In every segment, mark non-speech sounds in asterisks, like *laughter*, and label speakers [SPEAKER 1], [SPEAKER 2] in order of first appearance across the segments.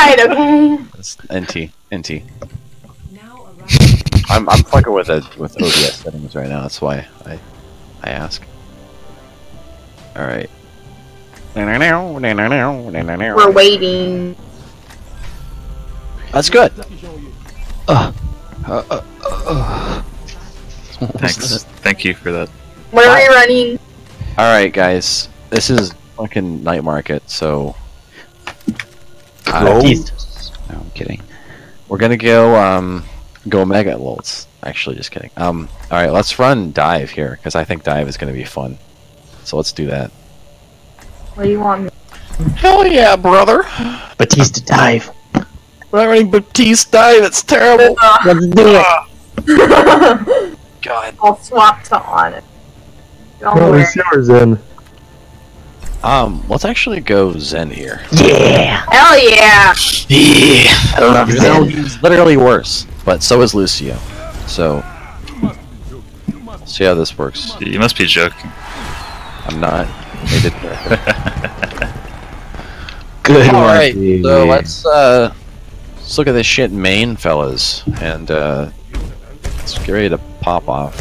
[SPEAKER 1] died, okay?
[SPEAKER 2] It's NT. NT. *laughs* I'm I'm fucking with it with OBS settings right now. That's why I I ask. All right.
[SPEAKER 1] We're waiting.
[SPEAKER 2] That's good.
[SPEAKER 3] Uh, uh, uh, Thanks. *laughs* Thank you for that.
[SPEAKER 1] Where are we running?
[SPEAKER 2] All right, guys. This is fucking night market, so uh,
[SPEAKER 4] Oh.
[SPEAKER 5] No, I'm kidding.
[SPEAKER 2] we're gonna go um go mega lulz. Actually, just kidding. Um, all right, let's run dive here because I think dive is gonna be fun. So let's do that.
[SPEAKER 1] What do you want?
[SPEAKER 2] Hell yeah, brother!
[SPEAKER 4] Batista dive.
[SPEAKER 2] We're not running Baptiste dive. It's terrible. *laughs*
[SPEAKER 4] Let's do it. *laughs*
[SPEAKER 2] God.
[SPEAKER 1] I'll swap to on it. Don't
[SPEAKER 4] Oh,
[SPEAKER 1] worry.
[SPEAKER 4] it's yours then.
[SPEAKER 2] Um, let's actually go Zen here.
[SPEAKER 4] Yeah.
[SPEAKER 1] Hell yeah!
[SPEAKER 2] Yeah.
[SPEAKER 4] I love
[SPEAKER 2] Even though he's literally worse, but so is Lucio. So, see how this works.
[SPEAKER 3] You must be joking.
[SPEAKER 2] I'm not. They did. *laughs*
[SPEAKER 4] Good
[SPEAKER 2] All
[SPEAKER 4] one.
[SPEAKER 2] so let's uh, let's look at this shit main, fellas, and uh, let's get ready to pop off.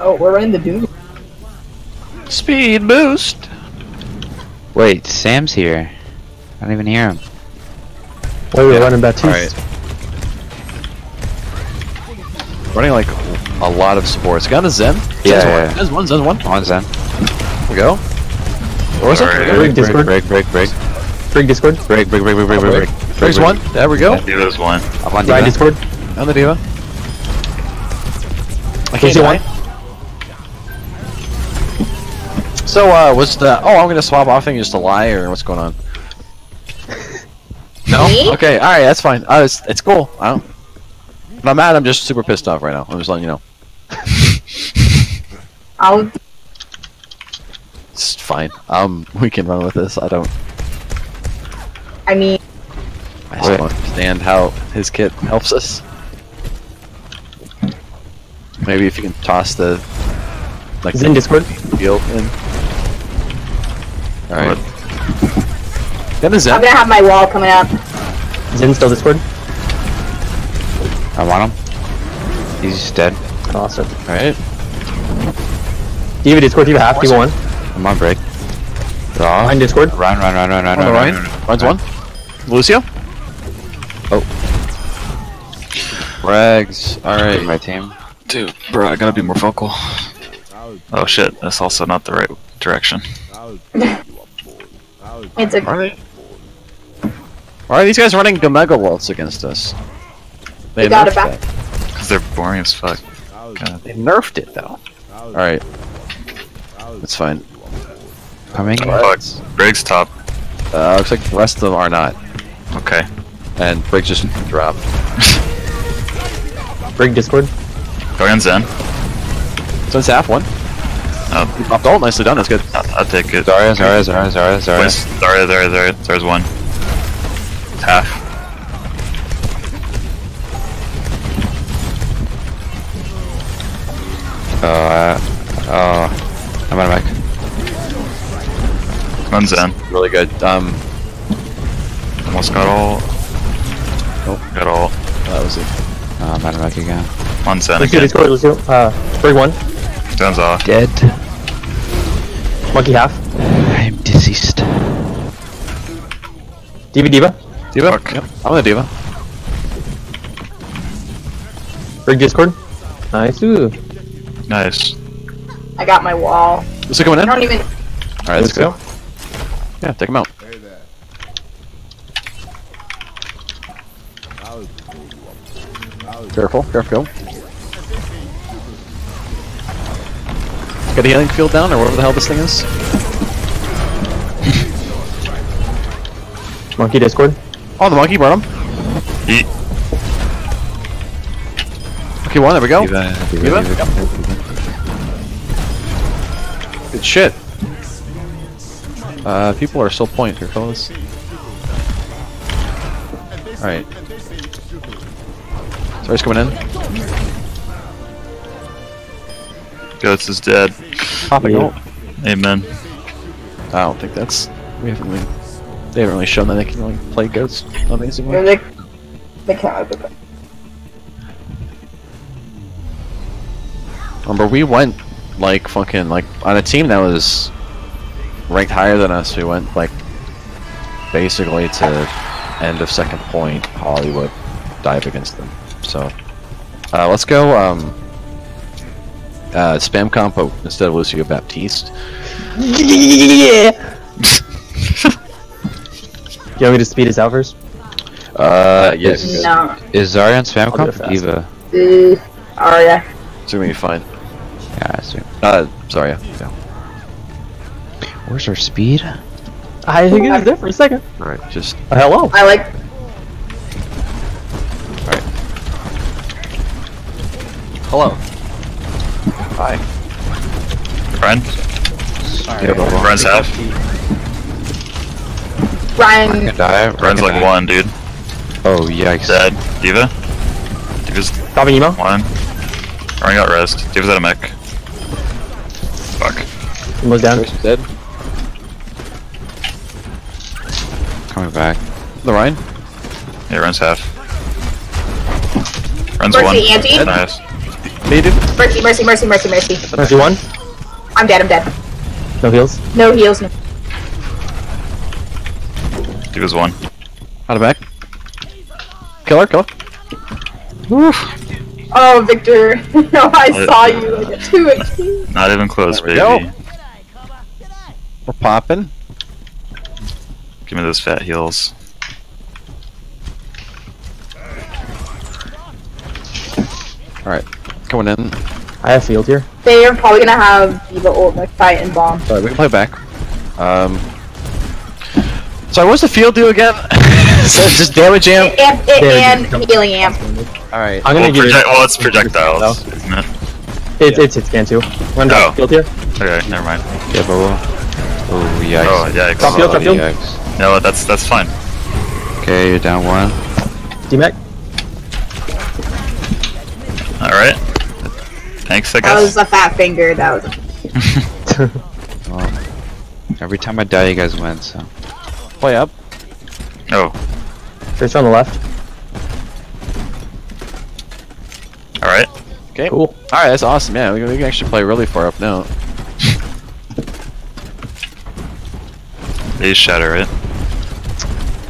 [SPEAKER 1] Oh, we're in the dude.
[SPEAKER 2] Speed boost.
[SPEAKER 5] Wait, Sam's here. I don't even hear him.
[SPEAKER 4] Wait, we're
[SPEAKER 2] Yeah.
[SPEAKER 4] running Batista.
[SPEAKER 2] All right. Running like a lot of supports. Got a Zen.
[SPEAKER 5] Yeah,
[SPEAKER 2] Zen's
[SPEAKER 5] yeah.
[SPEAKER 2] one. Zen's one. Zen's one.
[SPEAKER 5] On Zen.
[SPEAKER 2] We go. Where's it?
[SPEAKER 3] Alright.
[SPEAKER 2] Break,
[SPEAKER 4] Break Discord.
[SPEAKER 5] Break, break, break.
[SPEAKER 4] Bring Discord.
[SPEAKER 5] Break, break, break, break, break, break, break.
[SPEAKER 2] There's one. There we go.
[SPEAKER 3] Diva's one.
[SPEAKER 5] I'm on
[SPEAKER 4] Ryan
[SPEAKER 5] Diva.
[SPEAKER 4] Discord.
[SPEAKER 2] On the diva. I
[SPEAKER 4] Who's
[SPEAKER 2] can't
[SPEAKER 4] the
[SPEAKER 2] die. So, uh, was the oh I'm gonna swap off thing just a lie or what's going on? No.
[SPEAKER 1] Me?
[SPEAKER 2] Okay. All right. That's fine. Uh, it's it's cool. I don't. When I'm mad. I'm just super pissed off right now. I'm just letting you know. *laughs*
[SPEAKER 1] I'll.
[SPEAKER 2] It's fine. Um, we can run with this. I don't.
[SPEAKER 1] I mean,
[SPEAKER 2] I still don't understand how his kit helps us. Maybe if you can toss the like
[SPEAKER 4] Zen
[SPEAKER 2] the
[SPEAKER 4] Discord.
[SPEAKER 2] field in. All right. Then is
[SPEAKER 1] I'm gonna have my wall coming up.
[SPEAKER 4] Zen still Discord.
[SPEAKER 5] I want him. He's dead.
[SPEAKER 4] Awesome.
[SPEAKER 2] All right.
[SPEAKER 4] Diva Discord. Diva half. Diva one.
[SPEAKER 5] I'm on break. Draw.
[SPEAKER 4] Ryan Discord.
[SPEAKER 5] Run, run, run, run, run,
[SPEAKER 2] On the
[SPEAKER 5] run,
[SPEAKER 2] Ryan.
[SPEAKER 5] run, run.
[SPEAKER 2] Runs one. Lucio. Oh. Rags. All right.
[SPEAKER 5] My team.
[SPEAKER 3] Dude, bro, I gotta be more vocal. Oh shit, that's also not the right direction. *laughs*
[SPEAKER 1] It's a.
[SPEAKER 2] Are they? Why are these guys running Gamega Waltz against us? They
[SPEAKER 1] got it back.
[SPEAKER 3] Because they're boring as fuck. God.
[SPEAKER 2] They nerfed it though. All right. That's fine.
[SPEAKER 5] Coming.
[SPEAKER 3] Fuck. Briggs top.
[SPEAKER 2] Uh, looks like the rest of them are not.
[SPEAKER 3] Okay.
[SPEAKER 2] And Briggs just dropped.
[SPEAKER 4] Bring Discord.
[SPEAKER 3] Going on Zen.
[SPEAKER 2] So it's half one.
[SPEAKER 3] Oh,
[SPEAKER 2] He popped ult. Nicely done. That's good.
[SPEAKER 3] I'll, I'll take it.
[SPEAKER 5] Zarya, Zarya, Zarya, Zarya, Zarya.
[SPEAKER 3] Where's Zarya, Zarya, Zarya. Zarya's one. It's half.
[SPEAKER 5] Oh, uh, oh. I'm on mic.
[SPEAKER 3] Come on Zen.
[SPEAKER 2] Really good. Um,
[SPEAKER 3] Almost got all.
[SPEAKER 2] Nope.
[SPEAKER 3] Got all.
[SPEAKER 2] that was it.
[SPEAKER 5] Oh, I'm on mic again.
[SPEAKER 3] On Zen
[SPEAKER 4] Lucio
[SPEAKER 3] again.
[SPEAKER 4] Discord. Lucio. Uh, Bring one.
[SPEAKER 3] Zen's off.
[SPEAKER 5] Dead.
[SPEAKER 4] Monkey half.
[SPEAKER 5] I'm deceased.
[SPEAKER 4] Diva Diva.
[SPEAKER 2] Diva.
[SPEAKER 3] Fuck.
[SPEAKER 2] Yep. I'm the Diva.
[SPEAKER 4] Bring Discord. Nice. Ooh.
[SPEAKER 3] Nice.
[SPEAKER 1] I got my wall.
[SPEAKER 2] Is it coming
[SPEAKER 1] I
[SPEAKER 2] in? All
[SPEAKER 1] don't even.
[SPEAKER 2] right. Let's go. Yeah. Take him out. Careful. Careful. Got a healing field down, or whatever the hell this thing is.
[SPEAKER 4] Monkey Discord.
[SPEAKER 2] Oh, the monkey brought him.
[SPEAKER 3] Eat.
[SPEAKER 2] Okay, one. There we go.
[SPEAKER 5] Diva,
[SPEAKER 2] Diva?
[SPEAKER 5] Diva,
[SPEAKER 2] Yep.
[SPEAKER 5] Diva.
[SPEAKER 2] Good shit. Uh, people are still point here, fellas. Alright. Sorry, Sorry's coming in.
[SPEAKER 3] Goats is dead.
[SPEAKER 2] Popping
[SPEAKER 4] Yeah.
[SPEAKER 2] ult.
[SPEAKER 3] Amen.
[SPEAKER 2] I don't think that's. We haven't really. They haven't really shown that they can really play goats amazingly.
[SPEAKER 1] They, they can't open it.
[SPEAKER 2] Remember, we went like fucking like on a team that was ranked higher than us. We went like basically to end of second point Hollywood dive against them. So uh, let's go um, uh, spam compo instead of Lucio Baptiste.
[SPEAKER 4] Yeah. *laughs* you want me to speed us out first?
[SPEAKER 2] Uh, yes,
[SPEAKER 5] is-
[SPEAKER 1] No.
[SPEAKER 5] Is Zarya on spam
[SPEAKER 4] I'll do
[SPEAKER 5] comp?
[SPEAKER 4] it fast.
[SPEAKER 5] Diva.
[SPEAKER 1] Uh, Arya.
[SPEAKER 2] it's gonna be fine.
[SPEAKER 5] Yeah, I see.
[SPEAKER 2] Uh, sorry. Yeah.
[SPEAKER 5] Where's our speed?
[SPEAKER 4] I think it was there for a second.
[SPEAKER 2] All right, just
[SPEAKER 4] Uh, hello.
[SPEAKER 1] I like.
[SPEAKER 2] hello. Hi.
[SPEAKER 3] Ryan?
[SPEAKER 2] Yeah, but
[SPEAKER 3] Ryan's half.
[SPEAKER 1] Ryan.
[SPEAKER 5] Can die.
[SPEAKER 3] Ryan's like one, dude.
[SPEAKER 5] Oh yikes.
[SPEAKER 3] Dead. Diva? Diva's
[SPEAKER 4] Dropping emo.
[SPEAKER 3] one. Ryan got rest. Diva's at a mech. Fuck.
[SPEAKER 4] Emo's down.
[SPEAKER 2] dead.
[SPEAKER 5] Coming back.
[SPEAKER 2] The Ryan.
[SPEAKER 3] Yeah, Ryan's half. Ryan's
[SPEAKER 1] Mercy,
[SPEAKER 3] one.
[SPEAKER 1] Auntie?
[SPEAKER 3] Nice.
[SPEAKER 2] Needed.
[SPEAKER 1] Mercy, mercy, mercy, mercy, mercy.
[SPEAKER 4] Mercy one.
[SPEAKER 1] I'm dead, I'm dead.
[SPEAKER 4] No heals.
[SPEAKER 1] No heals, no.
[SPEAKER 3] Diva's one.
[SPEAKER 2] Out of back. Killer, killer.
[SPEAKER 1] Oh, Victor. *laughs* no, I uh, saw you like a two and.
[SPEAKER 3] Not even close,
[SPEAKER 2] There we
[SPEAKER 3] baby.
[SPEAKER 2] go. We're popping.
[SPEAKER 3] Give me those fat heals.
[SPEAKER 2] Alright, coming in.
[SPEAKER 4] I have field here.
[SPEAKER 1] They are probably gonna have Diva ult like fight and bomb.
[SPEAKER 2] Alright, we can play back. Um. Sorry, what's the field do again? *laughs* so just damage amp.
[SPEAKER 1] And,
[SPEAKER 4] There,
[SPEAKER 1] and,
[SPEAKER 4] just
[SPEAKER 1] and healing amp.
[SPEAKER 2] Alright.
[SPEAKER 4] I'm gonna
[SPEAKER 3] Well,
[SPEAKER 4] give
[SPEAKER 3] proje- well, it's projectiles, isn't it?
[SPEAKER 4] It's it's it's scan too. I'm gonna drop
[SPEAKER 3] Oh.
[SPEAKER 4] field here.
[SPEAKER 3] Okay, never mind.
[SPEAKER 5] Yeah, but we'll. Oh yikes.
[SPEAKER 3] Oh, yikes.
[SPEAKER 4] Drop field, drop field.
[SPEAKER 5] yikes.
[SPEAKER 3] No, that's that's fine.
[SPEAKER 5] Okay, you're down one.
[SPEAKER 4] D-Mac.
[SPEAKER 3] Alright. Thanks, I guess.
[SPEAKER 1] That was a fat finger. That was.
[SPEAKER 5] Well, *laughs* every time I die, you guys win. So.
[SPEAKER 2] Play up.
[SPEAKER 3] Oh,
[SPEAKER 4] First on the left.
[SPEAKER 3] alright.
[SPEAKER 2] Okay.
[SPEAKER 4] Cool.
[SPEAKER 2] Alright, that's awesome. Yeah, we can, we can actually play really far up now.
[SPEAKER 3] They shatter it.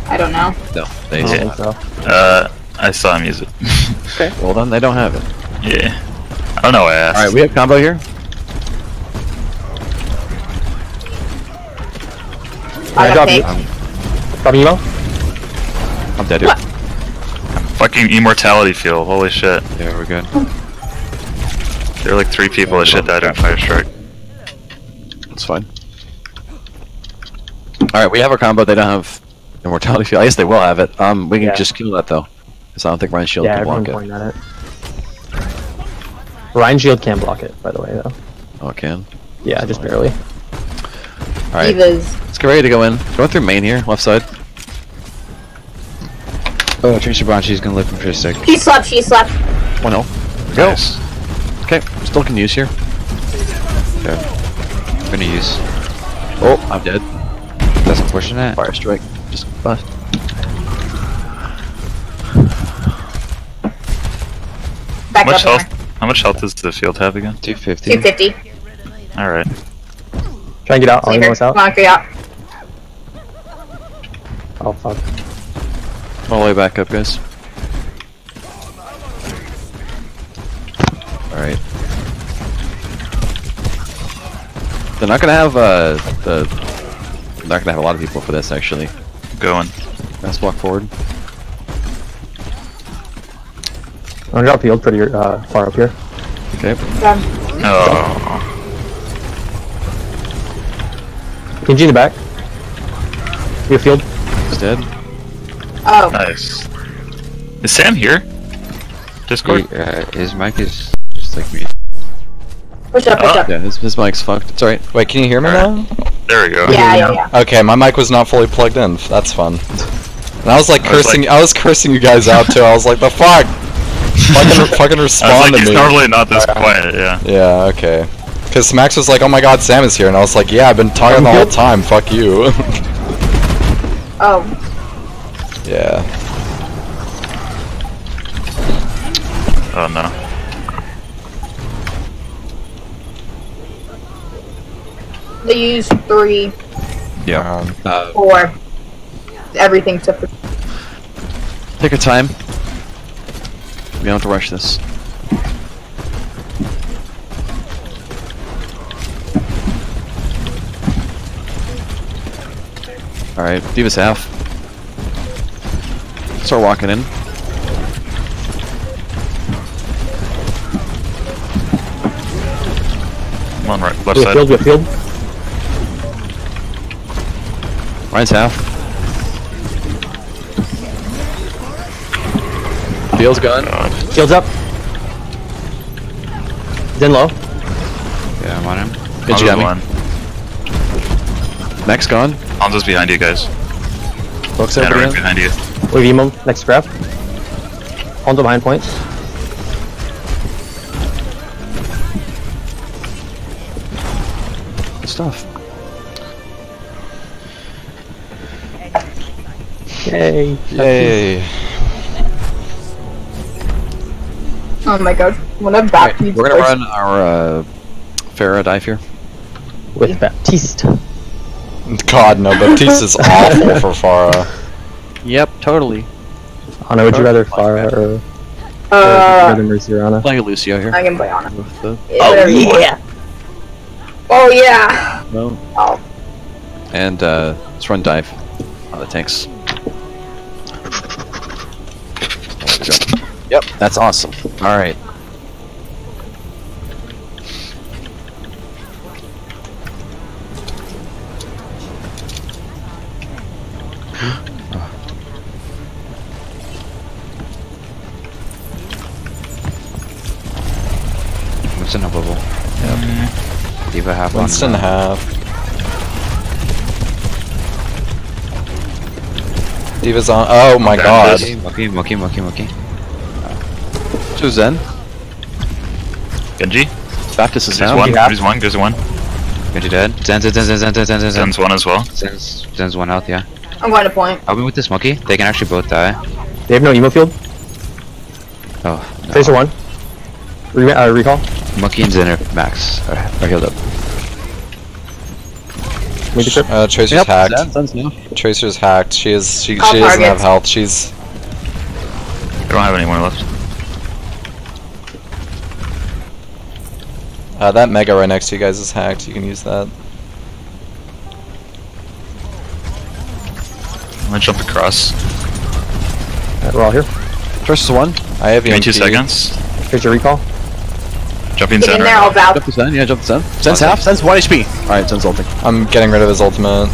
[SPEAKER 1] I don't know.
[SPEAKER 2] No, they
[SPEAKER 4] I don't
[SPEAKER 3] Yeah.
[SPEAKER 4] so.
[SPEAKER 3] Uh, I saw him use it.
[SPEAKER 2] Okay. Well then, they don't have it.
[SPEAKER 3] yeah. I don't know why I asked.
[SPEAKER 2] Alright, we have combo here.
[SPEAKER 1] I
[SPEAKER 4] Yeah,
[SPEAKER 1] got
[SPEAKER 4] you. Dropping emo.
[SPEAKER 2] I'm dead here.
[SPEAKER 3] Fucking immortality field, holy shit.
[SPEAKER 5] Yeah, we're good.
[SPEAKER 3] There were like three people that shit died on Fire Strike.
[SPEAKER 2] That's fine. Alright, we have our combo. They don't have immortality field. I guess they will have it. Um, we can
[SPEAKER 4] Yeah.
[SPEAKER 2] just kill that though. Because I don't think Ryan Shield
[SPEAKER 4] Yeah,
[SPEAKER 2] can block
[SPEAKER 4] everyone's
[SPEAKER 2] it.
[SPEAKER 4] pointing at it. Ryan Shield can block it, by the way, though.
[SPEAKER 2] Oh, it can.
[SPEAKER 4] Yeah, just barely.
[SPEAKER 2] Alright, let's get ready to go in. Going through main here, left side.
[SPEAKER 5] Oh, Tracer Banshee's gonna live him for a sec.
[SPEAKER 1] She slept, she slept.
[SPEAKER 2] One health. Go.
[SPEAKER 3] Nice.
[SPEAKER 2] Okay, still can use here.
[SPEAKER 5] I'm gonna use.
[SPEAKER 2] Oh, I'm dead.
[SPEAKER 5] That's unfortunate.
[SPEAKER 2] Fire strike. Just bust.
[SPEAKER 1] Back
[SPEAKER 3] much
[SPEAKER 1] up more.
[SPEAKER 3] Health? How much health does the field have again?
[SPEAKER 5] 250.
[SPEAKER 1] 250.
[SPEAKER 3] Alright.
[SPEAKER 4] Try and get out. I'll
[SPEAKER 1] Sleeper.
[SPEAKER 4] emo us out.
[SPEAKER 1] Come on, get out.
[SPEAKER 4] Oh, fuck.
[SPEAKER 2] All the way back up, guys. Alright. They're not gonna have, uh, the... They're not gonna have a lot of people for this, actually.
[SPEAKER 3] Going.
[SPEAKER 2] Let's walk forward.
[SPEAKER 4] I'm gonna drop field pretty uh, far up here.
[SPEAKER 2] Okay.
[SPEAKER 1] Done.
[SPEAKER 3] Oh.
[SPEAKER 4] Genji in the back. Your field.
[SPEAKER 2] He's dead.
[SPEAKER 1] Oh,
[SPEAKER 3] Nice. Is Sam here? Discord?
[SPEAKER 5] He, uh, his mic is just like me.
[SPEAKER 1] push up, push
[SPEAKER 3] Oh.
[SPEAKER 1] up.
[SPEAKER 2] Yeah, his, his mic's fucked. It's alright.
[SPEAKER 6] Wait, can you hear me
[SPEAKER 3] Alright.
[SPEAKER 6] now?
[SPEAKER 3] There we go.
[SPEAKER 1] Yeah, yeah, yeah.
[SPEAKER 6] Okay, my mic was not fully plugged in. That's fun. And I was like
[SPEAKER 3] I was
[SPEAKER 6] cursing.
[SPEAKER 3] like-
[SPEAKER 6] I was cursing you guys out too. I was like, the fuck. Fucking, fucking *laughs*
[SPEAKER 3] I was
[SPEAKER 6] respond
[SPEAKER 3] like,
[SPEAKER 6] to
[SPEAKER 3] he's
[SPEAKER 6] me.
[SPEAKER 3] normally not this quiet, yeah.
[SPEAKER 6] Yeah. Okay. Because Max was like, oh my god, Sam is here. And I was like, yeah, I've been talking the whole time. Fuck you. *laughs*
[SPEAKER 1] Oh,
[SPEAKER 6] yeah.
[SPEAKER 3] Oh no.
[SPEAKER 1] they use three,
[SPEAKER 3] Yeah.
[SPEAKER 6] Um,
[SPEAKER 1] four, everything except for.
[SPEAKER 2] Take your time. We don't have to rush this. Alright, Divas half. Start walking in.
[SPEAKER 3] I'm on right, left
[SPEAKER 4] We have
[SPEAKER 3] side.
[SPEAKER 4] field, we have field.
[SPEAKER 2] Ryan's half. Field's gone.
[SPEAKER 4] Shield's up. Then low.
[SPEAKER 5] Yeah, I'm on him.
[SPEAKER 2] Good you got me.
[SPEAKER 3] one.
[SPEAKER 2] Max gone.
[SPEAKER 3] Hanzo's behind you guys.
[SPEAKER 2] Looks
[SPEAKER 3] Yeah,
[SPEAKER 2] everybody
[SPEAKER 3] right behind you.
[SPEAKER 4] Wave emo, next grab. Onto behind points.
[SPEAKER 2] Good stuff.
[SPEAKER 4] Yay.
[SPEAKER 6] yay. *laughs*
[SPEAKER 1] Oh my god, when I'm back,
[SPEAKER 2] we're gonna run our uh, Pharah dive here.
[SPEAKER 4] With Baptiste.
[SPEAKER 6] God, no, Baptiste is *laughs* awful for Pharah.
[SPEAKER 2] Yep, totally.
[SPEAKER 4] Anna, would you rather Pharah or, or
[SPEAKER 1] Uh,
[SPEAKER 4] rather Mercy or Anna?
[SPEAKER 2] Play Lucio here.
[SPEAKER 1] I can play on it.
[SPEAKER 2] With the
[SPEAKER 1] Whatever you want. Oh yeah!
[SPEAKER 2] no.
[SPEAKER 1] Oh,
[SPEAKER 2] And uh, let's run dive on the tanks. Yep, that's awesome. All right.
[SPEAKER 5] Winston a bubble. Yep. Diva half
[SPEAKER 6] Winston
[SPEAKER 5] on. uh,
[SPEAKER 6] half. Diva's on. Oh my
[SPEAKER 3] Okay,
[SPEAKER 6] god.
[SPEAKER 3] this-
[SPEAKER 5] Monkey, monkey, monkey, monkey.
[SPEAKER 2] So Zen,
[SPEAKER 3] Genji.
[SPEAKER 2] Baptiste is
[SPEAKER 3] There's
[SPEAKER 2] down.
[SPEAKER 3] one.
[SPEAKER 4] half.
[SPEAKER 3] There's one. There's one.
[SPEAKER 5] Genji dead. Zen, Zen, Zen, Zen, Zen, Zen, Zen, Zen.
[SPEAKER 3] Zen's one as well.
[SPEAKER 5] Zen's, Zen's one health, yeah.
[SPEAKER 1] I'm going to point.
[SPEAKER 5] I'll be with this monkey. They can actually both die.
[SPEAKER 4] They have no emo field.
[SPEAKER 5] Oh, no.
[SPEAKER 4] Tracer one. Re uh, recall.
[SPEAKER 5] Monkey and Zen are max. Are, are healed up.
[SPEAKER 4] Make.
[SPEAKER 6] Uh, Tracer's
[SPEAKER 2] Yep,
[SPEAKER 6] hacked.
[SPEAKER 2] Zen, Zen's new.
[SPEAKER 6] Tracer's hacked. She is. She,
[SPEAKER 1] All
[SPEAKER 6] she doesn't have health. She's.
[SPEAKER 3] I don't have any more left.
[SPEAKER 6] Uh, that mega right next to you guys is hacked. You can use that.
[SPEAKER 3] I'm gonna jump across.
[SPEAKER 4] Alright, we're all here.
[SPEAKER 2] Tracer's one.
[SPEAKER 6] I have
[SPEAKER 3] Give me two seconds.
[SPEAKER 4] Here's your recall.
[SPEAKER 3] Jumping
[SPEAKER 1] Get in
[SPEAKER 3] center.
[SPEAKER 1] there, I'll.
[SPEAKER 2] Jump to Zen. Yeah, jump to Zen. Zen's half. Zen's one HP. All right, Zen's ulting.
[SPEAKER 6] I'm getting rid of his ultimate.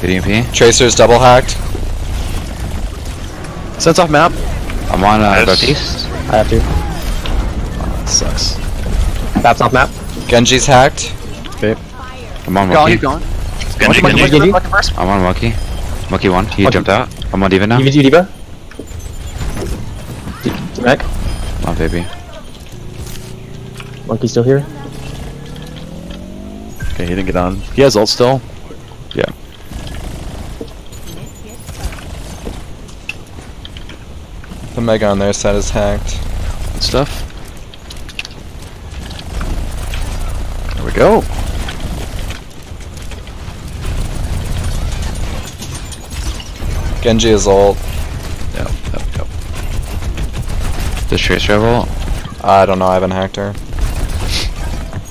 [SPEAKER 5] Good EMP.
[SPEAKER 6] Tracer's double hacked.
[SPEAKER 2] Zen's off map.
[SPEAKER 5] I'm on uh,
[SPEAKER 3] Nice.
[SPEAKER 5] Baptiste.
[SPEAKER 4] I have to.
[SPEAKER 2] Sucks.
[SPEAKER 4] Baps off map.
[SPEAKER 6] Genji's hacked.
[SPEAKER 2] Okay.
[SPEAKER 5] I'm on
[SPEAKER 2] Go,
[SPEAKER 5] monkey.
[SPEAKER 2] keep going.
[SPEAKER 3] Genji,
[SPEAKER 2] Monkey,
[SPEAKER 3] Genji.
[SPEAKER 2] monkey, monkey first.
[SPEAKER 5] I'm on monkey. Monkey one. He
[SPEAKER 4] Monkey.
[SPEAKER 5] jumped out. I'm on Diva now.
[SPEAKER 4] Diva, Diva. Mac.
[SPEAKER 5] Come on, baby.
[SPEAKER 4] Monkey still here.
[SPEAKER 2] Okay, he didn't get on. He has ult still.
[SPEAKER 5] Yeah.
[SPEAKER 6] The mega on their side is hacked.
[SPEAKER 2] Good stuff. There we go.
[SPEAKER 6] Genji is ult.
[SPEAKER 2] Yep, yep, yep.
[SPEAKER 5] Does Tracer have ult?
[SPEAKER 6] I don't know. I haven't hacked her.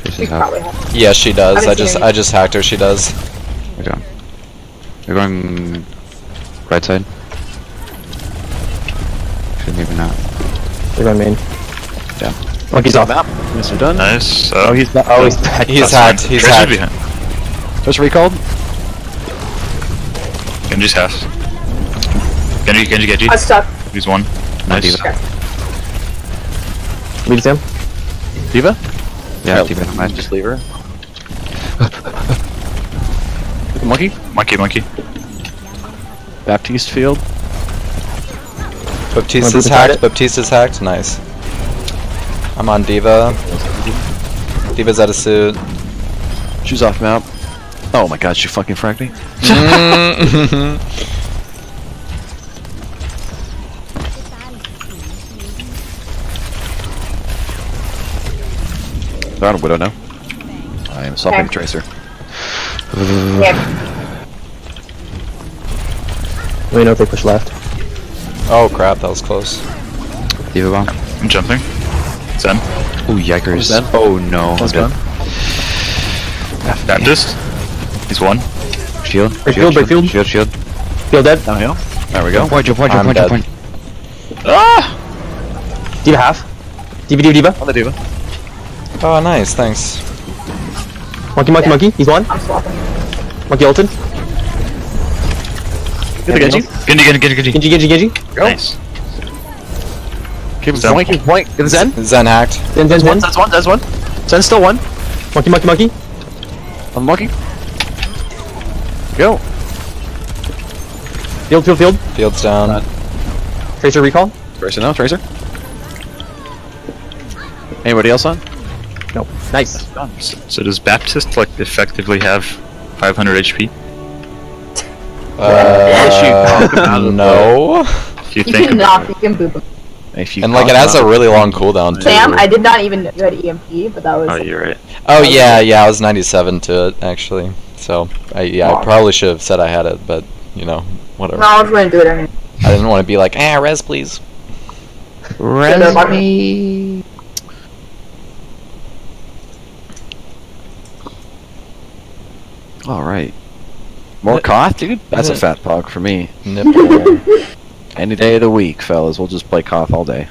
[SPEAKER 5] Tracer's
[SPEAKER 1] You
[SPEAKER 5] half.
[SPEAKER 1] probably have.
[SPEAKER 6] Yeah, she does.
[SPEAKER 1] haven't
[SPEAKER 6] I just I just hacked her. She does.
[SPEAKER 5] We're done. We're going right side. Should maybe not.
[SPEAKER 4] They're going main.
[SPEAKER 2] Yeah.
[SPEAKER 4] Monkey's off.
[SPEAKER 2] map. Yes, we're done.
[SPEAKER 3] Nice. Uh,
[SPEAKER 2] Oh, he's not.
[SPEAKER 4] Oh, he's back.
[SPEAKER 6] He's
[SPEAKER 3] that's
[SPEAKER 6] hacked.
[SPEAKER 3] fine.
[SPEAKER 6] He's
[SPEAKER 3] Tracer's
[SPEAKER 6] hacked.
[SPEAKER 3] behind.
[SPEAKER 2] Just recalled.
[SPEAKER 3] Genji's half. Genji, Genji, Genji.
[SPEAKER 1] I'm stuck.
[SPEAKER 3] He's one. Nice.
[SPEAKER 5] Diva.
[SPEAKER 4] Lead Sam.
[SPEAKER 2] Diva.
[SPEAKER 5] Yeah, Diva. Nice.
[SPEAKER 2] Just leave her. *laughs* Monkey.
[SPEAKER 3] Monkey, monkey.
[SPEAKER 2] Baptiste field.
[SPEAKER 6] Baptiste
[SPEAKER 4] Wanna
[SPEAKER 6] is hacked. Baptiste is hacked. Nice. I'm on Diva. Diva's out of suit.
[SPEAKER 2] She's off map. Oh my god, she fucking fragged me. *laughs* They're on a widow now. I am stopping
[SPEAKER 1] Okay.
[SPEAKER 2] tracer.
[SPEAKER 1] Yeah.
[SPEAKER 4] Let me know if they push left.
[SPEAKER 6] oh crap, that was close.
[SPEAKER 5] Diva bomb.
[SPEAKER 3] I'm jumping. Zen.
[SPEAKER 5] Ooh, yikers.
[SPEAKER 2] Zen?
[SPEAKER 5] Oh no.
[SPEAKER 2] Let's
[SPEAKER 5] The-
[SPEAKER 2] go.
[SPEAKER 3] Baptiste. He's one.
[SPEAKER 5] Shield.
[SPEAKER 4] Break field, break field.
[SPEAKER 5] Shield, shield.
[SPEAKER 4] Field dead.
[SPEAKER 2] Downhill. There we go.
[SPEAKER 5] Point, jump point, jump
[SPEAKER 6] I'm
[SPEAKER 5] point, jump
[SPEAKER 6] dead.
[SPEAKER 5] point. Ah!
[SPEAKER 4] Diva half. Diva, Diva, Diva.
[SPEAKER 2] On the diva.
[SPEAKER 6] Oh, nice, thanks.
[SPEAKER 4] Monkey, monkey, monkey. He's one.
[SPEAKER 1] I'm swapping.
[SPEAKER 4] Monkey ulted.
[SPEAKER 2] Get the Genji.
[SPEAKER 3] Genji, Genji, Genji, Genji.
[SPEAKER 4] Genji, Genji, Genji.
[SPEAKER 3] Nice.
[SPEAKER 2] Keep
[SPEAKER 3] Zen.
[SPEAKER 2] point, keep point. Zen.
[SPEAKER 6] Zen hacked.
[SPEAKER 4] Zen, Zen, Zen.
[SPEAKER 2] That's one, that's one. Zen's still one.
[SPEAKER 4] Monkey, monkey, monkey.
[SPEAKER 2] I'm monkey. Go.
[SPEAKER 4] Field, field, field.
[SPEAKER 6] Field's down.
[SPEAKER 4] Tracer recall.
[SPEAKER 2] Tracer now, Tracer. Anybody else on?
[SPEAKER 4] No. Nice.
[SPEAKER 3] So, so does Baptiste like effectively have 500 HP?
[SPEAKER 6] Uh, no.
[SPEAKER 3] If you
[SPEAKER 1] You
[SPEAKER 3] think *laughs*
[SPEAKER 1] can
[SPEAKER 3] about
[SPEAKER 1] knock, you can boop him.
[SPEAKER 2] If you
[SPEAKER 6] And like it has a really long cooldown too.
[SPEAKER 1] Sam, I did not even know you had EMP, but that was.
[SPEAKER 3] Oh, you're right.
[SPEAKER 6] Oh yeah, yeah, I was 97 to it actually. So I yeah, I probably should have said I had it, but you know, whatever.
[SPEAKER 1] No, I was going to do it anyway.
[SPEAKER 6] I didn't want to be like, ah, res please.
[SPEAKER 1] Res
[SPEAKER 5] me.
[SPEAKER 2] All right. More cough, dude. That's a *laughs* fat pog for me.
[SPEAKER 6] Nipple. *laughs*
[SPEAKER 2] Any day of the week, fellas. We'll just play Koth all day.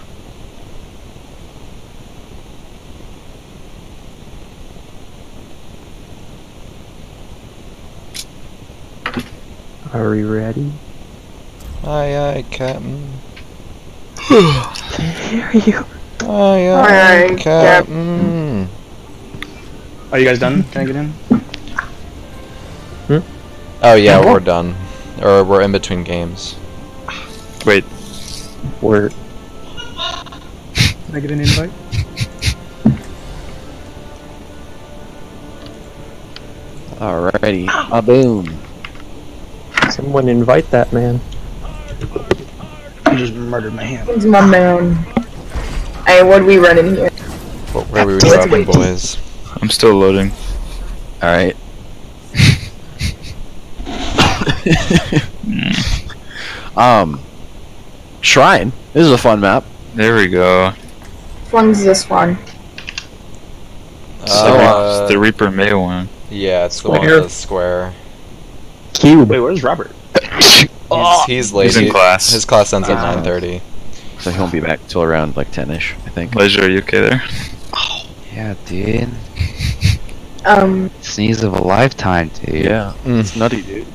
[SPEAKER 4] Are we ready?
[SPEAKER 6] aye aye, Captain.
[SPEAKER 4] Here you.
[SPEAKER 6] Aye
[SPEAKER 1] Aye,
[SPEAKER 6] aye, Captain.
[SPEAKER 7] Are you guys done? Can I get in? Hmm?
[SPEAKER 6] Oh yeah, we're done. Or we're in between games.
[SPEAKER 3] Wait,
[SPEAKER 4] We're
[SPEAKER 7] Can I get an invite?
[SPEAKER 2] Alrighty. A boom.
[SPEAKER 4] someone invite that man.
[SPEAKER 7] You just murdered my hand.
[SPEAKER 1] He's my man. Hey, what are we running here?
[SPEAKER 6] What, where were we
[SPEAKER 1] Let's
[SPEAKER 6] dropping,
[SPEAKER 1] wait.
[SPEAKER 6] boys?
[SPEAKER 3] I'm still loading.
[SPEAKER 2] Alright. *laughs* *laughs* um. Shrine. This is a fun map.
[SPEAKER 3] There we go.
[SPEAKER 1] Which one's this one?
[SPEAKER 3] It's
[SPEAKER 6] Oh,
[SPEAKER 3] the,
[SPEAKER 6] uh,
[SPEAKER 3] it's the Reaper May one.
[SPEAKER 6] Yeah, it's the one
[SPEAKER 4] Square.
[SPEAKER 6] with the square.
[SPEAKER 4] Cube.
[SPEAKER 7] Wait, where's Robert?
[SPEAKER 6] He's, he's late.
[SPEAKER 3] He's in class.
[SPEAKER 6] His class ends at
[SPEAKER 2] Ah.
[SPEAKER 6] 9:30.
[SPEAKER 2] So he won't be back till around like 10ish, I think.
[SPEAKER 3] Pleasure, are you okay there?
[SPEAKER 5] Yeah, dude.
[SPEAKER 1] Um,
[SPEAKER 5] Sneeze of a lifetime, dude.
[SPEAKER 2] Yeah.
[SPEAKER 6] Mm.
[SPEAKER 2] It's nutty, dude.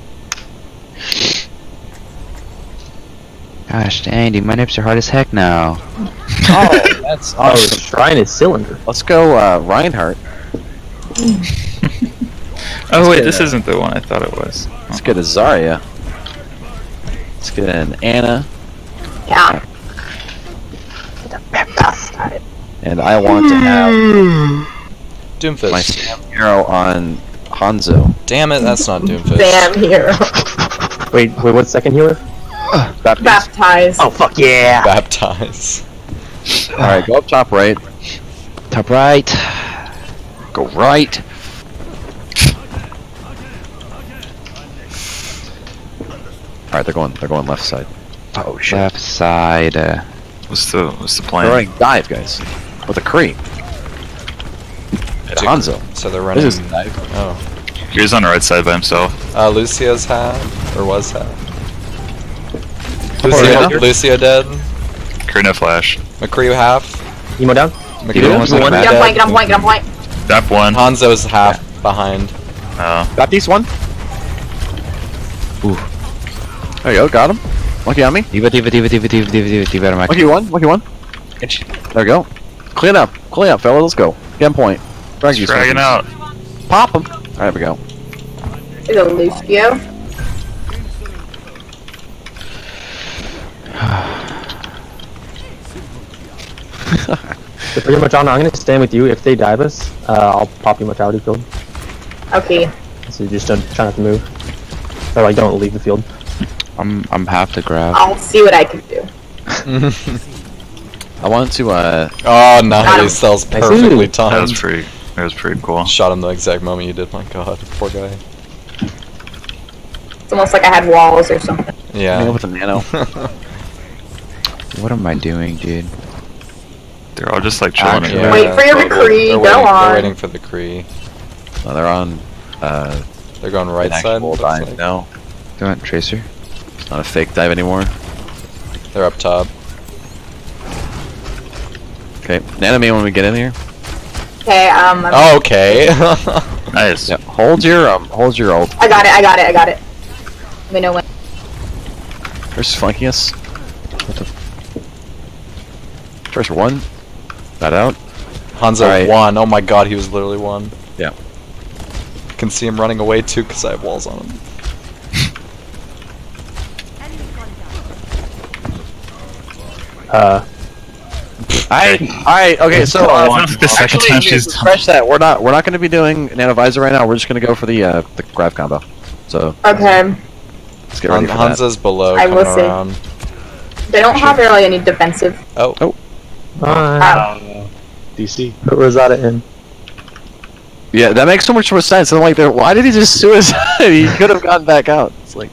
[SPEAKER 5] Gosh dang, dude, my nips are hard as heck now. *laughs*
[SPEAKER 2] Oh, that's
[SPEAKER 4] Oh, the shrine is cylinder.
[SPEAKER 2] Let's go, uh, Reinhardt. *laughs*
[SPEAKER 3] Oh wait, this
[SPEAKER 2] a-
[SPEAKER 3] isn't the one I thought it was.
[SPEAKER 2] Let's get a Zarya. Let's get an Anna.
[SPEAKER 1] yeah.
[SPEAKER 2] And I want to have Doomfist. my
[SPEAKER 6] Doomfish.
[SPEAKER 2] Sam hero on Hanzo.
[SPEAKER 6] Damn it, that's not Doomfish.
[SPEAKER 1] Damn hero.
[SPEAKER 4] Wait, wait, what second healer?
[SPEAKER 2] Baptiste.
[SPEAKER 1] Baptized.
[SPEAKER 4] Oh fuck yeah!
[SPEAKER 6] Baptize.
[SPEAKER 2] Alright, go up top right.
[SPEAKER 5] Top right.
[SPEAKER 2] Go right. Alright, they're going they're going left side. Oh shit.
[SPEAKER 5] Left side. Uh,
[SPEAKER 3] What's the what's the
[SPEAKER 2] They're
[SPEAKER 3] plan?
[SPEAKER 2] running dive, guys. With a creep. At Hanzo.
[SPEAKER 6] So they're running.
[SPEAKER 2] This is dive.
[SPEAKER 6] Oh.
[SPEAKER 3] He's on the right side by himself.
[SPEAKER 6] Uh, Lucio's half or was half.
[SPEAKER 2] Lucio?
[SPEAKER 6] Lucio, Lucio dead.
[SPEAKER 3] Karina Flash.
[SPEAKER 6] McCree half.
[SPEAKER 4] Emo down.
[SPEAKER 6] McCree
[SPEAKER 5] one's
[SPEAKER 6] dead.
[SPEAKER 5] on the
[SPEAKER 1] Get on point, get on point, get on point.
[SPEAKER 3] That one.
[SPEAKER 6] Hanzo's half behind.
[SPEAKER 3] Oh.
[SPEAKER 2] Baptiste one. Ooh. There you go, got him. Lucky on me.
[SPEAKER 5] diva, diva, diva, diva, diva, diva, diva, diva, diva,
[SPEAKER 2] Lucky one, lucky one. There we go. Clean up, clean up, fella. Let's go. Get on point. Drag
[SPEAKER 3] He's
[SPEAKER 2] you
[SPEAKER 3] dragging out.
[SPEAKER 2] Pop him. Alright, we go.
[SPEAKER 1] There's a Lucio.
[SPEAKER 4] They're pretty much on. I'm gonna stand with you. If they dive us, uh, I'll pop you mortality field.
[SPEAKER 1] Okay.
[SPEAKER 4] So you just don't try not to move. Or like don't leave the field.
[SPEAKER 5] I'm I'm half the grab.
[SPEAKER 1] I'll see what I can do. *laughs*
[SPEAKER 2] I want to, uh,
[SPEAKER 6] oh,
[SPEAKER 1] Got him.
[SPEAKER 6] nice. That was
[SPEAKER 4] Nice.
[SPEAKER 6] perfectly
[SPEAKER 3] That was pretty. That was pretty cool.
[SPEAKER 6] Shot him the exact moment you did. My god, poor guy.
[SPEAKER 1] It's almost like I had walls or something.
[SPEAKER 2] yeah.
[SPEAKER 6] Yeah.
[SPEAKER 2] with a nano. *laughs*
[SPEAKER 5] What am I doing, dude?
[SPEAKER 3] They're all just like chilling.
[SPEAKER 5] Actually,
[SPEAKER 3] at
[SPEAKER 1] Wait for your
[SPEAKER 6] they're-
[SPEAKER 1] McCree,
[SPEAKER 6] They're
[SPEAKER 1] go
[SPEAKER 6] waiting,
[SPEAKER 1] on.
[SPEAKER 6] They're waiting for the Cree.
[SPEAKER 2] No, they're on, uh,
[SPEAKER 6] They're going right
[SPEAKER 2] an
[SPEAKER 6] side.
[SPEAKER 2] actual
[SPEAKER 6] looks
[SPEAKER 2] dive
[SPEAKER 6] like.
[SPEAKER 2] now.
[SPEAKER 5] Do you want Tracer?
[SPEAKER 2] It's not a fake dive anymore.
[SPEAKER 6] They're up top.
[SPEAKER 2] Okay, nano me when we get in here.
[SPEAKER 1] Okay, um, I'm-
[SPEAKER 6] Oh, okay. *laughs*
[SPEAKER 3] Nice.
[SPEAKER 2] Yeah, hold your, um, hold your ult.
[SPEAKER 1] I got it, I got it, I got it. Let me know when.
[SPEAKER 2] There's Funkius. What the? Tracer one. That out.
[SPEAKER 6] Hanzo
[SPEAKER 2] Alright.
[SPEAKER 6] one. Oh my god, he was literally one.
[SPEAKER 2] Yeah.
[SPEAKER 6] I Can see him running away too because I have walls on him. *laughs*
[SPEAKER 4] Uh,
[SPEAKER 2] Alright, alright, okay, so uh,
[SPEAKER 3] the second
[SPEAKER 2] actually,
[SPEAKER 3] time she's done.
[SPEAKER 2] refresh that. We're not we're not gonna be doing nano visor right now, we're just gonna go for the uh the grab combo. So
[SPEAKER 1] Okay.
[SPEAKER 2] let's get
[SPEAKER 6] Han-
[SPEAKER 2] ready for that.
[SPEAKER 6] Below
[SPEAKER 1] I will see.
[SPEAKER 6] around.
[SPEAKER 1] They don't have really any defensive.
[SPEAKER 6] Oh.
[SPEAKER 2] Oh.
[SPEAKER 4] Uh,
[SPEAKER 1] Oh.
[SPEAKER 7] DC.
[SPEAKER 4] put Rosada in.
[SPEAKER 2] Yeah, that makes so much more sense. I'm like, why did he just suicide? *laughs* he could have gotten back out. It's like,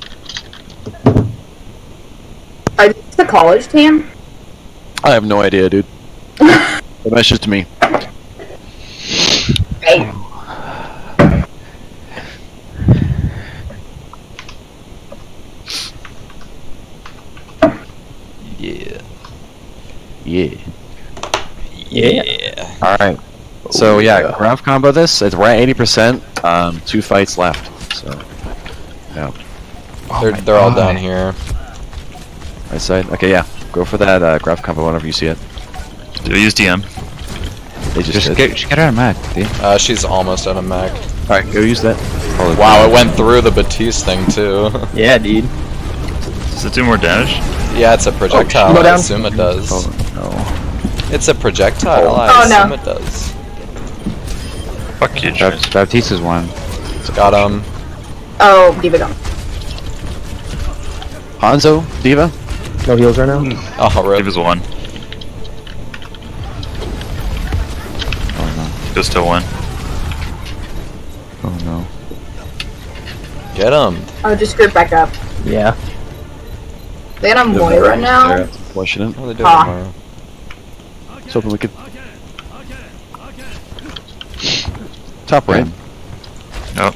[SPEAKER 1] Are these the college team?
[SPEAKER 2] I have no idea, dude. *laughs* That's just me.
[SPEAKER 1] Hey.
[SPEAKER 6] Yeah.
[SPEAKER 2] Yeah.
[SPEAKER 6] Yeah.
[SPEAKER 2] All right. So yeah, grab combo this. It's we're at eighty percent. Um, two fights left. So yeah,
[SPEAKER 6] they're they're all down here.
[SPEAKER 2] right side. Okay, yeah. Go for that uh, grab combo whenever you see it.
[SPEAKER 3] Do we use DM?
[SPEAKER 2] They just,
[SPEAKER 5] Just get just get her on Mac, dude.
[SPEAKER 6] Uh, she's almost out of Mac.
[SPEAKER 2] All right, go use that.
[SPEAKER 5] Holy
[SPEAKER 6] Wow, it went through the Baptiste thing too. *laughs*
[SPEAKER 4] Yeah, dude.
[SPEAKER 3] Does it do more damage?
[SPEAKER 6] yeah, it's a projectile.
[SPEAKER 4] go
[SPEAKER 6] I assume it does.
[SPEAKER 2] Oh no.
[SPEAKER 6] It's a projectile. I
[SPEAKER 1] Oh, no.
[SPEAKER 6] assume it does.
[SPEAKER 3] Fuck you,
[SPEAKER 5] Bap-
[SPEAKER 3] Trace.
[SPEAKER 5] Baptiste's one.
[SPEAKER 6] Got him.
[SPEAKER 1] Oh, Diva gone.
[SPEAKER 2] Hanzo, Diva.
[SPEAKER 4] No heals right now.
[SPEAKER 6] Oh,
[SPEAKER 3] Give
[SPEAKER 6] rip.
[SPEAKER 3] us one.
[SPEAKER 5] Oh
[SPEAKER 3] Goes to one.
[SPEAKER 5] Oh no.
[SPEAKER 6] Get him.
[SPEAKER 1] Oh, just group back up.
[SPEAKER 4] Yeah.
[SPEAKER 1] They got a Moira now.
[SPEAKER 2] Flushing it.
[SPEAKER 6] What are they doing
[SPEAKER 1] Ah.
[SPEAKER 6] tomorrow?
[SPEAKER 2] Let's hoping we could. Top right. No.
[SPEAKER 3] Oh.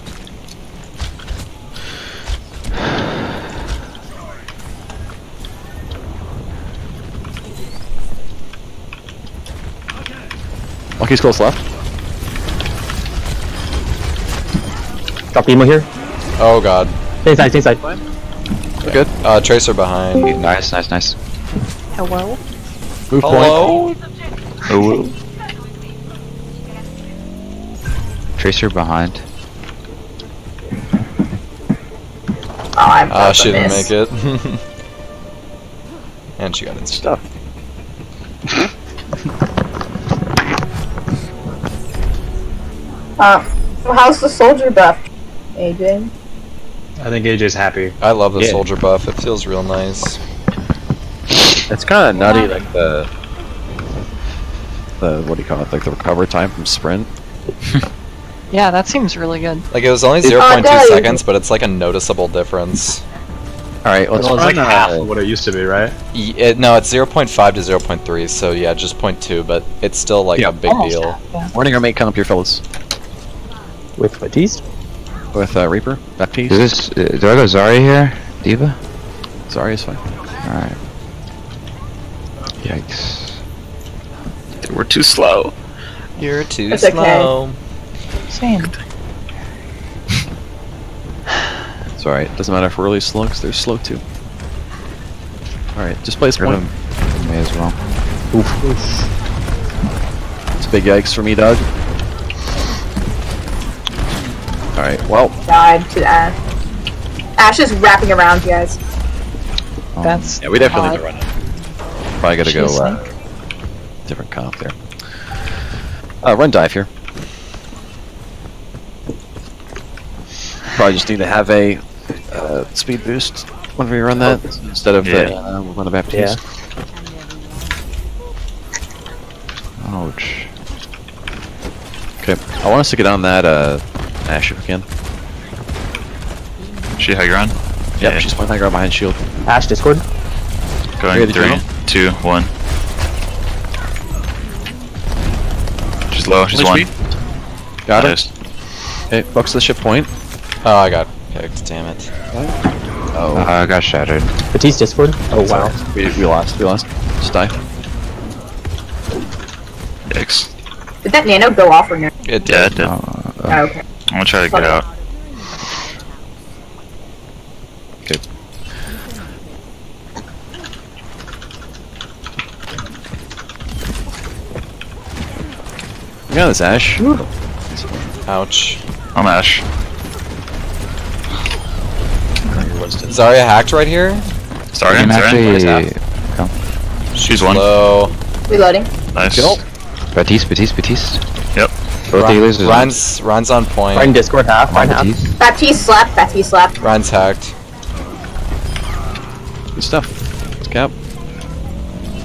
[SPEAKER 2] Lucky's close left.
[SPEAKER 4] Drop Emo here.
[SPEAKER 6] Oh god.
[SPEAKER 4] Stay inside, stay inside.
[SPEAKER 2] Good.
[SPEAKER 6] Uh, Tracer behind.
[SPEAKER 5] Nice, nice, nice.
[SPEAKER 1] Hello?
[SPEAKER 2] Move point.
[SPEAKER 6] Hello?
[SPEAKER 3] Oh.
[SPEAKER 5] Tracer behind.
[SPEAKER 1] Oh, I'm
[SPEAKER 6] Ah,
[SPEAKER 1] about
[SPEAKER 6] she didn't
[SPEAKER 1] miss.
[SPEAKER 6] make it. *laughs* and she got it.
[SPEAKER 2] Stuff.
[SPEAKER 1] Uh, how's the soldier buff? AJ?
[SPEAKER 7] I think AJ's happy.
[SPEAKER 6] I love the
[SPEAKER 2] Yeah.
[SPEAKER 6] soldier buff. It feels real nice.
[SPEAKER 2] It's kind of nutty, like the the what do you call it? Like the recover time from sprint. *laughs*
[SPEAKER 8] Yeah, that seems really good.
[SPEAKER 6] Like it was only
[SPEAKER 2] It-
[SPEAKER 6] 0.2
[SPEAKER 1] Oh,
[SPEAKER 6] seconds, but it's like a noticeable difference.
[SPEAKER 2] All right, let's
[SPEAKER 7] Well, it's like
[SPEAKER 2] run,
[SPEAKER 7] half of what it used to be, right?
[SPEAKER 6] Y- It, no, it's 0.5 to 0.3, so yeah, just 0.2, but it's still like
[SPEAKER 2] Yeah.
[SPEAKER 6] a big deal.
[SPEAKER 8] half, yeah.
[SPEAKER 2] Warning our mate come up here, fellas.
[SPEAKER 4] With Baptiste.
[SPEAKER 2] With uh, Reaper,
[SPEAKER 5] Is this? Uh, do I go Zarya here? Diva?
[SPEAKER 2] Sorry, it's fine.
[SPEAKER 5] Alright. Yikes.
[SPEAKER 3] We're too slow.
[SPEAKER 6] You're too
[SPEAKER 1] It's okay.
[SPEAKER 6] slow.
[SPEAKER 8] Same. *sighs*
[SPEAKER 2] It's alright. Doesn't matter if we're really slow, because they're slow too. Alright, just place one.
[SPEAKER 5] of May as well. Oof. Oof.
[SPEAKER 2] It's a big yikes for me, Doug. Alright, well,
[SPEAKER 1] Died to Ash. Ash is wrapping around you guys.
[SPEAKER 5] Um,
[SPEAKER 8] That's
[SPEAKER 2] yeah, we definitely need
[SPEAKER 8] odd.
[SPEAKER 2] to run it. Probably gotta go
[SPEAKER 8] She's
[SPEAKER 2] uh, different comp there. Uh, run dive here. Probably just need to have a uh, speed boost whenever you run that instead of the
[SPEAKER 3] Yeah.
[SPEAKER 2] uh, run a Baptiste.
[SPEAKER 5] Ouch.
[SPEAKER 2] Okay, I want us to get on that uh, Ash if we can.
[SPEAKER 3] She high ground.
[SPEAKER 2] Yep,
[SPEAKER 3] Yeah.
[SPEAKER 2] she's playing high ground behind shield.
[SPEAKER 4] Ash Discord.
[SPEAKER 3] Going
[SPEAKER 2] Ready to
[SPEAKER 3] three,
[SPEAKER 2] jump?
[SPEAKER 3] two, one. She's low. She's one.
[SPEAKER 2] speed. Got it.
[SPEAKER 3] Nice.
[SPEAKER 2] Okay, bucks the ship point.
[SPEAKER 6] Oh, I got picked. Damn it.
[SPEAKER 2] Oh,
[SPEAKER 5] Uh, I got shattered.
[SPEAKER 4] Baptiste Discord. Oh wow.
[SPEAKER 2] we, we lost. We lost. Just die.
[SPEAKER 3] Yikes.
[SPEAKER 1] Did that nano go off or no?
[SPEAKER 6] It
[SPEAKER 3] Yeah,
[SPEAKER 6] did.
[SPEAKER 3] it did.
[SPEAKER 5] Uh,
[SPEAKER 1] Oh, okay.
[SPEAKER 3] I'm gonna try to get out.
[SPEAKER 2] Okay. We got this Ash.
[SPEAKER 6] Ouch.
[SPEAKER 3] I'm Ash.
[SPEAKER 6] Zarya hacked right here.
[SPEAKER 3] Sorry,
[SPEAKER 5] you can
[SPEAKER 3] sorry.
[SPEAKER 5] actually
[SPEAKER 3] She's one.
[SPEAKER 6] Low.
[SPEAKER 1] Reloading.
[SPEAKER 3] Nice.
[SPEAKER 2] Kill.
[SPEAKER 5] Baptiste, Baptiste, Baptiste.
[SPEAKER 3] Yep.
[SPEAKER 5] Both
[SPEAKER 6] Ryan-
[SPEAKER 5] healers. is-
[SPEAKER 6] Ryan's, Ryan's on point.
[SPEAKER 4] Ryan Discord half. Ryan half.
[SPEAKER 5] Batiste.
[SPEAKER 1] Baptiste slapped. Baptiste slapped.
[SPEAKER 6] Ryan's hacked.
[SPEAKER 2] Good stuff. Let's cap.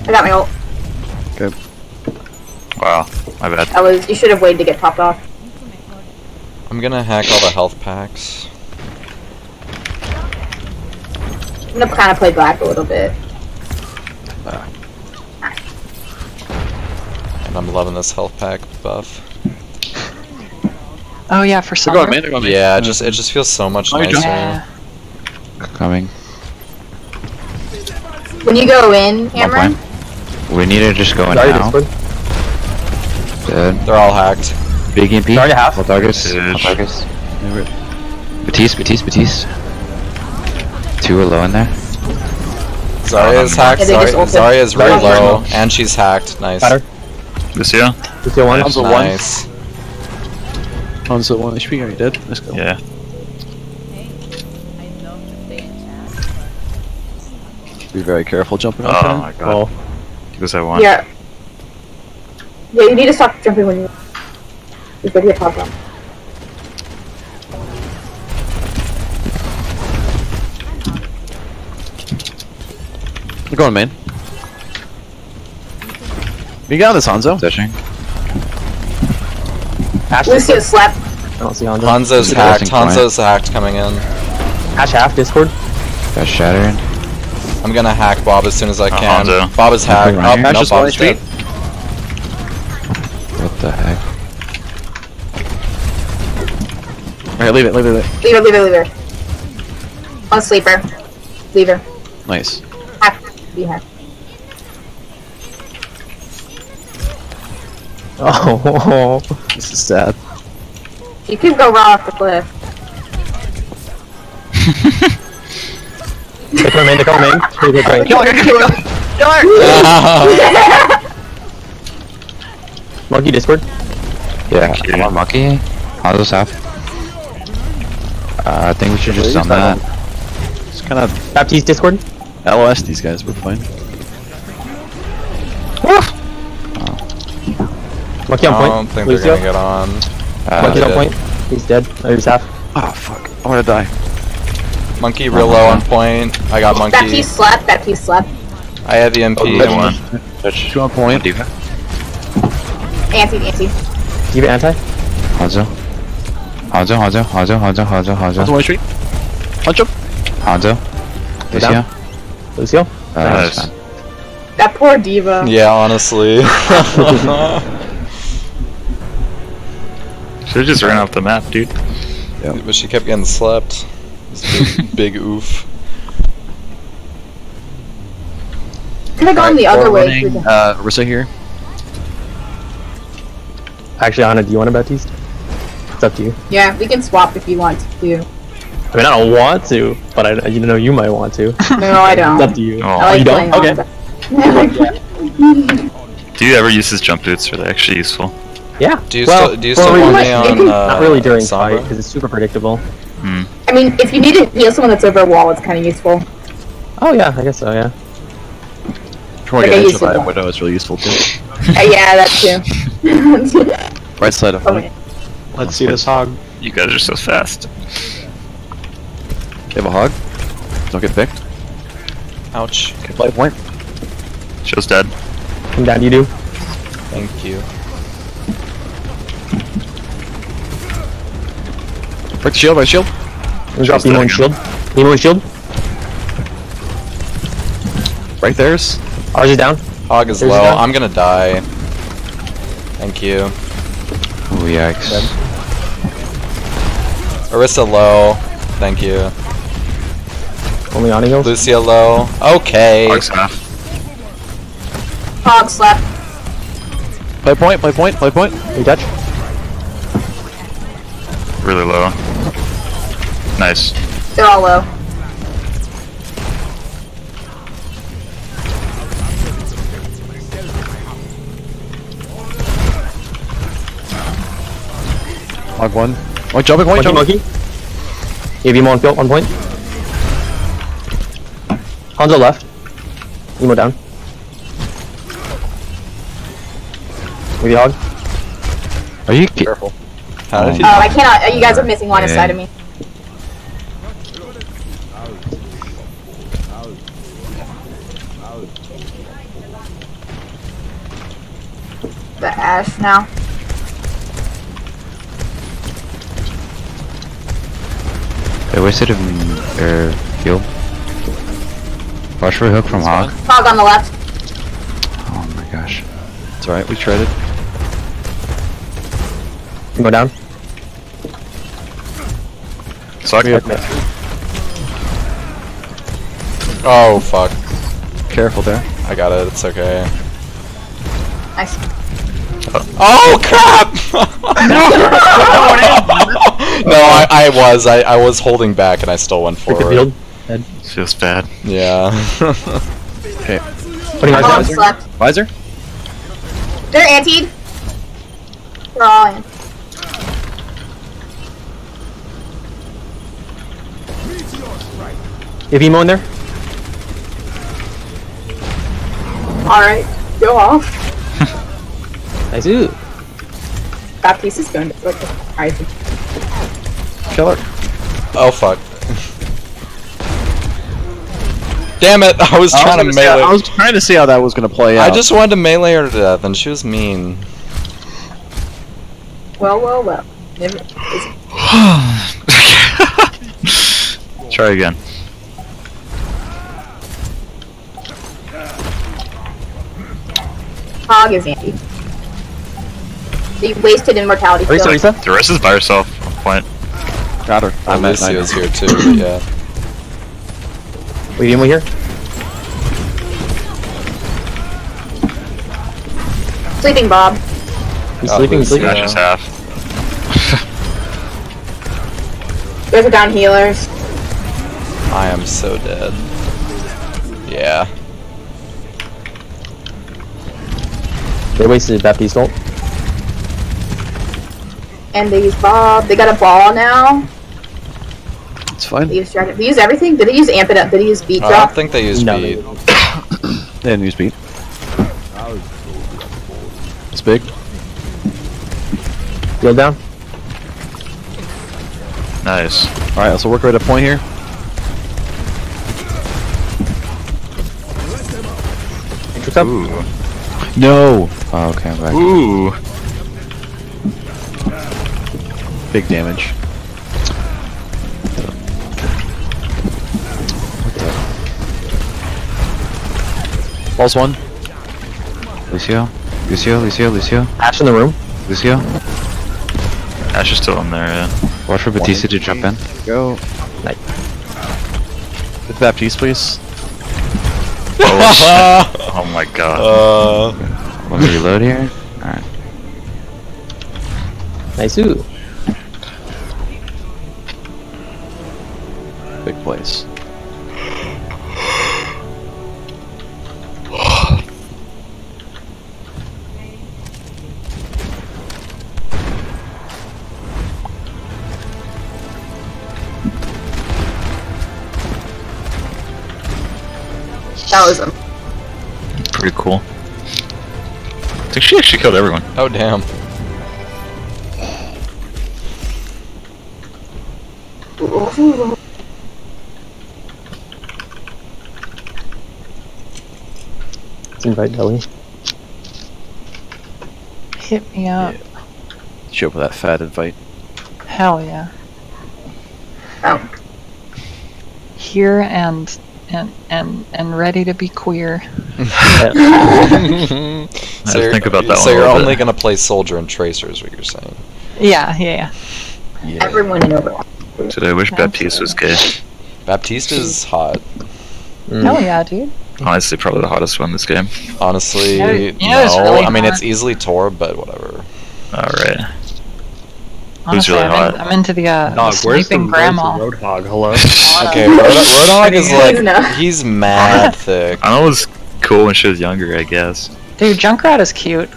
[SPEAKER 1] I got my ult. Good.
[SPEAKER 3] Wow. My bad.
[SPEAKER 1] That was. You should have waited to get popped off.
[SPEAKER 6] I'm gonna hack all the health packs.
[SPEAKER 1] I'm gonna kind of play black a little bit.
[SPEAKER 6] And I'm loving this health pack buff.
[SPEAKER 8] Oh yeah, for
[SPEAKER 2] They're going, man. Going.
[SPEAKER 6] Yeah, it just it just feels so much
[SPEAKER 2] Oh,
[SPEAKER 6] nicer.
[SPEAKER 8] Yeah.
[SPEAKER 5] Coming.
[SPEAKER 1] When you go in,
[SPEAKER 5] One
[SPEAKER 1] Cameron.
[SPEAKER 5] We need to just go in
[SPEAKER 4] Zarya
[SPEAKER 5] now.
[SPEAKER 4] Discord.
[SPEAKER 5] Dead.
[SPEAKER 6] They're all hacked.
[SPEAKER 5] Big EMP.
[SPEAKER 4] Zarya half.
[SPEAKER 5] All targets. All targets. Baptiste, Baptiste, Baptiste. Two are low in there.
[SPEAKER 6] Zarya is hacked.
[SPEAKER 1] Yeah,
[SPEAKER 6] Zarya,
[SPEAKER 1] ulted.
[SPEAKER 6] Zarya is really
[SPEAKER 4] Zarya's
[SPEAKER 6] low, and she's hacked. Nice.
[SPEAKER 4] Got her.
[SPEAKER 3] Lucio?
[SPEAKER 4] Lucio one.
[SPEAKER 2] Hanzo one.
[SPEAKER 6] Nice.
[SPEAKER 2] Hanzo one HP. Are you dead? Let's go.
[SPEAKER 3] Yeah.
[SPEAKER 2] Be very careful jumping
[SPEAKER 3] Oh my god.
[SPEAKER 4] Oh.
[SPEAKER 3] Because I won.
[SPEAKER 1] yeah. Yeah, you need to stop jumping when you. You could get popped off.
[SPEAKER 2] We're going, man. We got this, Hanzo.
[SPEAKER 5] Touching.
[SPEAKER 4] Ash
[SPEAKER 1] Lucio
[SPEAKER 4] Discord.
[SPEAKER 1] slapped.
[SPEAKER 4] I don't see Hanzo.
[SPEAKER 6] Hanzo's
[SPEAKER 5] Good
[SPEAKER 6] hacked.
[SPEAKER 5] blessing point.
[SPEAKER 6] Hanzo's hacked coming in.
[SPEAKER 4] Ash half Discord.
[SPEAKER 5] Got shattered.
[SPEAKER 6] I'm gonna hack Bob as soon as I
[SPEAKER 3] Uh,
[SPEAKER 6] can.
[SPEAKER 3] Hanzo.
[SPEAKER 6] Bob is hacked.
[SPEAKER 5] Right
[SPEAKER 6] Oh,
[SPEAKER 5] here.
[SPEAKER 6] no,
[SPEAKER 2] Ash is
[SPEAKER 6] Bob's
[SPEAKER 2] one
[SPEAKER 6] dead.
[SPEAKER 5] What the heck?
[SPEAKER 2] Alright, leave it, leave it, leave it.
[SPEAKER 1] Leave her, leave her, leave her. On sleeper. Leave her.
[SPEAKER 2] Nice.
[SPEAKER 1] Hack. Be hacked. *laughs*
[SPEAKER 4] Oh.
[SPEAKER 2] This is sad.
[SPEAKER 1] You could go raw off the cliff.
[SPEAKER 4] They come in. They come in. Pretty good point.
[SPEAKER 1] Kill her, kill her. Kill her. *laughs*
[SPEAKER 4] Monkey Discord.
[SPEAKER 5] Yeah, I'm on monkey. Hanzo's half. Uh, I think we should just
[SPEAKER 2] Please,
[SPEAKER 5] stun
[SPEAKER 2] I
[SPEAKER 5] that.
[SPEAKER 2] It's kind of
[SPEAKER 4] Baptiste Discord.
[SPEAKER 2] LOS these guys, we're fine.
[SPEAKER 4] Monkey
[SPEAKER 6] I
[SPEAKER 4] on point.
[SPEAKER 6] I don't think they're
[SPEAKER 4] Lucio.
[SPEAKER 6] gonna get on.
[SPEAKER 5] Uh,
[SPEAKER 4] Monkey's on point. He's dead. Oh, he's half.
[SPEAKER 2] Oh fuck, I wanna die.
[SPEAKER 6] Monkey real low on point. I got monkey.
[SPEAKER 1] Baptiste That Baptiste slapped.
[SPEAKER 6] I had the MP.
[SPEAKER 3] Dead one.
[SPEAKER 5] Touch.
[SPEAKER 2] Two on point.
[SPEAKER 5] Diva.
[SPEAKER 1] Anti, anti.
[SPEAKER 4] Give it anti.
[SPEAKER 5] Hanzo. Hanzo, Hanzo, Hanzo, Hanzo, Hanzo,
[SPEAKER 2] Hanzo
[SPEAKER 5] Hanzo.
[SPEAKER 2] one HP. Punch him.
[SPEAKER 5] Hanzo. Lucio.
[SPEAKER 4] down. Lucio.
[SPEAKER 5] That's
[SPEAKER 3] Nice.
[SPEAKER 1] That poor diva.
[SPEAKER 6] Yeah, honestly. *laughs*
[SPEAKER 3] Should've just ran off the map, dude.
[SPEAKER 6] Yeah, but she kept getting slapped. Big, *laughs* big oof.
[SPEAKER 1] Could have gone the other way.
[SPEAKER 2] Running, uh, Rissa here.
[SPEAKER 4] Actually, Anna, do you want a Baptiste? It's up to you.
[SPEAKER 1] Yeah, we can swap if you want to.
[SPEAKER 4] I mean, I don't want to, but I, you know, you might want to. *laughs*
[SPEAKER 1] No, I don't.
[SPEAKER 4] up to you.
[SPEAKER 3] Oh.
[SPEAKER 4] Oh,
[SPEAKER 1] like
[SPEAKER 4] you don't? Okay.
[SPEAKER 1] Alpha. *laughs*
[SPEAKER 3] Do you ever use his jump boots? Are they actually useful?
[SPEAKER 4] Yeah.
[SPEAKER 6] Do you
[SPEAKER 4] well,
[SPEAKER 6] still do you
[SPEAKER 4] for
[SPEAKER 6] still
[SPEAKER 4] a
[SPEAKER 6] want me on?
[SPEAKER 1] you can-
[SPEAKER 6] Uh,
[SPEAKER 4] Not really during
[SPEAKER 6] Sombra?
[SPEAKER 4] fight because it's super predictable.
[SPEAKER 3] Hmm.
[SPEAKER 1] I mean, if you need to heal someone that's over a wall, it's kind of useful.
[SPEAKER 4] Oh yeah, I guess so. Yeah.
[SPEAKER 2] If wanna
[SPEAKER 1] Like, I
[SPEAKER 2] get
[SPEAKER 1] used
[SPEAKER 2] hit
[SPEAKER 1] to
[SPEAKER 2] by a widow, it's really useful too.
[SPEAKER 1] Uh, yeah, that too. *laughs*
[SPEAKER 2] Right side of
[SPEAKER 1] okay.
[SPEAKER 4] Let's see this hog.
[SPEAKER 3] You guys are so fast.
[SPEAKER 2] You have a hog? Don't get picked.
[SPEAKER 6] Ouch.
[SPEAKER 2] Okay, play point.
[SPEAKER 3] Show's dead.
[SPEAKER 4] Come down, you do.
[SPEAKER 6] Thank you.
[SPEAKER 2] Break the shield, break the shield.
[SPEAKER 4] Drop
[SPEAKER 3] Just
[SPEAKER 4] Emo
[SPEAKER 3] that
[SPEAKER 4] and shield. Emo and shield.
[SPEAKER 2] Right there's.
[SPEAKER 4] Ours is down.
[SPEAKER 6] Hog is
[SPEAKER 4] There's
[SPEAKER 6] low. I'm gonna die. Thank you.
[SPEAKER 5] Yikes.
[SPEAKER 6] Orisa low. Thank you.
[SPEAKER 4] Only on heals.
[SPEAKER 6] Lucio low. Okay.
[SPEAKER 3] Hog's half.
[SPEAKER 1] Hog slap.
[SPEAKER 2] Play point, play point, play point.
[SPEAKER 4] You touch.
[SPEAKER 3] Really low. Nice.
[SPEAKER 1] They're all low.
[SPEAKER 2] Hog one. Oh, jumping, point,
[SPEAKER 4] Monkey,
[SPEAKER 2] jumping.
[SPEAKER 4] monkey. You have Emo on field, one point. Hanzo left. Emo down. With the hog.
[SPEAKER 5] Are you
[SPEAKER 6] Careful. How did oh. he?
[SPEAKER 1] Oh, I cannot. You guys are missing line of
[SPEAKER 5] Yeah.
[SPEAKER 1] sight of me. The ash now.
[SPEAKER 5] They wasted a m- er, field. Watch for a hook from Hog.
[SPEAKER 1] Hog on the left.
[SPEAKER 5] Oh my gosh.
[SPEAKER 2] It's alright, we traded.
[SPEAKER 4] Go down.
[SPEAKER 3] Suck.
[SPEAKER 6] Oh fuck.
[SPEAKER 2] Careful there.
[SPEAKER 6] I got it. It's okay.
[SPEAKER 1] Nice.
[SPEAKER 6] Oh crap! no, *laughs* I, I was. I, I was holding back and I still went
[SPEAKER 4] Pick the
[SPEAKER 6] forward.
[SPEAKER 4] field.
[SPEAKER 3] Feels bad.
[SPEAKER 6] Yeah.
[SPEAKER 2] Okay.
[SPEAKER 4] Putting ours
[SPEAKER 1] Hog
[SPEAKER 4] down.
[SPEAKER 1] slept.
[SPEAKER 2] Visor?
[SPEAKER 1] They're antied. They're all in.
[SPEAKER 4] You have Emo in there.
[SPEAKER 1] Alright. Go off. *laughs*
[SPEAKER 4] Nice. Ooh.
[SPEAKER 1] Baptiste is going to like surprise you.
[SPEAKER 2] Killer.
[SPEAKER 6] oh fuck. Damn it! *laughs* I was trying to
[SPEAKER 2] gonna see how-
[SPEAKER 6] melee.
[SPEAKER 2] I was trying to see how that was gonna play out.
[SPEAKER 6] I just wanted to melee her to death, and she was mean.
[SPEAKER 1] Well, well, well. Never. *sighs*
[SPEAKER 3] Try again.
[SPEAKER 1] Hog is anti. They wasted immortality.
[SPEAKER 4] Risa,
[SPEAKER 1] field.
[SPEAKER 4] Risa.
[SPEAKER 3] The rest is by herself. Point.
[SPEAKER 2] Got her.
[SPEAKER 6] Oh,
[SPEAKER 2] I'm at
[SPEAKER 6] was here too. But yeah.
[SPEAKER 4] We have Emo here.
[SPEAKER 1] Sleeping Bob.
[SPEAKER 4] He's
[SPEAKER 6] Oh,
[SPEAKER 4] sleeping. He's
[SPEAKER 6] Lucy.
[SPEAKER 4] sleeping.
[SPEAKER 3] Smash is half. *laughs*
[SPEAKER 1] There's a down healers.
[SPEAKER 6] I am so dead. Yeah.
[SPEAKER 4] They wasted Baptiste ult.
[SPEAKER 1] And they use Bob. They got a ball now.
[SPEAKER 2] It's fine.
[SPEAKER 1] They use dragon. They use everything. Did they use amp it up? Did they use beat uh,
[SPEAKER 6] I
[SPEAKER 1] drop?
[SPEAKER 6] don't think they used
[SPEAKER 4] No,
[SPEAKER 6] beat. *coughs*
[SPEAKER 2] They didn't use beat. It's big.
[SPEAKER 4] Field down.
[SPEAKER 3] Nice.
[SPEAKER 2] Alright, so work right at point here.
[SPEAKER 4] Matrix up.
[SPEAKER 3] Ooh.
[SPEAKER 2] No!
[SPEAKER 5] Oh, okay, I'm back.
[SPEAKER 3] Ooh.
[SPEAKER 2] Big damage. Balls one.
[SPEAKER 5] Lucio? Lucio, Lucio, Lucio,
[SPEAKER 4] Ash in the room.
[SPEAKER 5] Lucio.
[SPEAKER 3] Ash is still in there, yeah.
[SPEAKER 5] Watch for Baptiste to jump in.
[SPEAKER 2] Go.
[SPEAKER 4] Nice.
[SPEAKER 2] Get Baptiste, please. *laughs*
[SPEAKER 3] Oh my god.
[SPEAKER 6] Uh,
[SPEAKER 5] Want me reload here? Alright.
[SPEAKER 4] Nice. Ooh.
[SPEAKER 2] Place.
[SPEAKER 1] That was them.
[SPEAKER 3] Pretty cool. think she actually killed everyone.
[SPEAKER 6] Oh damn.
[SPEAKER 4] Let's *laughs* invite Delhi.
[SPEAKER 8] Hit me up.
[SPEAKER 2] Show up with that fat invite.
[SPEAKER 8] Hell yeah.
[SPEAKER 1] Oh.
[SPEAKER 8] Here and and and and ready to be queer.
[SPEAKER 6] so
[SPEAKER 3] to
[SPEAKER 6] you're,
[SPEAKER 3] think about that
[SPEAKER 6] so
[SPEAKER 3] one
[SPEAKER 6] you're
[SPEAKER 3] little
[SPEAKER 6] only
[SPEAKER 3] bit.
[SPEAKER 6] gonna play soldier and tracer is what you're saying.
[SPEAKER 8] Yeah, yeah, yeah.
[SPEAKER 2] Yeah.
[SPEAKER 1] Everyone in Overwatch.
[SPEAKER 3] Dude, I wish Baptiste was gay.
[SPEAKER 6] Baptiste is hot.
[SPEAKER 8] Hell yeah, dude.
[SPEAKER 3] Honestly, probably the hottest one in this game.
[SPEAKER 6] Honestly,
[SPEAKER 8] You know- you know
[SPEAKER 6] no.
[SPEAKER 8] really
[SPEAKER 6] I mean, it's easily Torb, but whatever.
[SPEAKER 3] Alright.
[SPEAKER 8] Honestly,
[SPEAKER 3] really
[SPEAKER 8] I'm,
[SPEAKER 3] hot?
[SPEAKER 8] In, I'm into the uh,
[SPEAKER 7] Dog,
[SPEAKER 8] the
[SPEAKER 7] where's the,
[SPEAKER 8] sleeping
[SPEAKER 7] where's the
[SPEAKER 8] grandma.
[SPEAKER 7] Roadhog? Hello? *laughs*
[SPEAKER 6] Okay, Road- *laughs* Roadhog is like
[SPEAKER 1] not.
[SPEAKER 6] he's mad *laughs* thick.
[SPEAKER 3] I know it was cool when she was younger, I guess.
[SPEAKER 8] Dude, Junkrat is cute.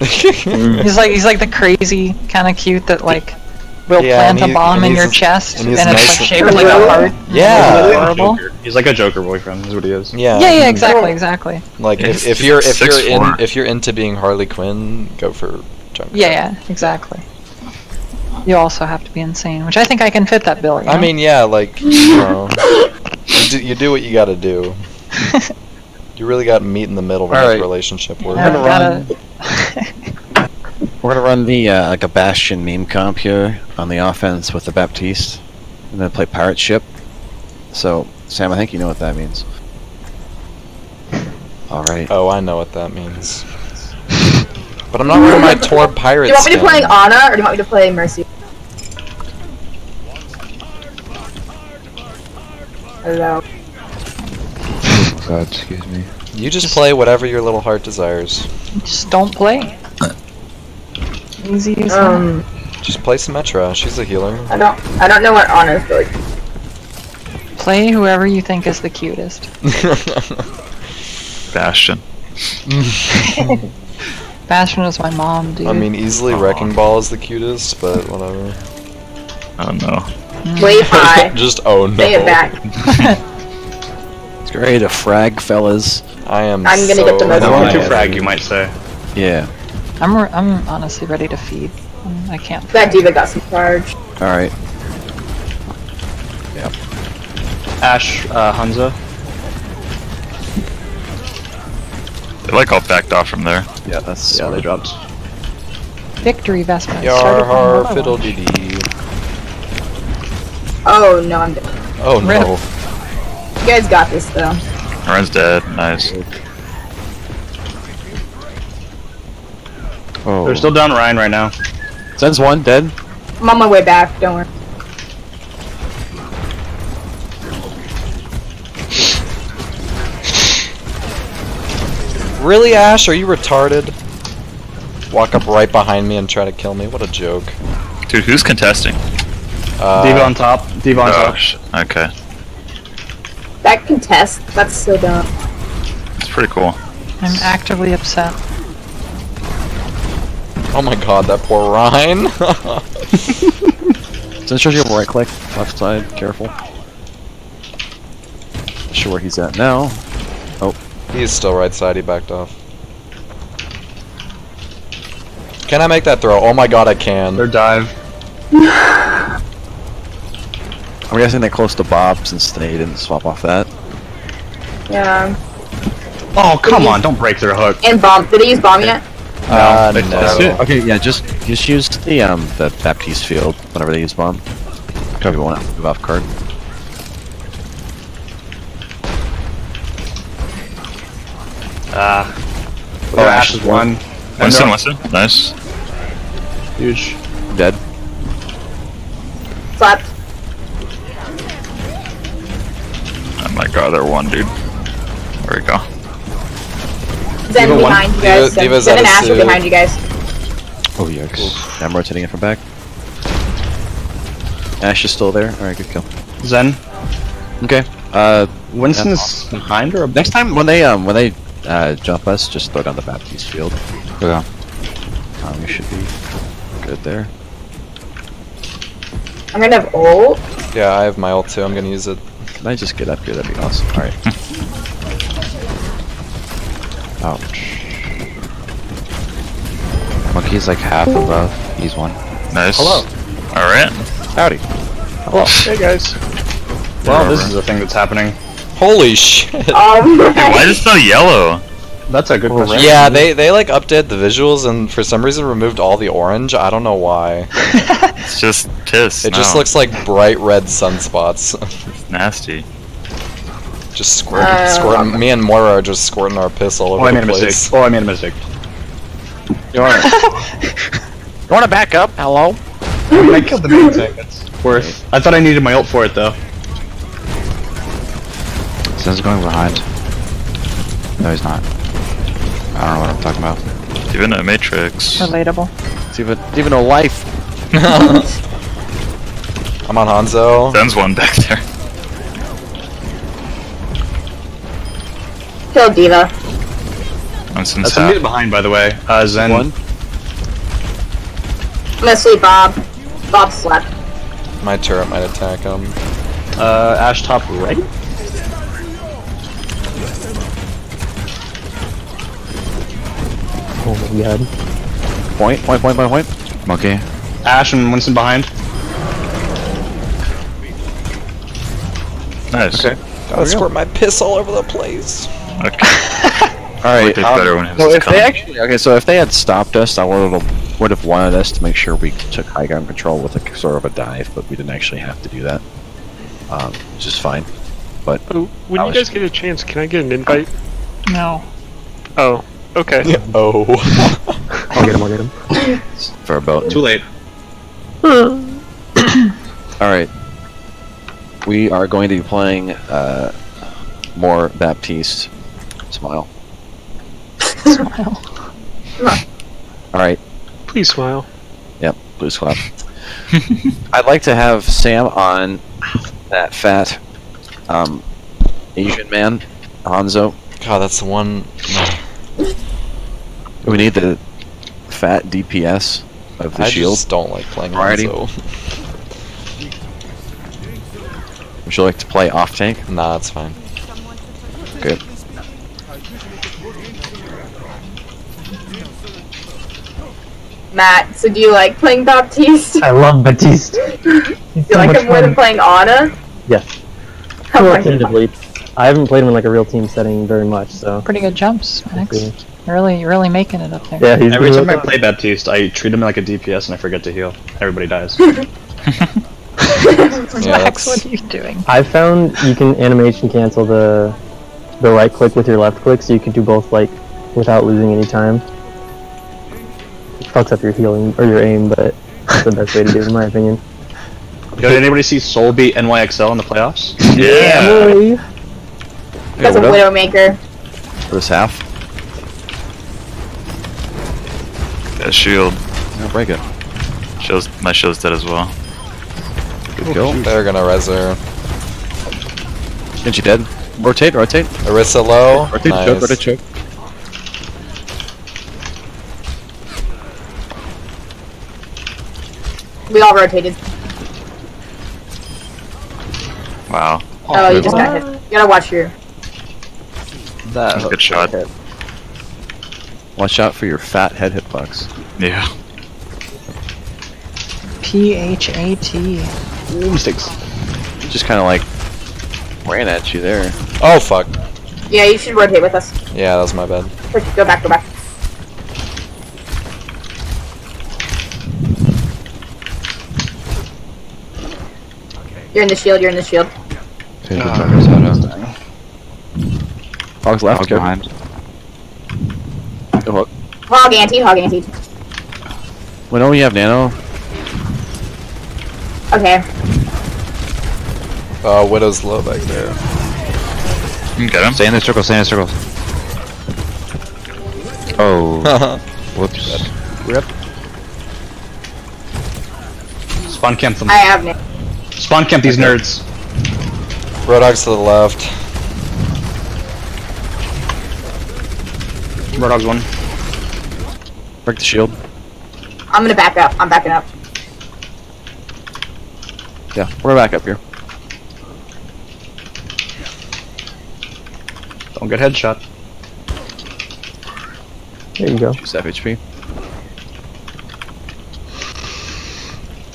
[SPEAKER 8] He's like he's like the crazy kind of cute that like will
[SPEAKER 6] Yeah,
[SPEAKER 8] plant a bomb
[SPEAKER 6] and
[SPEAKER 8] in your chest
[SPEAKER 6] and
[SPEAKER 8] and,
[SPEAKER 6] he's
[SPEAKER 8] it's
[SPEAKER 6] nice
[SPEAKER 8] like shaped like a heart. *laughs*
[SPEAKER 6] Yeah.
[SPEAKER 7] He's a Joker. He's like a Joker boyfriend, is what he is.
[SPEAKER 6] yeah.
[SPEAKER 8] Yeah, yeah, exactly, exactly.
[SPEAKER 6] Like if, if you're if you're in if you're into being Harley Quinn, go for Junkrat.
[SPEAKER 8] Yeah, yeah, exactly. You also have to be insane, which I think I can fit that bill. You
[SPEAKER 6] I mean, yeah, like you know, you do, you do what you got to do. *laughs* You really got to meet in the middle of make
[SPEAKER 2] Alright.
[SPEAKER 6] a relationship work.
[SPEAKER 8] Yeah,
[SPEAKER 2] gonna
[SPEAKER 8] gotta- *laughs*
[SPEAKER 2] We're gonna run the uh, like a Bastion meme comp here on the offense with the Baptiste, and then play pirate ship. So Sam, I think you know what that means. All right.
[SPEAKER 6] Oh, I know what that means. But I'm not wearing my Torb pirate
[SPEAKER 1] Do *laughs* you want me to play Ana or do you want me to play Mercy? Hello.
[SPEAKER 5] God, excuse me.
[SPEAKER 6] You just play whatever your little heart desires.
[SPEAKER 8] just don't play. Easy as that.
[SPEAKER 1] Um,
[SPEAKER 6] Just play Symmetra. She's a healer.
[SPEAKER 1] I don't, I don't know what Ana is like.
[SPEAKER 8] Play whoever you think is the cutest. *laughs*
[SPEAKER 3] Bastion. *laughs*
[SPEAKER 8] Bastion is my mom, dude.
[SPEAKER 6] I mean, easily Wrecking Ball is the cutest, but whatever.
[SPEAKER 3] I don't know.
[SPEAKER 1] Wave high.
[SPEAKER 6] just oh no.
[SPEAKER 1] Say it back. *laughs*
[SPEAKER 2] Let's get ready to frag, fellas.
[SPEAKER 6] I am.
[SPEAKER 1] I'm gonna
[SPEAKER 6] so
[SPEAKER 1] get the most
[SPEAKER 7] Going
[SPEAKER 1] Yeah.
[SPEAKER 7] to frag, you might say.
[SPEAKER 2] Yeah.
[SPEAKER 8] I'm re- I'm honestly ready to feed. I can't.
[SPEAKER 1] That diva got some charge.
[SPEAKER 2] All right. Yep.
[SPEAKER 7] Ash, uh, Hanzo.
[SPEAKER 3] They like all backed off from there.
[SPEAKER 2] Yeah, that's
[SPEAKER 7] Yeah, they dropped.
[SPEAKER 8] Victory Vespa.
[SPEAKER 6] Yar har fiddle dee dee.
[SPEAKER 1] Oh no, I'm dead.
[SPEAKER 6] Oh no.
[SPEAKER 1] You guys got this though.
[SPEAKER 3] Ryan's dead. Nice.
[SPEAKER 2] Oh.
[SPEAKER 7] They're still down Ryan right now.
[SPEAKER 2] Zen's one dead.
[SPEAKER 1] I'm on my way back. Don't worry.
[SPEAKER 6] Really, Ash? Are you retarded? Walk up right behind me and try to kill me? What a joke.
[SPEAKER 3] Dude, who's contesting?
[SPEAKER 6] Uh,
[SPEAKER 7] Diva on top. Diva on
[SPEAKER 3] Oh,
[SPEAKER 7] top.
[SPEAKER 3] sh- okay.
[SPEAKER 1] That contest. That's so dumb.
[SPEAKER 3] It's pretty cool.
[SPEAKER 8] I'm actively upset. *laughs*
[SPEAKER 6] Oh my god, that poor Ryan. *laughs*
[SPEAKER 2] Zen shows you right click, left side, careful. Not Sure where he's at now.
[SPEAKER 6] Oh, He is still right side, he backed off. Can I make that throw? Oh my god, I can.
[SPEAKER 7] Their dive. *laughs*
[SPEAKER 2] I'm guessing they're close to Bob since they didn't swap off that.
[SPEAKER 1] Yeah.
[SPEAKER 7] Oh, come on, don't break their hook.
[SPEAKER 1] And bomb. Did they use bomb yet?
[SPEAKER 6] Uh, no.
[SPEAKER 2] Okay, yeah, just just use the um the Baptiste field whenever they use bomb. Cover one out, move off card.
[SPEAKER 7] Ah.
[SPEAKER 2] Oh,
[SPEAKER 7] Oh,
[SPEAKER 2] Ash
[SPEAKER 7] Ash
[SPEAKER 2] is
[SPEAKER 7] is one. And
[SPEAKER 3] Winston, Winston. Nice.
[SPEAKER 7] Huge.
[SPEAKER 2] Dead.
[SPEAKER 1] Slapped.
[SPEAKER 3] Oh my god, they're one, dude. There we go.
[SPEAKER 1] Zen
[SPEAKER 7] Diva one.
[SPEAKER 1] behind you
[SPEAKER 6] Diva-
[SPEAKER 1] guys. Zen,
[SPEAKER 6] Diva's
[SPEAKER 1] Zen and Ash are behind you guys.
[SPEAKER 2] Oh yikes. Now I'm rotating it from back. Ash is still there. Alright, good kill.
[SPEAKER 7] Zen.
[SPEAKER 2] Okay. Uh
[SPEAKER 7] Winston's behind or
[SPEAKER 2] next time when they um when they uh jump us, just throw down the Baptiste field.
[SPEAKER 5] Okay.
[SPEAKER 2] Um we should be good there.
[SPEAKER 1] I'm gonna have ult.
[SPEAKER 6] Yeah, I have my ult too, I'm gonna use it.
[SPEAKER 2] Can I just get up here? That'd be awesome. Alright. *laughs* Ouch.
[SPEAKER 5] Monkey's like half above. He's one.
[SPEAKER 3] Nice.
[SPEAKER 2] Hello.
[SPEAKER 3] Alright.
[SPEAKER 2] Howdy. Hello.
[SPEAKER 7] Hey guys. Well, this is a thing that's happening.
[SPEAKER 6] Holy shit. *laughs*
[SPEAKER 1] Um,
[SPEAKER 3] Why is it so yellow?
[SPEAKER 7] That's a good question.
[SPEAKER 6] Yeah, they they like updated the visuals and for some reason removed all the orange. I don't know why. *laughs*
[SPEAKER 3] It's just piss.
[SPEAKER 6] It just looks like bright red sunspots.
[SPEAKER 3] It's nasty.
[SPEAKER 6] Just squirting,
[SPEAKER 1] Uh,
[SPEAKER 6] squirting. Me and Moira are just squirting our piss all over
[SPEAKER 7] Oh, I made a
[SPEAKER 6] place.
[SPEAKER 7] mistake. Oh, I made a mistake. *laughs*
[SPEAKER 2] You want you want to back up? Hello.
[SPEAKER 7] I mean, I killed the main thing. It's worth. I thought I needed my ult for it though.
[SPEAKER 5] Zen's going behind. No, he's not. I don't know what I'm talking about.
[SPEAKER 3] Even a Matrix.
[SPEAKER 8] Relatable.
[SPEAKER 2] It's even it's even a life. *laughs* *laughs*
[SPEAKER 6] I'm on Hanzo.
[SPEAKER 3] Zen's one back there.
[SPEAKER 1] Kill Diva.
[SPEAKER 3] I'm since
[SPEAKER 7] That's
[SPEAKER 3] half.
[SPEAKER 7] muted behind, by the way. Uh, Zen.
[SPEAKER 2] One.
[SPEAKER 1] I'm gonna sleep Bob. Bob slept.
[SPEAKER 6] My turret might attack him.
[SPEAKER 7] Uh, Ash top right.
[SPEAKER 4] Oh my god.
[SPEAKER 2] Point. Point. Point. Point. Point.
[SPEAKER 5] Monkey.
[SPEAKER 7] Ash and Winston behind.
[SPEAKER 3] Nice.
[SPEAKER 2] Okay.
[SPEAKER 6] Gotta squirt my piss all over the place.
[SPEAKER 3] Okay. *laughs*
[SPEAKER 2] All right.
[SPEAKER 3] Looked
[SPEAKER 2] um,
[SPEAKER 3] better when it
[SPEAKER 2] so
[SPEAKER 3] was
[SPEAKER 2] if they actually okay, so if they had stopped us, I would have would have wanted us to make sure we took high ground control with a sort of a dive, but we didn't actually have to do that, um, which is fine. But
[SPEAKER 9] Oh, when
[SPEAKER 2] I
[SPEAKER 9] you guys get a chance, can I get an invite?
[SPEAKER 8] No.
[SPEAKER 9] Oh, okay. *laughs*
[SPEAKER 6] Oh. *laughs*
[SPEAKER 4] I'll get him, I'll get him.
[SPEAKER 2] for a boat.
[SPEAKER 7] Too late. *coughs*
[SPEAKER 2] All right. We are going to be playing uh, more Baptiste. Smile.
[SPEAKER 8] Smile.
[SPEAKER 2] All right.
[SPEAKER 9] Please smile.
[SPEAKER 2] Yep. Blue clap. *laughs* I'd like to have Sam on that fat um, Asian man, Hanzo.
[SPEAKER 6] God, that's the one.
[SPEAKER 2] We need the fat DPS of the
[SPEAKER 6] I
[SPEAKER 2] shield.
[SPEAKER 6] just don't like playing
[SPEAKER 2] Variety.
[SPEAKER 6] Hanzo.
[SPEAKER 2] Would you like to play off tank?
[SPEAKER 6] Nah, it's fine.
[SPEAKER 1] Matt, so do you like playing Baptiste?
[SPEAKER 4] I love Baptiste.
[SPEAKER 1] Do *laughs* you like him more than playing Ana?
[SPEAKER 4] Yes.
[SPEAKER 1] Oh my
[SPEAKER 4] I haven't played him in like a real team setting very much, so.
[SPEAKER 8] Pretty good jumps, Max.
[SPEAKER 4] Yeah,
[SPEAKER 8] You're really, you're really making it up there.
[SPEAKER 4] Yeah, he's
[SPEAKER 7] Every time I play Baptiste, I treat him like a DPS and I forget to heal. Everybody dies. *laughs* *laughs*
[SPEAKER 6] Yeah,
[SPEAKER 8] Max,
[SPEAKER 6] that's-
[SPEAKER 8] what are you doing?
[SPEAKER 4] I found you can animation cancel the the right click with your left click, so you can do both like without losing any time. It fucks up your healing or your aim, but that's the best way to do it in my opinion.
[SPEAKER 7] Yo, did anybody see Seoul beat NYXL in the playoffs?
[SPEAKER 3] Yeah.
[SPEAKER 4] Boy.
[SPEAKER 1] That's a? Widowmaker.
[SPEAKER 2] For this half.
[SPEAKER 3] That shield.
[SPEAKER 2] Yeah, break it.
[SPEAKER 3] Shield's, my shield's dead as well.
[SPEAKER 2] Good oh, kill.
[SPEAKER 6] They're gonna res her.
[SPEAKER 2] Isn't she dead? Rotate, rotate.
[SPEAKER 6] Orisa low.
[SPEAKER 2] Rotate, choke, rotate, choke.
[SPEAKER 1] We all rotated.
[SPEAKER 3] Wow.
[SPEAKER 1] Oh, you just got hit. You gotta watch your.
[SPEAKER 2] That
[SPEAKER 3] Good shot.
[SPEAKER 2] Watch out for your fat head hitbox.
[SPEAKER 3] Yeah.
[SPEAKER 8] P H A T.
[SPEAKER 7] Ooh, mistakes.
[SPEAKER 2] Just kind of like ran at you there.
[SPEAKER 6] Oh fuck.
[SPEAKER 1] Yeah, you should rotate with us.
[SPEAKER 6] Yeah, that was my bad.
[SPEAKER 1] Go back, go back. You're in the shield, you're in the shield.
[SPEAKER 5] Okay, good progress.
[SPEAKER 2] Hog's left.
[SPEAKER 5] Hog
[SPEAKER 2] Go.
[SPEAKER 5] behind.
[SPEAKER 2] Go hog.
[SPEAKER 1] Hog anti, hog anti.
[SPEAKER 2] When oh, you have nano.
[SPEAKER 1] Okay.
[SPEAKER 6] Uh, Widow's low back there.
[SPEAKER 3] You can get him.
[SPEAKER 5] Stay in the circle, stay in the circle. Oh, *laughs* whoops. Rip.
[SPEAKER 7] Spawn camp them.
[SPEAKER 1] I have Nick.
[SPEAKER 7] Spawn camp these nerds.
[SPEAKER 6] Roadhog's to the left.
[SPEAKER 7] Murdoch's one.
[SPEAKER 2] Break the shield.
[SPEAKER 1] I'm gonna back up. I'm backing up.
[SPEAKER 2] Yeah, we're back up here.
[SPEAKER 7] Don't get headshot.
[SPEAKER 4] There you go.
[SPEAKER 2] Just FHP.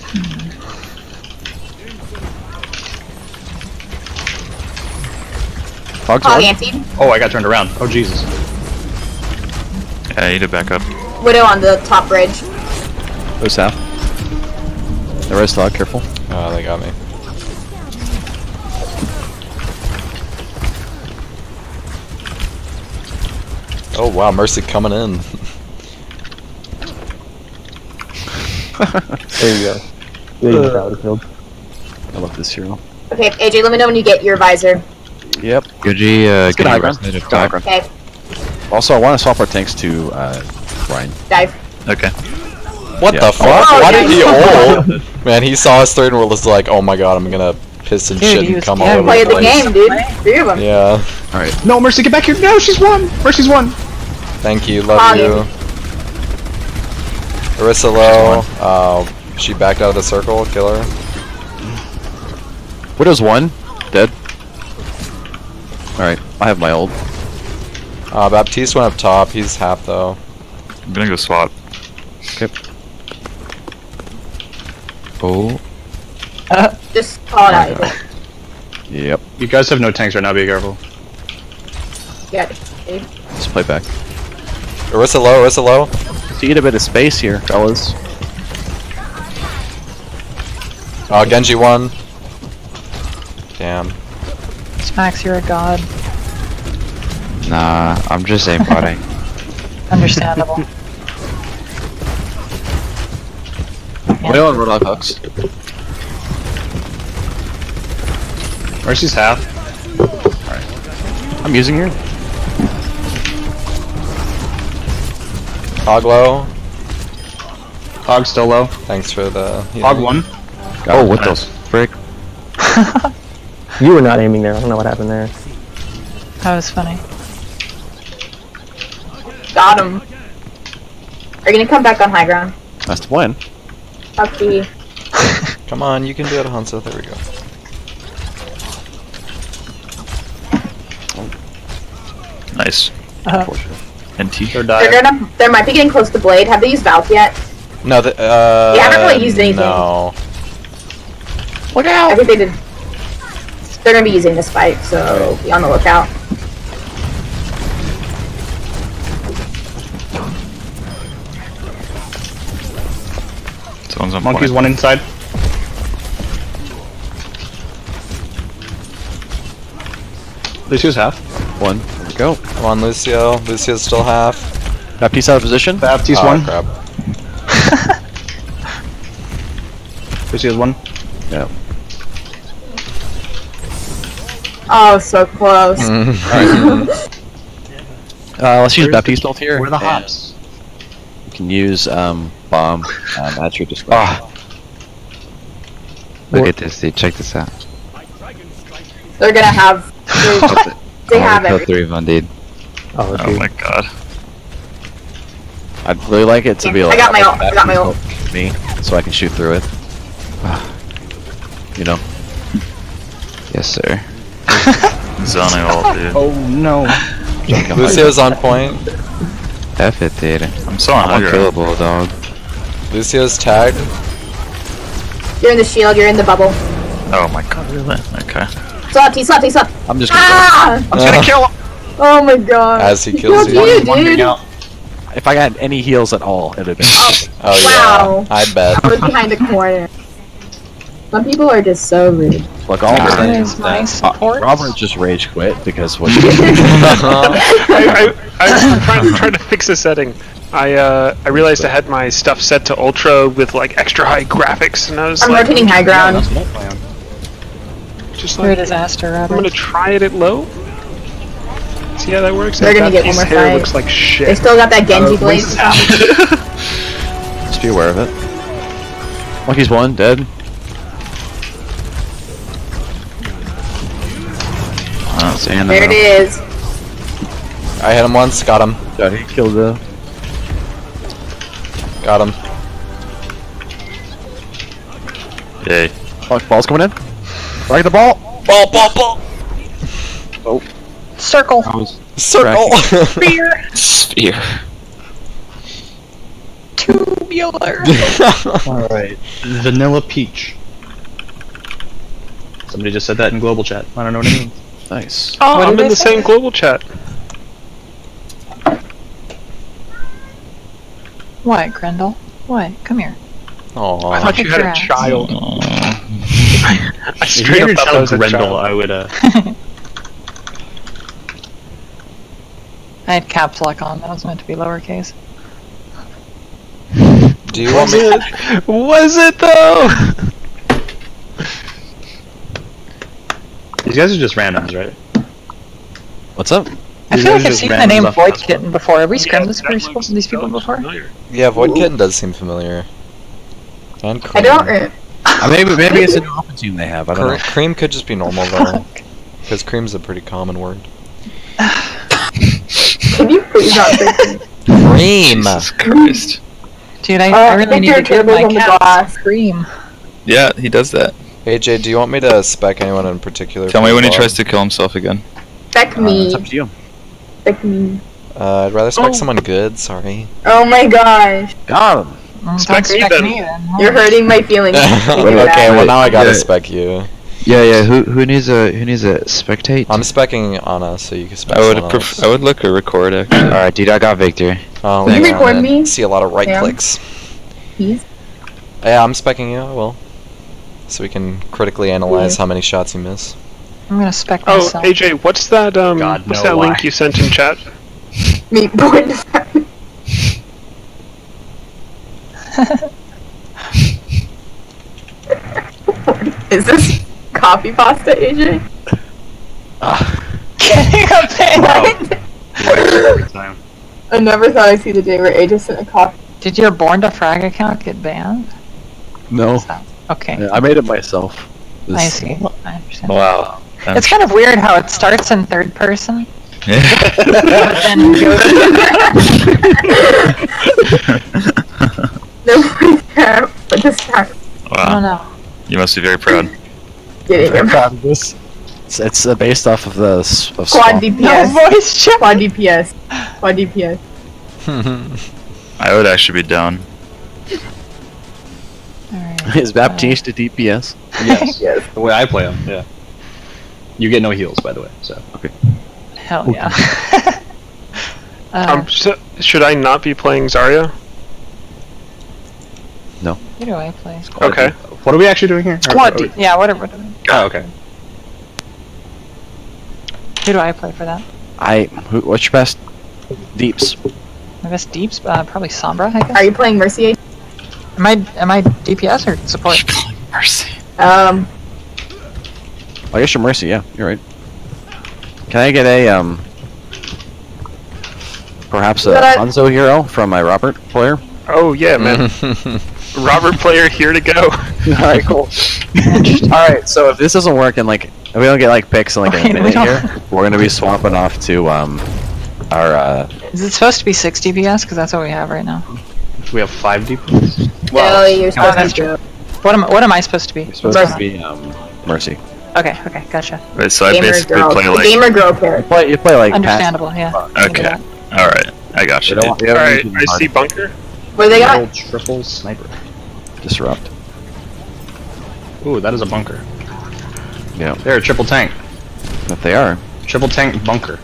[SPEAKER 2] Hogs hmm.
[SPEAKER 1] Hog
[SPEAKER 2] one.
[SPEAKER 1] anti.
[SPEAKER 7] Oh, I got turned around. Oh, Jesus.
[SPEAKER 3] Yeah, I need to back up.
[SPEAKER 1] Widow on the top bridge.
[SPEAKER 2] Who's half? The rest dog, careful.
[SPEAKER 6] Oh, they got me. Oh wow, Mercy coming in. *laughs*
[SPEAKER 4] There you go. Yeah, you battlefield.
[SPEAKER 2] I love this hero.
[SPEAKER 1] Okay, AJ, let me know when you get your visor.
[SPEAKER 2] Yep.
[SPEAKER 5] Goji, uh,
[SPEAKER 2] get
[SPEAKER 5] getting
[SPEAKER 2] high ground.
[SPEAKER 5] arrested
[SPEAKER 2] Get
[SPEAKER 5] up
[SPEAKER 2] high
[SPEAKER 5] top.
[SPEAKER 2] ground.
[SPEAKER 1] Okay,
[SPEAKER 2] Also, I want to swap our tanks to uh, Ryan.
[SPEAKER 1] dive.
[SPEAKER 3] Okay.
[SPEAKER 6] What
[SPEAKER 2] Yeah.
[SPEAKER 6] the fuck?
[SPEAKER 1] Oh,
[SPEAKER 6] Why did he *laughs* ult? Man, he saw us third and was like, oh my god, I'm gonna piss and
[SPEAKER 8] Dude,
[SPEAKER 6] shit
[SPEAKER 8] he
[SPEAKER 6] and
[SPEAKER 8] was
[SPEAKER 6] come all
[SPEAKER 8] yeah,
[SPEAKER 6] over
[SPEAKER 1] Play
[SPEAKER 6] the
[SPEAKER 1] the
[SPEAKER 6] place.
[SPEAKER 1] game, dude. Three of them.
[SPEAKER 6] Yeah.
[SPEAKER 2] All right.
[SPEAKER 7] No, Mercy, get back here. No, she's won. Mercy's won.
[SPEAKER 6] Thank you, love
[SPEAKER 1] Hog
[SPEAKER 6] you.
[SPEAKER 1] it.
[SPEAKER 6] Orisa low. Uh, she backed out of the circle. Kill her.
[SPEAKER 2] Widow's one. Dead. All right. I have my ult.
[SPEAKER 6] Uh, Baptiste went up top. He's half though.
[SPEAKER 3] I'm gonna go swap. Yep.
[SPEAKER 5] Oh,
[SPEAKER 1] Just call it out. AJ.
[SPEAKER 2] Yep.
[SPEAKER 7] You guys have no tanks right now. Be careful.
[SPEAKER 1] Yeah, dude.
[SPEAKER 2] Let's play back.
[SPEAKER 6] Orisa low. Orisa low.
[SPEAKER 2] To eat a bit of space here, fellas.
[SPEAKER 6] Uh, Genji one. Damn.
[SPEAKER 8] Smax, you're a god.
[SPEAKER 5] nah, I'm just aimbotting. *laughs*
[SPEAKER 8] Understandable.
[SPEAKER 2] Widow and Roadhog hooks.
[SPEAKER 7] Mercy's half.
[SPEAKER 2] I'm using here.
[SPEAKER 6] Hog low.
[SPEAKER 7] Hog still low.
[SPEAKER 6] Thanks for the.
[SPEAKER 7] Hog one.
[SPEAKER 5] oh, what
[SPEAKER 3] Nice.
[SPEAKER 5] the frick? *laughs*
[SPEAKER 4] You were not aiming there. I don't know what happened there.
[SPEAKER 8] That was funny.
[SPEAKER 1] Got him. Are you gonna come back on high ground?
[SPEAKER 2] That's the plan.
[SPEAKER 1] Fucky. *laughs*
[SPEAKER 6] Come on, you can do it, Hansa. There we go.
[SPEAKER 3] Nice.
[SPEAKER 8] Uh,
[SPEAKER 3] NT.
[SPEAKER 7] They're
[SPEAKER 1] They're
[SPEAKER 7] dying.
[SPEAKER 1] gonna. They might be getting close to blade. Have they used Valve yet?
[SPEAKER 6] No, the, uh.
[SPEAKER 1] They haven't really used anything.
[SPEAKER 6] No.
[SPEAKER 1] Look out! I think they did. They're gonna be using this fight, so be on the lookout.
[SPEAKER 3] Someone's on
[SPEAKER 7] Monkey's
[SPEAKER 3] point.
[SPEAKER 7] one inside. Lucio's half.
[SPEAKER 2] One. There we go.
[SPEAKER 6] Come on, Lucio. Lucio's still half.
[SPEAKER 2] Baptiste out of position.
[SPEAKER 7] Baptiste
[SPEAKER 6] oh,
[SPEAKER 7] one.
[SPEAKER 6] Ah, crap. *laughs*
[SPEAKER 7] Lucio's one.
[SPEAKER 2] Yeah.
[SPEAKER 1] Oh, so close.
[SPEAKER 6] Mm. *laughs*
[SPEAKER 2] Uh, let's use
[SPEAKER 7] Where's
[SPEAKER 2] Baptiste ult here.
[SPEAKER 7] Where are the hops?
[SPEAKER 2] You can use um, bomb um, at your discretion.
[SPEAKER 5] Ah. Look at this, dude. Check this out.
[SPEAKER 1] They're gonna have. *laughs* They, they
[SPEAKER 5] Oh,
[SPEAKER 1] have
[SPEAKER 5] we killed three of them, dude.
[SPEAKER 4] Oh,
[SPEAKER 3] Oh
[SPEAKER 4] dude.
[SPEAKER 3] my god.
[SPEAKER 2] I'd really like it to be like.
[SPEAKER 1] I got my ult, I got my ult.
[SPEAKER 2] me, so I can shoot through it. you know.
[SPEAKER 5] Yes, sir. *laughs*
[SPEAKER 3] Zoning ult, dude.
[SPEAKER 7] Oh no.
[SPEAKER 6] Lucio's on point.
[SPEAKER 5] F it, dude.
[SPEAKER 3] I'm so
[SPEAKER 5] I'm
[SPEAKER 3] high ground.
[SPEAKER 5] unkillable, dog.
[SPEAKER 6] Lucio's tagged.
[SPEAKER 1] You're in the shield. You're in the bubble.
[SPEAKER 3] Oh my god, really? Okay.
[SPEAKER 1] Slap, T, slap, T, slap.
[SPEAKER 2] I'm just gonna.
[SPEAKER 1] Ah!
[SPEAKER 2] I'm just gonna kill him.
[SPEAKER 1] Oh my god.
[SPEAKER 6] As he
[SPEAKER 1] He
[SPEAKER 6] kills
[SPEAKER 1] killed
[SPEAKER 6] you.
[SPEAKER 1] you,
[SPEAKER 7] One
[SPEAKER 1] dude.
[SPEAKER 7] getting.
[SPEAKER 2] If I got any heals at all, it'd have been.
[SPEAKER 6] Oh
[SPEAKER 1] Wow.
[SPEAKER 6] yeah. I bet.
[SPEAKER 1] I was behind the corner. Some people are just so rude.
[SPEAKER 2] Look, all I'm saying
[SPEAKER 8] There's
[SPEAKER 2] is
[SPEAKER 8] my
[SPEAKER 2] that
[SPEAKER 8] support.
[SPEAKER 2] Robert just rage quit because what? *laughs*
[SPEAKER 9] I, I, I'm *laughs* trying, trying to fix a setting. I uh, I realized I had my stuff set to ultra with like extra high graphics, and I was
[SPEAKER 1] I'm
[SPEAKER 9] like,
[SPEAKER 1] rotating high ground.
[SPEAKER 9] just
[SPEAKER 8] You're a
[SPEAKER 9] like,
[SPEAKER 8] disaster,
[SPEAKER 9] I'm gonna try it at low. See how that works.
[SPEAKER 1] They're gonna
[SPEAKER 9] That
[SPEAKER 1] get one
[SPEAKER 9] piece
[SPEAKER 1] more
[SPEAKER 9] hair
[SPEAKER 1] fight.
[SPEAKER 9] looks like shit.
[SPEAKER 1] They still got that Genji
[SPEAKER 9] Uh,
[SPEAKER 1] blade.
[SPEAKER 9] Winston's *laughs* out.
[SPEAKER 2] Just be aware of it. Monkey's one, dead.
[SPEAKER 5] Stand
[SPEAKER 1] There it uh, is.
[SPEAKER 6] I hit him once. Got him.
[SPEAKER 2] Yeah, he killed the.
[SPEAKER 6] Got him.
[SPEAKER 3] Yay.
[SPEAKER 2] Fuck, ball's coming in. Right the ball.
[SPEAKER 6] Ball, ball, ball. Oh.
[SPEAKER 8] Circle.
[SPEAKER 6] Circle.
[SPEAKER 8] Spear.
[SPEAKER 3] Sphere.
[SPEAKER 8] Tube healer.
[SPEAKER 7] Alright. Vanilla peach. Somebody just said that in global chat. I don't know what it means.
[SPEAKER 2] Nice.
[SPEAKER 9] Oh,
[SPEAKER 8] What
[SPEAKER 9] I'm in the
[SPEAKER 8] say?
[SPEAKER 9] same global chat.
[SPEAKER 8] What, Grendel? What? Come here.
[SPEAKER 9] Aww.
[SPEAKER 6] I
[SPEAKER 9] thought you
[SPEAKER 8] kick
[SPEAKER 9] had a
[SPEAKER 8] ass.
[SPEAKER 9] child. *laughs* I
[SPEAKER 7] If you
[SPEAKER 9] straight up
[SPEAKER 7] a
[SPEAKER 9] thought I
[SPEAKER 7] child
[SPEAKER 9] was a
[SPEAKER 7] Grendel,
[SPEAKER 9] child.
[SPEAKER 7] I would uh *laughs*
[SPEAKER 8] I had caps lock on. That was meant to be lowercase.
[SPEAKER 6] Do you want me?
[SPEAKER 9] Was it *laughs* though?
[SPEAKER 7] These guys are just randoms, right?
[SPEAKER 2] What's up?
[SPEAKER 8] I feel like I've seen the name
[SPEAKER 7] off
[SPEAKER 8] Void Kitten before. Have we scrimmed
[SPEAKER 9] Yeah,
[SPEAKER 8] this
[SPEAKER 9] that
[SPEAKER 8] person,
[SPEAKER 9] looks-
[SPEAKER 8] these people before?
[SPEAKER 9] familiar.
[SPEAKER 6] Yeah, Void Kitten does seem familiar. And
[SPEAKER 1] I don't. Re-
[SPEAKER 2] Uh, maybe *laughs* maybe it's a new open team they have. I don't
[SPEAKER 6] Cre-
[SPEAKER 2] know.
[SPEAKER 6] cream could just be *laughs* normal though, because cream's a pretty common word. *sighs*
[SPEAKER 1] can you please not say
[SPEAKER 6] Cream.
[SPEAKER 3] Jesus *laughs* Christ.
[SPEAKER 8] Dude, I,
[SPEAKER 1] Uh,
[SPEAKER 8] I really
[SPEAKER 1] pick
[SPEAKER 8] need to give
[SPEAKER 1] dribbles
[SPEAKER 8] my
[SPEAKER 1] on the
[SPEAKER 8] cat
[SPEAKER 1] glass.
[SPEAKER 8] scream.
[SPEAKER 3] Yeah, he does that.
[SPEAKER 6] AJ, do you want me to spec anyone in particular?
[SPEAKER 3] Tell
[SPEAKER 6] for
[SPEAKER 3] me when he tries to kill himself again.
[SPEAKER 1] Spec
[SPEAKER 2] Uh,
[SPEAKER 1] me.
[SPEAKER 2] it's up to you.
[SPEAKER 1] Spec me.
[SPEAKER 6] Uh, I'd rather spec
[SPEAKER 9] Oh.
[SPEAKER 6] someone good. Sorry.
[SPEAKER 1] Oh my gosh.
[SPEAKER 2] Got him.
[SPEAKER 8] Mm,
[SPEAKER 9] Spec
[SPEAKER 8] don't
[SPEAKER 9] me then.
[SPEAKER 8] me then.
[SPEAKER 1] You're hurting my feelings. *laughs* Take
[SPEAKER 6] okay, well now I gotta
[SPEAKER 5] Yeah.
[SPEAKER 6] spec you.
[SPEAKER 5] Yeah, yeah. Who who needs a who needs a spectate?
[SPEAKER 6] I'm specking Anna, so you can spec
[SPEAKER 3] I would pref-
[SPEAKER 6] else.
[SPEAKER 3] I would look a record actually.
[SPEAKER 5] All right, dude. I got Victor.
[SPEAKER 6] Oh,
[SPEAKER 1] Will you record me?
[SPEAKER 6] See a lot of right
[SPEAKER 1] Sam?
[SPEAKER 6] clicks.
[SPEAKER 1] Please.
[SPEAKER 6] Yeah, I'm specking you. I will. So we can critically analyze how many shots you miss.
[SPEAKER 8] I'm gonna spec
[SPEAKER 9] Oh,
[SPEAKER 8] myself.
[SPEAKER 9] AJ, what's that? Um,
[SPEAKER 7] God,
[SPEAKER 9] what's
[SPEAKER 7] no,
[SPEAKER 9] that link you sent in chat? *laughs*
[SPEAKER 1] Me point. *laughs* Is this copypasta, AJ?
[SPEAKER 8] Getting a pin.
[SPEAKER 7] Every time. *laughs*
[SPEAKER 1] I never thought I'd see the day where AJ sent a coffee.
[SPEAKER 8] Did your Born to Frag account get banned?
[SPEAKER 2] No.
[SPEAKER 8] Okay,
[SPEAKER 2] Yeah, I made it myself.
[SPEAKER 8] I
[SPEAKER 2] This-
[SPEAKER 8] see. I understand.
[SPEAKER 3] Wow.
[SPEAKER 8] It's kind of weird how it starts in third person,
[SPEAKER 3] Yeah.
[SPEAKER 8] but then goes.
[SPEAKER 1] No, yeah, but this time,
[SPEAKER 8] I don't know.
[SPEAKER 3] You must be very proud.
[SPEAKER 1] getting
[SPEAKER 2] I'm proud of this. It's, it's uh, based off of the s- of
[SPEAKER 1] Quad
[SPEAKER 2] Spawn.
[SPEAKER 8] No voice chat.
[SPEAKER 1] Quad DPS. Quad DPS. *laughs*
[SPEAKER 3] I would actually be down.
[SPEAKER 8] Alright. *laughs*
[SPEAKER 2] Is Baptiste a DPS?
[SPEAKER 7] Yes. *laughs*
[SPEAKER 1] Yes.
[SPEAKER 7] The way I play them, yeah. You get no heals, by the way. So okay.
[SPEAKER 8] Hell yeah. *laughs* uh,
[SPEAKER 9] Um, so, should I not be playing Zarya? No.
[SPEAKER 8] Who do I play?
[SPEAKER 9] Okay.
[SPEAKER 7] what are we actually doing here?
[SPEAKER 8] Squad
[SPEAKER 7] are we-
[SPEAKER 8] D. Yeah, whatever. whatever.
[SPEAKER 7] Oh, okay.
[SPEAKER 8] Who do I play for that?
[SPEAKER 2] I. Who, what's your best deeps?
[SPEAKER 8] I guess Deeps, uh, probably Sombra, I guess.
[SPEAKER 1] Are you playing Mercy? AJ?
[SPEAKER 8] Am I am I DPS or support?
[SPEAKER 3] Mercy.
[SPEAKER 1] Um,
[SPEAKER 2] I guess you're mercy. Yeah, you're right. Can I get a um? Perhaps a
[SPEAKER 1] But I-
[SPEAKER 2] Hanzo hero from my Robert player.
[SPEAKER 9] Oh yeah, man. *laughs* Robert player here to go. *laughs*
[SPEAKER 2] Alright, cool. *laughs* Alright, so if this doesn't work and like if we don't get like picks in like
[SPEAKER 8] Wait,
[SPEAKER 2] a
[SPEAKER 8] we
[SPEAKER 2] minute
[SPEAKER 8] don't-
[SPEAKER 2] here, we're gonna be swapping off to um our uh
[SPEAKER 8] Is it supposed to be 6 DPS? Because that's what we have right now.
[SPEAKER 7] We have five DPS.
[SPEAKER 1] well, you're supposed
[SPEAKER 8] that's
[SPEAKER 1] to do.
[SPEAKER 8] What am what am I supposed to be?
[SPEAKER 2] we're supposed to be um mercy.
[SPEAKER 8] Okay, okay, gotcha.
[SPEAKER 3] Wait, so I basically
[SPEAKER 1] girl.
[SPEAKER 3] play
[SPEAKER 1] the
[SPEAKER 3] like.
[SPEAKER 1] gamer girl character.
[SPEAKER 2] Play you play like
[SPEAKER 8] Understandable, yeah.
[SPEAKER 3] Okay. All right. I got you.
[SPEAKER 2] we don't,
[SPEAKER 3] dude.
[SPEAKER 2] we don't
[SPEAKER 9] Alright, I
[SPEAKER 2] be hard
[SPEAKER 9] see bunker.
[SPEAKER 1] Where they got?
[SPEAKER 7] Old triple sniper.
[SPEAKER 2] disrupt.
[SPEAKER 7] Ooh, that is a bunker.
[SPEAKER 2] Yeah,
[SPEAKER 7] They're a triple tank.
[SPEAKER 2] if they are.
[SPEAKER 7] Triple tank bunker.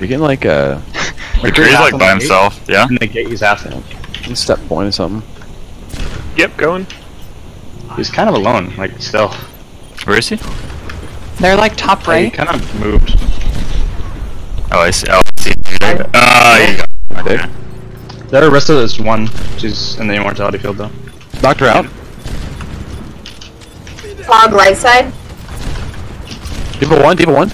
[SPEAKER 2] You're getting like uh. *laughs*
[SPEAKER 3] McCree's
[SPEAKER 7] half
[SPEAKER 3] like by
[SPEAKER 7] my
[SPEAKER 3] himself. Yeah.
[SPEAKER 7] And they get he's half
[SPEAKER 2] step point or something.
[SPEAKER 9] Yep, going.
[SPEAKER 7] He's kind of alone, like still.
[SPEAKER 3] Where is he?
[SPEAKER 8] They're like top right
[SPEAKER 7] He
[SPEAKER 8] right.
[SPEAKER 7] kind of moved.
[SPEAKER 3] Oh, I see. Oh, I see. Ah, you Okay.
[SPEAKER 7] There are rest of this one. She's in the immortality field though.
[SPEAKER 2] Knocked her out.
[SPEAKER 1] Fog right side.
[SPEAKER 2] Diva one, Diva one.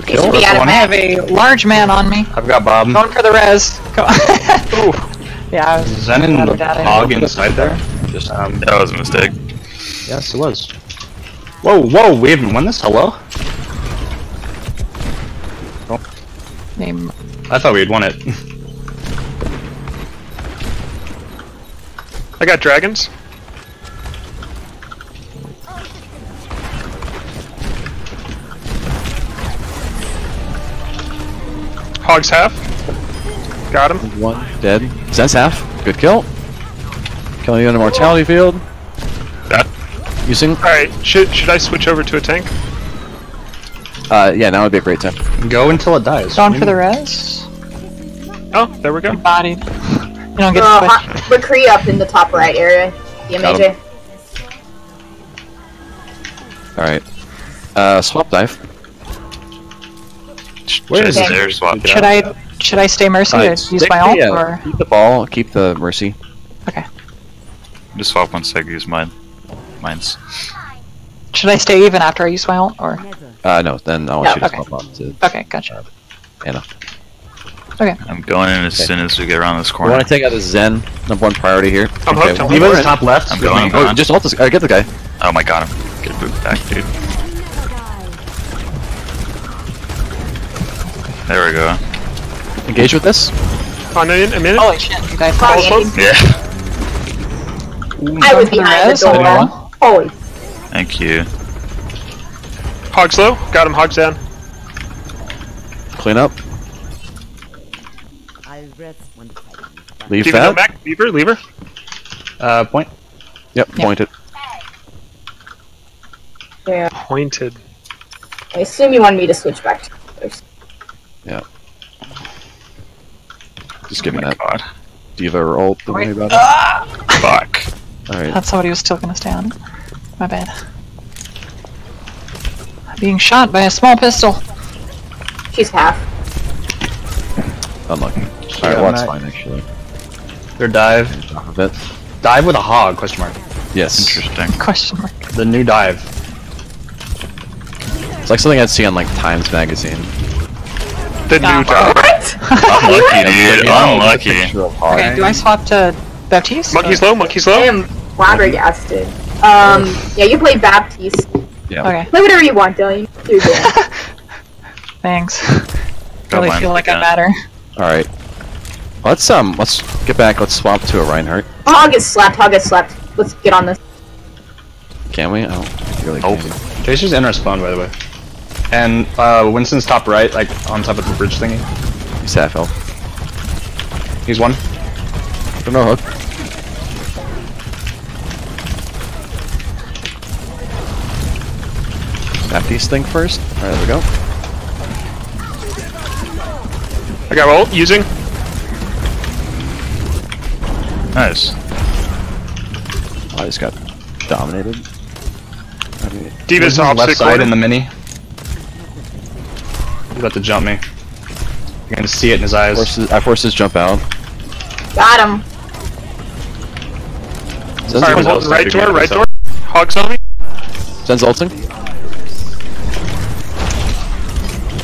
[SPEAKER 2] Good
[SPEAKER 1] He should
[SPEAKER 2] kill.
[SPEAKER 1] be out of
[SPEAKER 8] I have a large man on me.
[SPEAKER 7] I've got Bob.
[SPEAKER 8] Going for the res. Go. *laughs* yeah, I was
[SPEAKER 7] Zen and
[SPEAKER 8] Without a doubt, I
[SPEAKER 7] Hog inside there. Just um.
[SPEAKER 3] That was a mistake.
[SPEAKER 7] Yes, it was. Whoa, whoa! We haven't won this. Hello.
[SPEAKER 8] name.
[SPEAKER 7] I thought we had won it.
[SPEAKER 9] I got dragons. Hog's half. Got him.
[SPEAKER 2] One dead. Zen's half. Good kill. Killing you in the mortality field.
[SPEAKER 9] That.
[SPEAKER 2] Using.
[SPEAKER 9] Alright, should, should I switch over to a tank?
[SPEAKER 2] Uh, yeah, now would be a great time.
[SPEAKER 7] Go until it dies.
[SPEAKER 8] Going for the res.
[SPEAKER 9] Oh, there we go.
[SPEAKER 8] Body. You don't get
[SPEAKER 1] Uh,
[SPEAKER 8] to
[SPEAKER 1] hot- McCree up in the top right area. The
[SPEAKER 2] Got
[SPEAKER 1] MAJ.
[SPEAKER 2] Alright. Uh, swap dive.
[SPEAKER 3] Where is
[SPEAKER 1] Okay.
[SPEAKER 3] swap?
[SPEAKER 8] Should I should I stay mercy
[SPEAKER 2] Uh,
[SPEAKER 8] to use my
[SPEAKER 2] the,
[SPEAKER 8] ult
[SPEAKER 2] uh,
[SPEAKER 8] or
[SPEAKER 2] Keep the ball, keep the mercy.
[SPEAKER 8] okay?
[SPEAKER 3] Just swap one sec. Use mine. Mine's.
[SPEAKER 8] Should I stay even after I use my ult or
[SPEAKER 2] Uh, no, then I want
[SPEAKER 8] No,
[SPEAKER 2] you to
[SPEAKER 8] okay.
[SPEAKER 2] swap up to
[SPEAKER 8] okay? Gotcha.
[SPEAKER 2] Ana. Okay.
[SPEAKER 3] I'm going in as
[SPEAKER 2] Okay.
[SPEAKER 3] soon as we get around this
[SPEAKER 2] corner.
[SPEAKER 3] corner.
[SPEAKER 2] want to take out the Zen, number one priority here.
[SPEAKER 9] I'm hooked, I'm
[SPEAKER 2] well,
[SPEAKER 9] hooked.
[SPEAKER 7] Top left.
[SPEAKER 3] I'm
[SPEAKER 7] with
[SPEAKER 3] going,
[SPEAKER 7] me.
[SPEAKER 3] I'm
[SPEAKER 2] Oh,
[SPEAKER 3] going.
[SPEAKER 2] just ult this. Uh, get the guy.
[SPEAKER 3] Oh my god, I'm get booped back, dude. There we go.
[SPEAKER 2] Engage with this.
[SPEAKER 9] On in a minute.
[SPEAKER 8] Holy shit! You guys.
[SPEAKER 1] Sorry,
[SPEAKER 9] Follow
[SPEAKER 1] Andy.
[SPEAKER 3] Yeah.
[SPEAKER 1] I was
[SPEAKER 8] for the
[SPEAKER 1] behind the door.
[SPEAKER 8] or-
[SPEAKER 1] Holy.
[SPEAKER 3] Thank you.
[SPEAKER 9] Hog's low. Got him. Hog's down.
[SPEAKER 2] Clean up. Leave
[SPEAKER 9] Lever, no
[SPEAKER 2] that.
[SPEAKER 9] Mac. Lever, lever.
[SPEAKER 7] Uh, point.
[SPEAKER 2] Yep,
[SPEAKER 8] Yeah.
[SPEAKER 2] point it.
[SPEAKER 1] Yeah.
[SPEAKER 9] Pointed.
[SPEAKER 1] I assume you wanted me to switch back to others.
[SPEAKER 2] Just oh give
[SPEAKER 3] oh
[SPEAKER 2] me
[SPEAKER 3] my
[SPEAKER 2] that.
[SPEAKER 3] god.
[SPEAKER 2] Diva or ult. Don't worry about it.
[SPEAKER 3] Fuck.
[SPEAKER 2] Alright.
[SPEAKER 8] That's somebody was still gonna stay on. My bad. I'm being shot by a small pistol.
[SPEAKER 1] She's half.
[SPEAKER 2] Unlucky. Alright,
[SPEAKER 7] Yeah,
[SPEAKER 2] well, that's fine actually.
[SPEAKER 7] Their dive.
[SPEAKER 2] Off of it.
[SPEAKER 7] Dive with a hog? Question mark.
[SPEAKER 2] Yes.
[SPEAKER 3] Interesting.
[SPEAKER 8] Question mark.
[SPEAKER 7] The new dive.
[SPEAKER 2] It's like something I'd see on like Times magazine.
[SPEAKER 9] The new dog.
[SPEAKER 1] What? *laughs*
[SPEAKER 3] Unlucky, *laughs* dude. Unlucky.
[SPEAKER 2] Picture of Hog.
[SPEAKER 8] Okay, do I swap to Baptiste?
[SPEAKER 9] Monkey's low. Monkey's
[SPEAKER 1] I am flabbergasted. Um, yeah, you play Baptiste.
[SPEAKER 2] Yeah.
[SPEAKER 8] Okay,
[SPEAKER 1] Play whatever you want, Dylan. You're good. *laughs*
[SPEAKER 8] thanks.
[SPEAKER 3] Got
[SPEAKER 8] really feel like I matter.
[SPEAKER 2] Alright. Let's um let's get back, let's swap to a Reinhardt.
[SPEAKER 1] Hog gets slapped. Hog gets slapped. Let's get on this.
[SPEAKER 2] Can we? I don't really
[SPEAKER 3] Nope.
[SPEAKER 2] can.
[SPEAKER 7] Tracer's in our spawn, by the way. And uh, Winston's top right, like on top of the bridge thingy.
[SPEAKER 2] He's half health.
[SPEAKER 7] He's one.
[SPEAKER 2] Don't know hook. Baptiste thing first. Alright, there we go.
[SPEAKER 9] I got ult. Using.
[SPEAKER 3] Nice.
[SPEAKER 2] I just got dominated. I mean,
[SPEAKER 9] Diva's
[SPEAKER 7] Winston's left side in the mini. He's about to jump me. You're gonna see it in his eyes.
[SPEAKER 2] forces, I force his jump out.
[SPEAKER 1] Got him.
[SPEAKER 2] Zen's,
[SPEAKER 9] Alright,
[SPEAKER 2] ulting.
[SPEAKER 9] right
[SPEAKER 3] Zen's
[SPEAKER 9] door. Right door.
[SPEAKER 3] ulting.
[SPEAKER 9] Hog's on me.
[SPEAKER 2] Zen's ulting.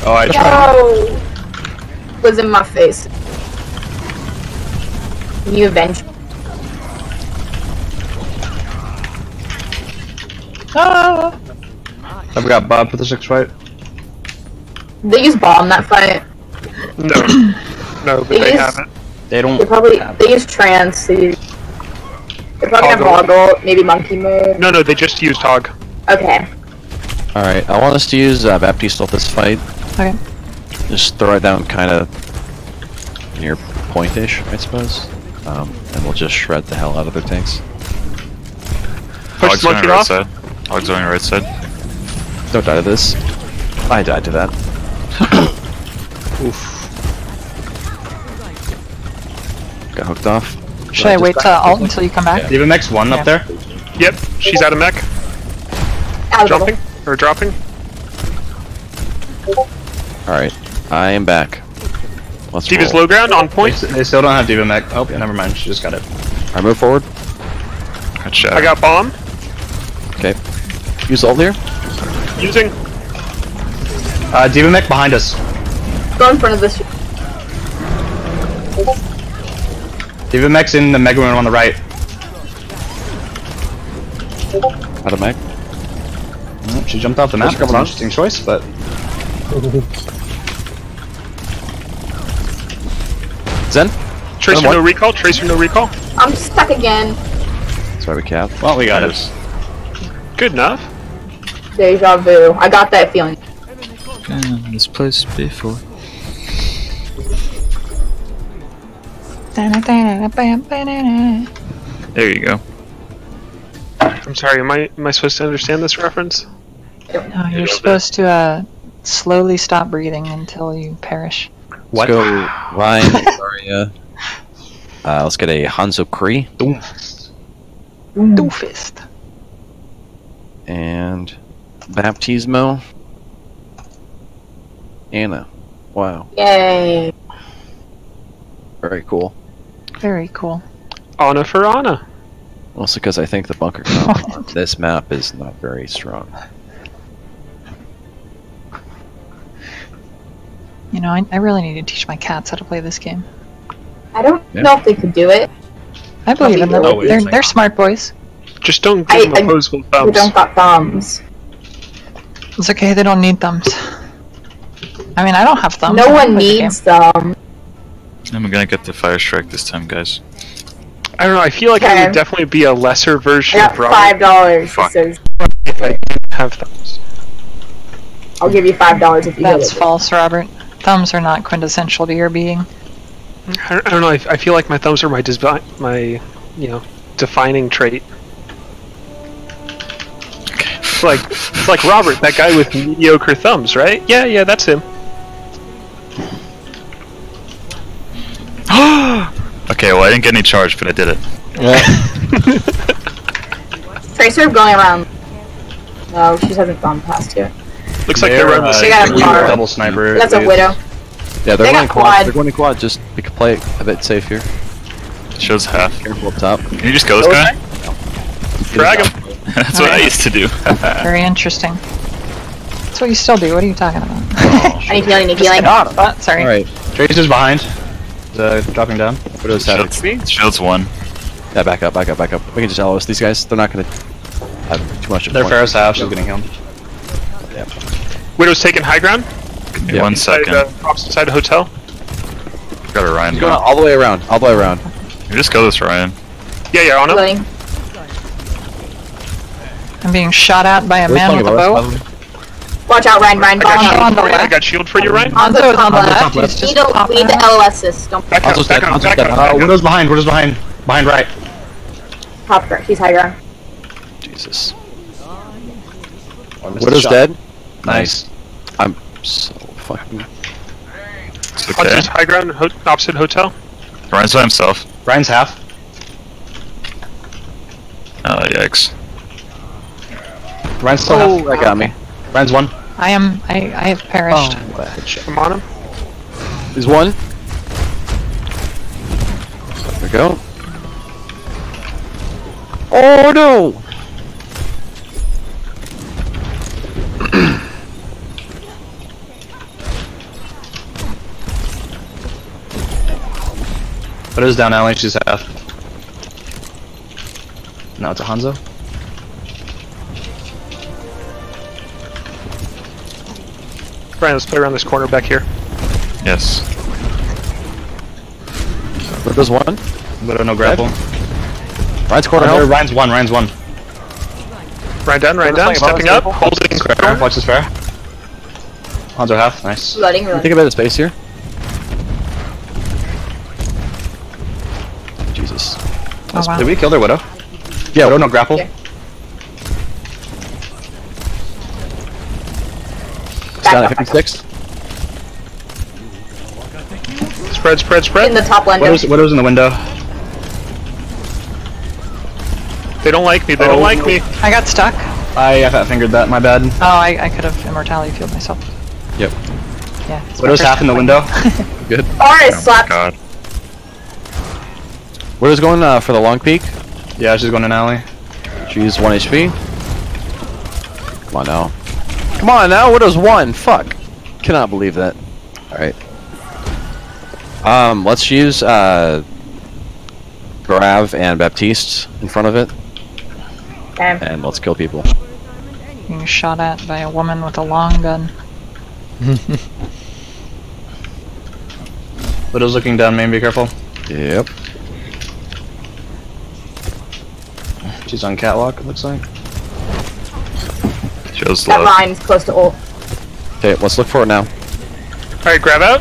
[SPEAKER 7] Oh, I tried.
[SPEAKER 1] No. Was in my face. Can you avenge?
[SPEAKER 8] Ah!
[SPEAKER 7] I've got Bob for the six fight.
[SPEAKER 1] They use bomb that fight.
[SPEAKER 9] No. *clears throat* no, but
[SPEAKER 1] They
[SPEAKER 9] they
[SPEAKER 1] use-
[SPEAKER 9] haven't.
[SPEAKER 7] They don't.
[SPEAKER 1] They probably they use trance. They use. They're probably gonna
[SPEAKER 9] Hog
[SPEAKER 1] boggle, maybe monkey mode.
[SPEAKER 9] No, no, they just use hog.
[SPEAKER 1] Okay.
[SPEAKER 2] Alright, I want us to use uh, Baptiste ult this fight.
[SPEAKER 8] Okay.
[SPEAKER 2] Just throw it down kind of near point-ish, I suppose. Um, and we'll just shred the hell out of their tanks.
[SPEAKER 9] Push
[SPEAKER 3] Hog's
[SPEAKER 9] the
[SPEAKER 3] going right
[SPEAKER 9] off.
[SPEAKER 3] side. Hog's going right side.
[SPEAKER 2] Don't die to this. I died to that.
[SPEAKER 7] Oof.
[SPEAKER 2] Got hooked off.
[SPEAKER 8] Should I
[SPEAKER 2] just
[SPEAKER 8] wait to alt until you come back?
[SPEAKER 7] Do you have a max one
[SPEAKER 8] Yeah.
[SPEAKER 7] up there?
[SPEAKER 9] Yep. She's out of mech.
[SPEAKER 1] Out of
[SPEAKER 9] Jumping or dropping.
[SPEAKER 2] Alright, I am back. Let's
[SPEAKER 9] Diva's
[SPEAKER 2] roll.
[SPEAKER 9] low ground on
[SPEAKER 7] They,
[SPEAKER 9] point.
[SPEAKER 7] s- they still don't have Diva mech. Oh, yeah. never mind. She just got it.
[SPEAKER 2] I move forward.
[SPEAKER 3] Good shot.
[SPEAKER 9] I got bomb.
[SPEAKER 2] Okay. Use ult here.
[SPEAKER 9] Using.
[SPEAKER 7] Uh, Diva mech behind us.
[SPEAKER 1] Go in front of this.
[SPEAKER 7] Diva mech's in the mega room on the right.
[SPEAKER 2] Out of mag.
[SPEAKER 7] Oh, she jumped off the map.
[SPEAKER 2] What's
[SPEAKER 7] That's
[SPEAKER 2] going
[SPEAKER 7] an interesting choice, but
[SPEAKER 2] Zen?
[SPEAKER 9] Tracer no recall. Tracer no recall.
[SPEAKER 1] I'm stuck again.
[SPEAKER 2] Sorry, why we cap.
[SPEAKER 7] well, we got it.
[SPEAKER 9] Good enough.
[SPEAKER 1] Deja vu. I got that feeling.
[SPEAKER 3] This place before. There you go.
[SPEAKER 9] I'm sorry. Am I am I supposed to understand this reference?
[SPEAKER 8] No, you're supposed to uh, slowly stop breathing until you perish.
[SPEAKER 2] Let's go Ryan, Zarya. Uh, let's get a Hanzo Kree
[SPEAKER 8] Doofist.
[SPEAKER 2] and Baptismo. Ana. Wow.
[SPEAKER 1] Yay.
[SPEAKER 2] Very cool.
[SPEAKER 8] Very cool.
[SPEAKER 9] Ana for Ana.
[SPEAKER 2] Also because I think the bunker *laughs* on this map is not very strong.
[SPEAKER 8] You know, I, I really need to teach my cats how to play this game.
[SPEAKER 1] I don't
[SPEAKER 2] Yeah.
[SPEAKER 1] know if they could do it.
[SPEAKER 8] I believe in them.
[SPEAKER 9] Wait,
[SPEAKER 8] they're,
[SPEAKER 9] it's like-
[SPEAKER 8] they're smart boys.
[SPEAKER 9] Just don't
[SPEAKER 1] I-
[SPEAKER 9] give them
[SPEAKER 1] I-
[SPEAKER 9] opposable
[SPEAKER 1] Who
[SPEAKER 9] thumbs.
[SPEAKER 1] don't got thumbs.
[SPEAKER 8] It's okay, they don't need thumbs. I mean, I don't have thumbs.
[SPEAKER 1] no one
[SPEAKER 8] can play the
[SPEAKER 1] needs them.
[SPEAKER 3] I'm gonna get the fire strike this time, guys.
[SPEAKER 9] I don't know. I feel like I would definitely be a lesser
[SPEAKER 1] I
[SPEAKER 9] version
[SPEAKER 1] got
[SPEAKER 9] of Robert
[SPEAKER 1] five dollars.
[SPEAKER 3] Fuck.
[SPEAKER 9] if I didn't have thumbs.
[SPEAKER 1] I'll give you five dollars if you
[SPEAKER 8] That's false, Robert. Thumbs are not quintessential to your being.
[SPEAKER 9] I don't, I don't know. I, I feel like my thumbs are my design, my you know, defining trait. It's like it's like Robert, that guy with mediocre thumbs, right? Yeah, yeah, that's him. *gasps*
[SPEAKER 3] Okay, well I didn't get any charge, but I did it. *laughs*
[SPEAKER 1] Tracer going around. No, she hasn't gone past here.
[SPEAKER 9] Looks like they're
[SPEAKER 7] They're,
[SPEAKER 9] around the
[SPEAKER 7] uh,
[SPEAKER 1] They got a car.
[SPEAKER 7] double sniper.
[SPEAKER 1] That's a widow.
[SPEAKER 2] Yeah, they're
[SPEAKER 1] They
[SPEAKER 2] going quad.
[SPEAKER 1] quad.
[SPEAKER 2] They're going to quad. Just we can play it a bit safe here.
[SPEAKER 3] Shows half.
[SPEAKER 2] Careful up top.
[SPEAKER 3] Can you just go this guy?
[SPEAKER 9] Frag him. *laughs*
[SPEAKER 3] That's what I used to do. *laughs*
[SPEAKER 8] Very interesting. That's what you still do. What are you talking about?
[SPEAKER 1] I need healing, I need healing.
[SPEAKER 8] Oh, sorry.
[SPEAKER 2] All right.
[SPEAKER 7] Tracer's behind. Uh, dropping down.
[SPEAKER 2] Widow's had
[SPEAKER 3] Shields, shields one.
[SPEAKER 2] Yeah, back up, back up, back up. We can just LOS these guys. They're not going to have too much of a
[SPEAKER 7] They're
[SPEAKER 2] point.
[SPEAKER 7] Ferris half. She's getting healed.
[SPEAKER 9] Widow's taking high ground.
[SPEAKER 3] Give me
[SPEAKER 2] Yeah.
[SPEAKER 3] one
[SPEAKER 9] Inside,
[SPEAKER 3] second.
[SPEAKER 9] uh, inside a hotel.
[SPEAKER 3] Got a Ryan.
[SPEAKER 2] He's going
[SPEAKER 3] Going.
[SPEAKER 2] all the way around. All the way around.
[SPEAKER 3] You just go this Ryan.
[SPEAKER 9] Yeah, yeah, on him.
[SPEAKER 8] I'm being shot at by a
[SPEAKER 2] Where's
[SPEAKER 8] man with a
[SPEAKER 2] Boss,
[SPEAKER 8] bow.
[SPEAKER 2] By the way?
[SPEAKER 1] Watch out, Ryan, Ryan.
[SPEAKER 9] I got shield
[SPEAKER 8] on the
[SPEAKER 9] for you. I got shield for you, Ryan.
[SPEAKER 8] Hanzo is on the left. He's.
[SPEAKER 1] We
[SPEAKER 8] just
[SPEAKER 1] need to,
[SPEAKER 8] popping
[SPEAKER 1] we need to
[SPEAKER 8] out.
[SPEAKER 1] Don't
[SPEAKER 9] Back up,
[SPEAKER 2] Hanzo's
[SPEAKER 9] back
[SPEAKER 2] dead,
[SPEAKER 9] up,
[SPEAKER 2] Hanzo's
[SPEAKER 9] back
[SPEAKER 2] dead.
[SPEAKER 7] Uh. Widow's behind. Widow's behind. Behind right.
[SPEAKER 1] top ground. He's high ground.
[SPEAKER 2] Jesus.
[SPEAKER 7] Oh,
[SPEAKER 2] Widow's dead.
[SPEAKER 7] Nice.
[SPEAKER 2] I'm so fucking.
[SPEAKER 3] It's okay.
[SPEAKER 9] just high ground, ho- opposite hotel.
[SPEAKER 3] Ryan's by himself.
[SPEAKER 7] Ryan's half.
[SPEAKER 3] Oh, yikes.
[SPEAKER 7] Ryan's still
[SPEAKER 2] Oh,
[SPEAKER 7] half.
[SPEAKER 2] that got me.
[SPEAKER 7] Ryan's one.
[SPEAKER 8] I am. I, I have perished.
[SPEAKER 7] what a.
[SPEAKER 9] I'm on him.
[SPEAKER 2] There's one. There we go. Oh no! *clears throat*
[SPEAKER 7] Widow's down alley. She's half. Now it's a Hanzo.
[SPEAKER 9] Ryan, let's play around this corner back here.
[SPEAKER 3] Yes.
[SPEAKER 2] There's one.
[SPEAKER 7] Widow no grapple.
[SPEAKER 2] Ryan's
[SPEAKER 7] Oh,
[SPEAKER 2] corner
[SPEAKER 7] uh,
[SPEAKER 2] no.
[SPEAKER 7] Ryan's one. Ryan's one.
[SPEAKER 9] Ryan down, Ryan down, stepping up, holding
[SPEAKER 7] Fair. Watch this fair. Hanzo half. Nice.
[SPEAKER 1] Reloading,
[SPEAKER 2] Think
[SPEAKER 1] reloading.
[SPEAKER 2] a bit of space here. Jesus.
[SPEAKER 8] Oh wow.
[SPEAKER 7] Did we kill their widow?
[SPEAKER 2] Yeah.
[SPEAKER 7] Widow no grapple.
[SPEAKER 1] Yeah.
[SPEAKER 2] It's
[SPEAKER 1] Back
[SPEAKER 2] down
[SPEAKER 1] up,
[SPEAKER 2] at
[SPEAKER 1] back
[SPEAKER 2] 56.
[SPEAKER 9] Spread, spread,
[SPEAKER 1] In the top window.
[SPEAKER 7] Widow's, Widow's in the window.
[SPEAKER 9] They don't like me, they don't
[SPEAKER 7] Oh.
[SPEAKER 9] like me.
[SPEAKER 8] I got stuck.
[SPEAKER 7] I, I fat fingered that. My bad.
[SPEAKER 8] Oh, I, I could have immortality fueled myself.
[SPEAKER 2] Yep.
[SPEAKER 8] Yeah. it's my
[SPEAKER 7] Widow's half in the window. *laughs*
[SPEAKER 2] Good.
[SPEAKER 1] Alright,
[SPEAKER 3] Oh my
[SPEAKER 1] slap.
[SPEAKER 3] god.
[SPEAKER 2] Widow's going uh, for the long peak.
[SPEAKER 7] Yeah, she's going in alley.
[SPEAKER 2] She's 1 HP. Come on now. Come on now, Widow's 1. Fuck. Cannot believe that. Alright. Um, let's use uh, Grav and Baptiste in front of it,
[SPEAKER 1] Okay.
[SPEAKER 2] and let's kill people.
[SPEAKER 8] Being shot at by a woman with a long gun. *laughs*
[SPEAKER 7] Widow's looking down main. Be careful.
[SPEAKER 2] Yep.
[SPEAKER 7] She's on catwalk. It looks like.
[SPEAKER 3] Shows
[SPEAKER 1] That
[SPEAKER 3] low.
[SPEAKER 1] line's close to ult.
[SPEAKER 2] Okay, let's look for it now.
[SPEAKER 9] Alright, grab out.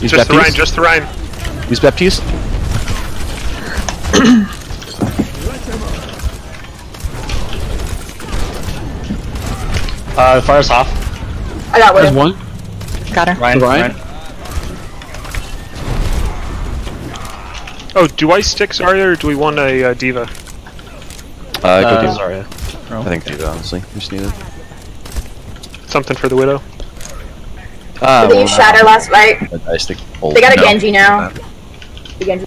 [SPEAKER 2] Use
[SPEAKER 9] Just the Ryan,
[SPEAKER 2] Baptiste.
[SPEAKER 9] just the Ryan.
[SPEAKER 2] Use Baptiste.
[SPEAKER 7] Uh, fire's off.
[SPEAKER 1] I got
[SPEAKER 9] There's one.
[SPEAKER 8] Got her.
[SPEAKER 7] Ryan.
[SPEAKER 9] Ryan? Oh, do I stick Zarya or do we want a uh, Diva?
[SPEAKER 2] Uh, go
[SPEAKER 7] Uh,
[SPEAKER 2] do
[SPEAKER 7] Zarya.
[SPEAKER 2] I think Diva, honestly. We just need it.
[SPEAKER 9] Something for the Widow?
[SPEAKER 2] Ah,
[SPEAKER 1] Did they use Shatter last fight?
[SPEAKER 2] I stick ult.
[SPEAKER 1] They got a
[SPEAKER 3] No.
[SPEAKER 1] Genji now. The Genji.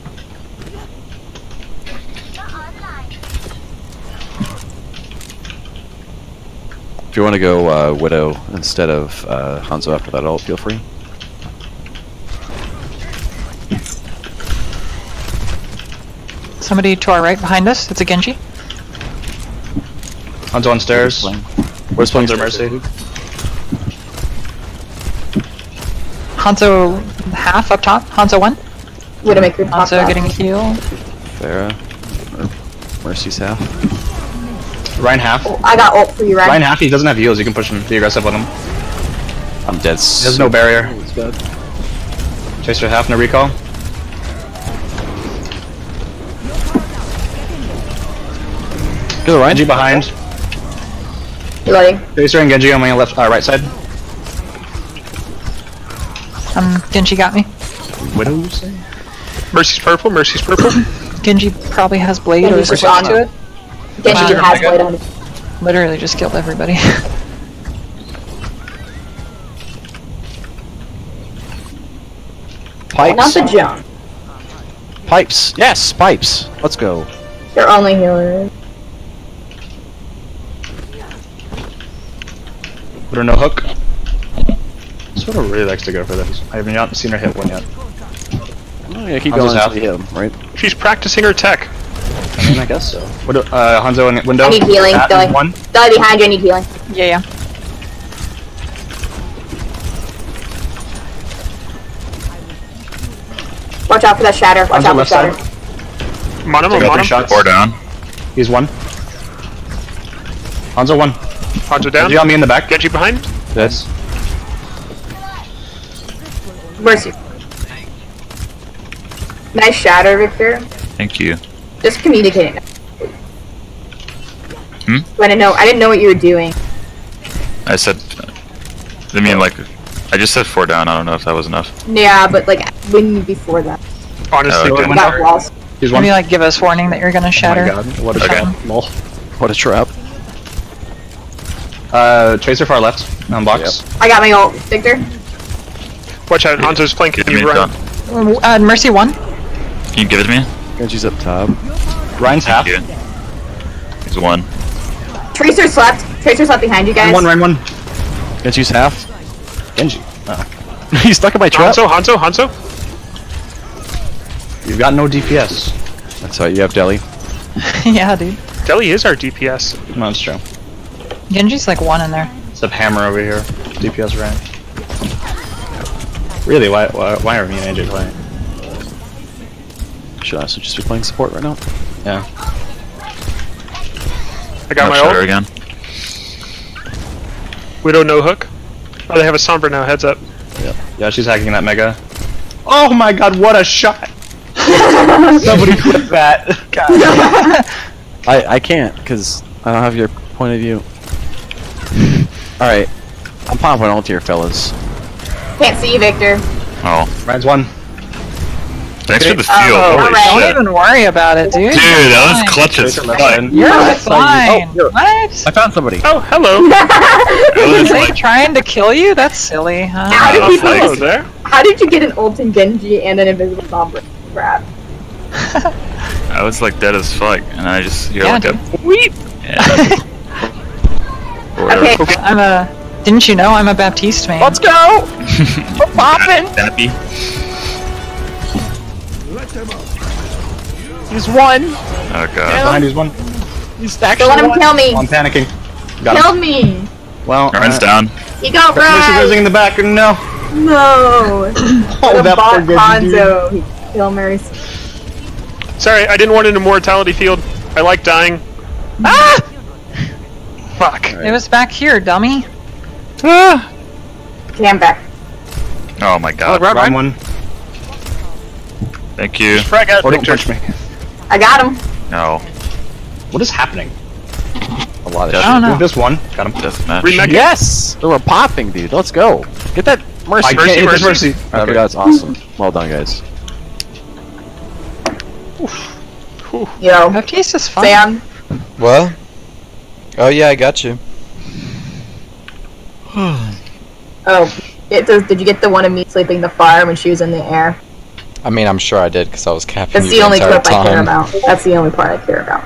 [SPEAKER 2] If you want to go uh, Widow instead of uh, Hanzo after that ult, feel free.
[SPEAKER 8] Somebody to our right behind us. It's a Genji.
[SPEAKER 7] Hanzo on stairs.
[SPEAKER 2] Where's
[SPEAKER 7] Hanzo Mercy.
[SPEAKER 8] Hanzo half up top. Hanzo one.
[SPEAKER 1] Widowmaker top uh,
[SPEAKER 8] Hanzo
[SPEAKER 1] left.
[SPEAKER 8] getting a heal.
[SPEAKER 2] Pharah. Mercy's half.
[SPEAKER 7] Ryan half.
[SPEAKER 1] Oh, I got ult for you, Ryan.
[SPEAKER 7] Ryan half. He doesn't have heals. You can push him. Be aggressive with him.
[SPEAKER 2] I'm dead.
[SPEAKER 7] There's no barrier. Oh, Tracer half. No recall.
[SPEAKER 2] Go Ryan.
[SPEAKER 7] Genji behind.
[SPEAKER 1] Reloading.
[SPEAKER 7] Tracer and Genji on my left, uh, right side.
[SPEAKER 8] Um, Genji got me.
[SPEAKER 7] Widow, you say?
[SPEAKER 9] Mercy's purple, Mercy's purple. *coughs*
[SPEAKER 8] Genji probably has blade or is
[SPEAKER 1] strong.
[SPEAKER 8] close to it.
[SPEAKER 1] Genji
[SPEAKER 8] Uh,
[SPEAKER 1] has Blade on.
[SPEAKER 8] Literally just killed everybody.
[SPEAKER 2] Pipes. *laughs*
[SPEAKER 1] Not the jump.
[SPEAKER 2] Pipes. Yes, pipes. Let's go.
[SPEAKER 1] They're only healers.
[SPEAKER 7] Widow no hook. Sort of really likes to go for this. I haven't yet seen her hit one yet.
[SPEAKER 2] Oh, yeah, keep
[SPEAKER 7] Hanzo's
[SPEAKER 2] going
[SPEAKER 7] half.
[SPEAKER 2] hit him, right?
[SPEAKER 9] She's practicing her tech.
[SPEAKER 7] I mean, I guess so. Widow, uh, Hanzo in window.
[SPEAKER 1] I need healing,
[SPEAKER 7] At One.
[SPEAKER 1] Dilly behind you, I need healing.
[SPEAKER 8] yeah, yeah.
[SPEAKER 1] Watch out for that shatter. Watch
[SPEAKER 7] Hanzo
[SPEAKER 1] out for
[SPEAKER 7] left
[SPEAKER 1] shatter.
[SPEAKER 7] side.
[SPEAKER 9] Mono,
[SPEAKER 7] Got
[SPEAKER 9] mono.
[SPEAKER 3] Four down.
[SPEAKER 7] He's one. Hanzo one.
[SPEAKER 9] Hanzo down.
[SPEAKER 7] Genji on me in the back.
[SPEAKER 9] Genji behind.
[SPEAKER 7] Yes.
[SPEAKER 1] Mercy. Nice shatter, Victor.
[SPEAKER 3] Thank you.
[SPEAKER 1] Just communicate it.
[SPEAKER 3] Hmm?
[SPEAKER 1] I didn't know. I didn't know what you were doing.
[SPEAKER 3] I said. I mean, like, I just said four down. I don't know if that was enough.
[SPEAKER 1] Yeah, but like when before that,
[SPEAKER 9] Honestly,
[SPEAKER 3] Oh, okay.
[SPEAKER 9] Genji.
[SPEAKER 1] got walls.
[SPEAKER 7] He's one.
[SPEAKER 8] Maybe like give us warning that you're gonna shatter?
[SPEAKER 7] Oh my
[SPEAKER 8] shatter.
[SPEAKER 7] god. What a
[SPEAKER 3] Okay.
[SPEAKER 7] trap.
[SPEAKER 2] What a trap.
[SPEAKER 7] Uh, Tracer far left. On box.
[SPEAKER 1] I got my ult, Victor.
[SPEAKER 9] Watch out, Hanzo's flanking
[SPEAKER 3] Give me
[SPEAKER 9] you,
[SPEAKER 3] a
[SPEAKER 9] run.
[SPEAKER 8] Uh, Mercy one.
[SPEAKER 3] Can you give it to me?
[SPEAKER 2] Genji's up top.
[SPEAKER 7] Ryan's half.
[SPEAKER 3] You. He's one.
[SPEAKER 1] Tracer slept. Tracer slept behind you guys.
[SPEAKER 7] One, Ryan one.
[SPEAKER 2] Genji's half.
[SPEAKER 7] Genji. Oh. *laughs*
[SPEAKER 2] He's stuck in my trap.
[SPEAKER 9] Hanzo, Hanzo, Hanzo.
[SPEAKER 7] You've got no DPS.
[SPEAKER 2] That's how you have Deli. *laughs*
[SPEAKER 8] yeah, dude.
[SPEAKER 9] Deli is our DPS.
[SPEAKER 7] No, it's true.
[SPEAKER 8] Genji's like one in there.
[SPEAKER 7] It's a Hammer over here. DPS Ryan. Really? Why, why, why are me and AJ playing?
[SPEAKER 2] Should I also just be playing support right now?
[SPEAKER 7] Yeah.
[SPEAKER 9] I got
[SPEAKER 3] No
[SPEAKER 9] my
[SPEAKER 3] shatter
[SPEAKER 9] ult.
[SPEAKER 3] again.
[SPEAKER 9] Widow no hook. Oh, they have a Sombra now, heads up. Yep.
[SPEAKER 7] Yeah, she's hacking that mega. Oh my god, what a shot! *laughs* Somebody clip that. God. *laughs*
[SPEAKER 2] I I can't because I don't have your point of view. All right, I'm popping ult here, fellas.
[SPEAKER 1] Can't see you, Victor.
[SPEAKER 3] Oh,
[SPEAKER 7] Ryan's one.
[SPEAKER 3] thanks for the steal.
[SPEAKER 1] Oh,
[SPEAKER 3] Holy
[SPEAKER 1] alright.
[SPEAKER 3] shit.
[SPEAKER 8] Don't even worry about it, dude.
[SPEAKER 3] Dude, that was clutch as fuck.
[SPEAKER 8] You're
[SPEAKER 2] Oh,
[SPEAKER 8] fine.
[SPEAKER 2] here.
[SPEAKER 8] What?
[SPEAKER 2] I found somebody.
[SPEAKER 9] Oh, hello. *laughs*
[SPEAKER 3] It was
[SPEAKER 8] they
[SPEAKER 3] like,
[SPEAKER 8] trying to kill you? That's silly, huh?
[SPEAKER 1] How did
[SPEAKER 9] Oh,
[SPEAKER 1] you
[SPEAKER 9] hello there.
[SPEAKER 1] How did you get an ult in Genji and an invisible bomb Crap.
[SPEAKER 3] I was like dead as fuck, and I just hear
[SPEAKER 8] Yeah,
[SPEAKER 3] like
[SPEAKER 8] dude.
[SPEAKER 3] a *laughs* weep. Yeah. *laughs* Or whatever.
[SPEAKER 1] Okay.
[SPEAKER 8] I'm a. Didn't you know I'm a Baptiste man?
[SPEAKER 2] Let's go. *laughs* We're popping.
[SPEAKER 3] Happy.
[SPEAKER 2] He's one.
[SPEAKER 3] Oh god.
[SPEAKER 7] Behind he's one.
[SPEAKER 2] He's
[SPEAKER 1] Don't let him
[SPEAKER 2] one.
[SPEAKER 1] kill me.
[SPEAKER 7] I'm panicking. Got
[SPEAKER 1] Kill
[SPEAKER 7] him.
[SPEAKER 1] me.
[SPEAKER 7] Well,
[SPEAKER 3] Ryan's
[SPEAKER 7] uh,
[SPEAKER 3] down.
[SPEAKER 1] You go,
[SPEAKER 7] Mercy's losing
[SPEAKER 1] Ryan.
[SPEAKER 7] in the back. No.
[SPEAKER 1] No. *coughs*
[SPEAKER 7] Oh, that poor Genji, dude.
[SPEAKER 1] Hanzo. Kill Mercy.
[SPEAKER 9] Sorry, I didn't want an immortality field. I like dying.
[SPEAKER 8] Ah!
[SPEAKER 9] Fuck.
[SPEAKER 8] It was back here, dummy. Ah!
[SPEAKER 1] Okay, I'm back.
[SPEAKER 3] Oh my god.
[SPEAKER 7] Ryan one.
[SPEAKER 3] Thank you.
[SPEAKER 7] Frag out,
[SPEAKER 9] Or don't
[SPEAKER 7] Victor.
[SPEAKER 9] punch me.
[SPEAKER 1] I got him.
[SPEAKER 3] No.
[SPEAKER 7] What is happening?
[SPEAKER 2] A lot of
[SPEAKER 3] Death,
[SPEAKER 8] I don't know.
[SPEAKER 7] This one. Got him.
[SPEAKER 3] death match.
[SPEAKER 9] Remake
[SPEAKER 2] Yes! They were popping, dude. Let's go. Get that mercy.
[SPEAKER 7] I
[SPEAKER 9] Mercy, mercy.
[SPEAKER 7] mercy.
[SPEAKER 2] Oh my god, that's awesome. Well done, guys.
[SPEAKER 1] Yo,
[SPEAKER 8] Baptiste is fun.
[SPEAKER 1] Sam.
[SPEAKER 6] What? Oh yeah, I got you. *sighs*
[SPEAKER 1] Oh, it does. Did you get the one of me sleeping the fire when she was in the air?
[SPEAKER 6] I mean, I'm sure I did because I was capping
[SPEAKER 1] That's
[SPEAKER 6] you
[SPEAKER 1] the
[SPEAKER 6] the
[SPEAKER 1] only
[SPEAKER 6] entire
[SPEAKER 1] clip I care about. That's the only part I care about.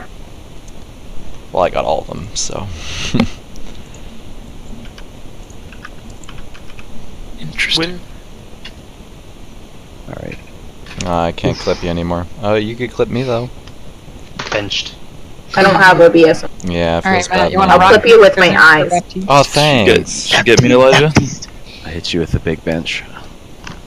[SPEAKER 6] Well, I got all of them, so. *laughs*
[SPEAKER 3] Interesting.
[SPEAKER 9] Win.
[SPEAKER 2] Alright.
[SPEAKER 6] Uh, I can't clip you anymore. Oh, you could clip me though.
[SPEAKER 7] Benched.
[SPEAKER 1] I don't have OBS.
[SPEAKER 6] Yeah, it
[SPEAKER 8] All
[SPEAKER 6] feels
[SPEAKER 8] right, Matt,
[SPEAKER 6] bad.
[SPEAKER 8] you want to
[SPEAKER 1] I'll
[SPEAKER 8] rock
[SPEAKER 1] clip you with my eyes.
[SPEAKER 8] for Baptiste?
[SPEAKER 6] Oh,
[SPEAKER 3] Get,
[SPEAKER 6] thanks.
[SPEAKER 3] you get me, Elijah?
[SPEAKER 2] I hit you with the big bench.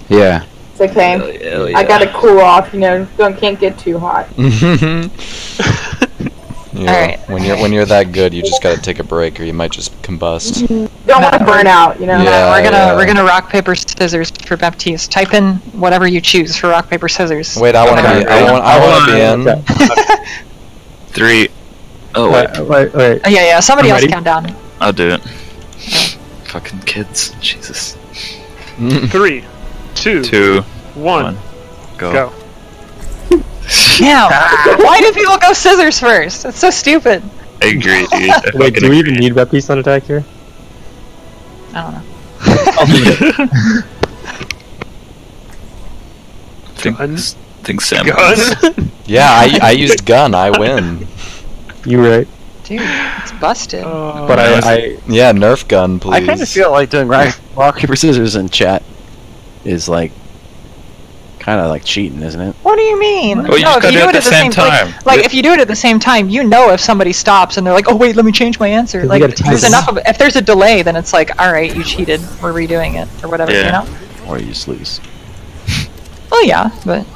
[SPEAKER 5] Yeah.
[SPEAKER 1] It's okay.
[SPEAKER 3] Hell
[SPEAKER 1] I gotta cool off. You know, don't can't get too hot. *laughs* *laughs*
[SPEAKER 6] Yeah,
[SPEAKER 8] Alright.
[SPEAKER 6] When you're when you're that good, you just gotta take a break, or you might just combust.
[SPEAKER 1] Don't want to burn out. You know.
[SPEAKER 6] Yeah.
[SPEAKER 8] we're gonna
[SPEAKER 6] yeah.
[SPEAKER 8] we're gonna rock paper scissors for Baptiste. Type in whatever you choose for rock paper scissors.
[SPEAKER 6] Wait, I want to be. I want. I want to be in. *laughs*
[SPEAKER 3] Three. Oh, wait.
[SPEAKER 4] Wait, wait, wait.
[SPEAKER 8] Oh, yeah, yeah. Somebody
[SPEAKER 4] I'm
[SPEAKER 8] else
[SPEAKER 4] ready.
[SPEAKER 8] count down.
[SPEAKER 3] I'll do it. Fucking kids. Jesus. *laughs*
[SPEAKER 9] Three, two,
[SPEAKER 3] Two.
[SPEAKER 9] one,
[SPEAKER 3] one. Go.
[SPEAKER 9] go. *laughs*
[SPEAKER 8] Now, ah. why do people go scissors first? It's so stupid.
[SPEAKER 3] I agree, dude. I *laughs*
[SPEAKER 4] Wait, do we even
[SPEAKER 3] agree.
[SPEAKER 4] need Baptiste on attack here?
[SPEAKER 8] I don't know.
[SPEAKER 3] think,
[SPEAKER 9] Gun?
[SPEAKER 3] Think Sam.
[SPEAKER 9] Gun. *laughs*
[SPEAKER 6] Yeah, I I used gun. I win.
[SPEAKER 4] You right.
[SPEAKER 8] Dude, it's busted.
[SPEAKER 4] Oh,
[SPEAKER 3] but
[SPEAKER 4] I, I
[SPEAKER 6] Yeah, Nerf gun, please.
[SPEAKER 2] I kind of feel like doing rock, rock paper scissors in chat is like kind of like cheating, isn't it?
[SPEAKER 8] What do you mean?
[SPEAKER 3] Well, you just gotta do it at the same time.
[SPEAKER 8] Like, like, if you do it at the same time, you know if somebody stops and they're like, "Oh wait, let me change my answer." Like,
[SPEAKER 4] gotta
[SPEAKER 8] there's enough of. If there's a delay, then it's like, "All right, you cheated. We're redoing it or whatever." You
[SPEAKER 3] Yeah.
[SPEAKER 8] know?
[SPEAKER 2] Or you sleaze. Oh
[SPEAKER 8] Well, yeah, but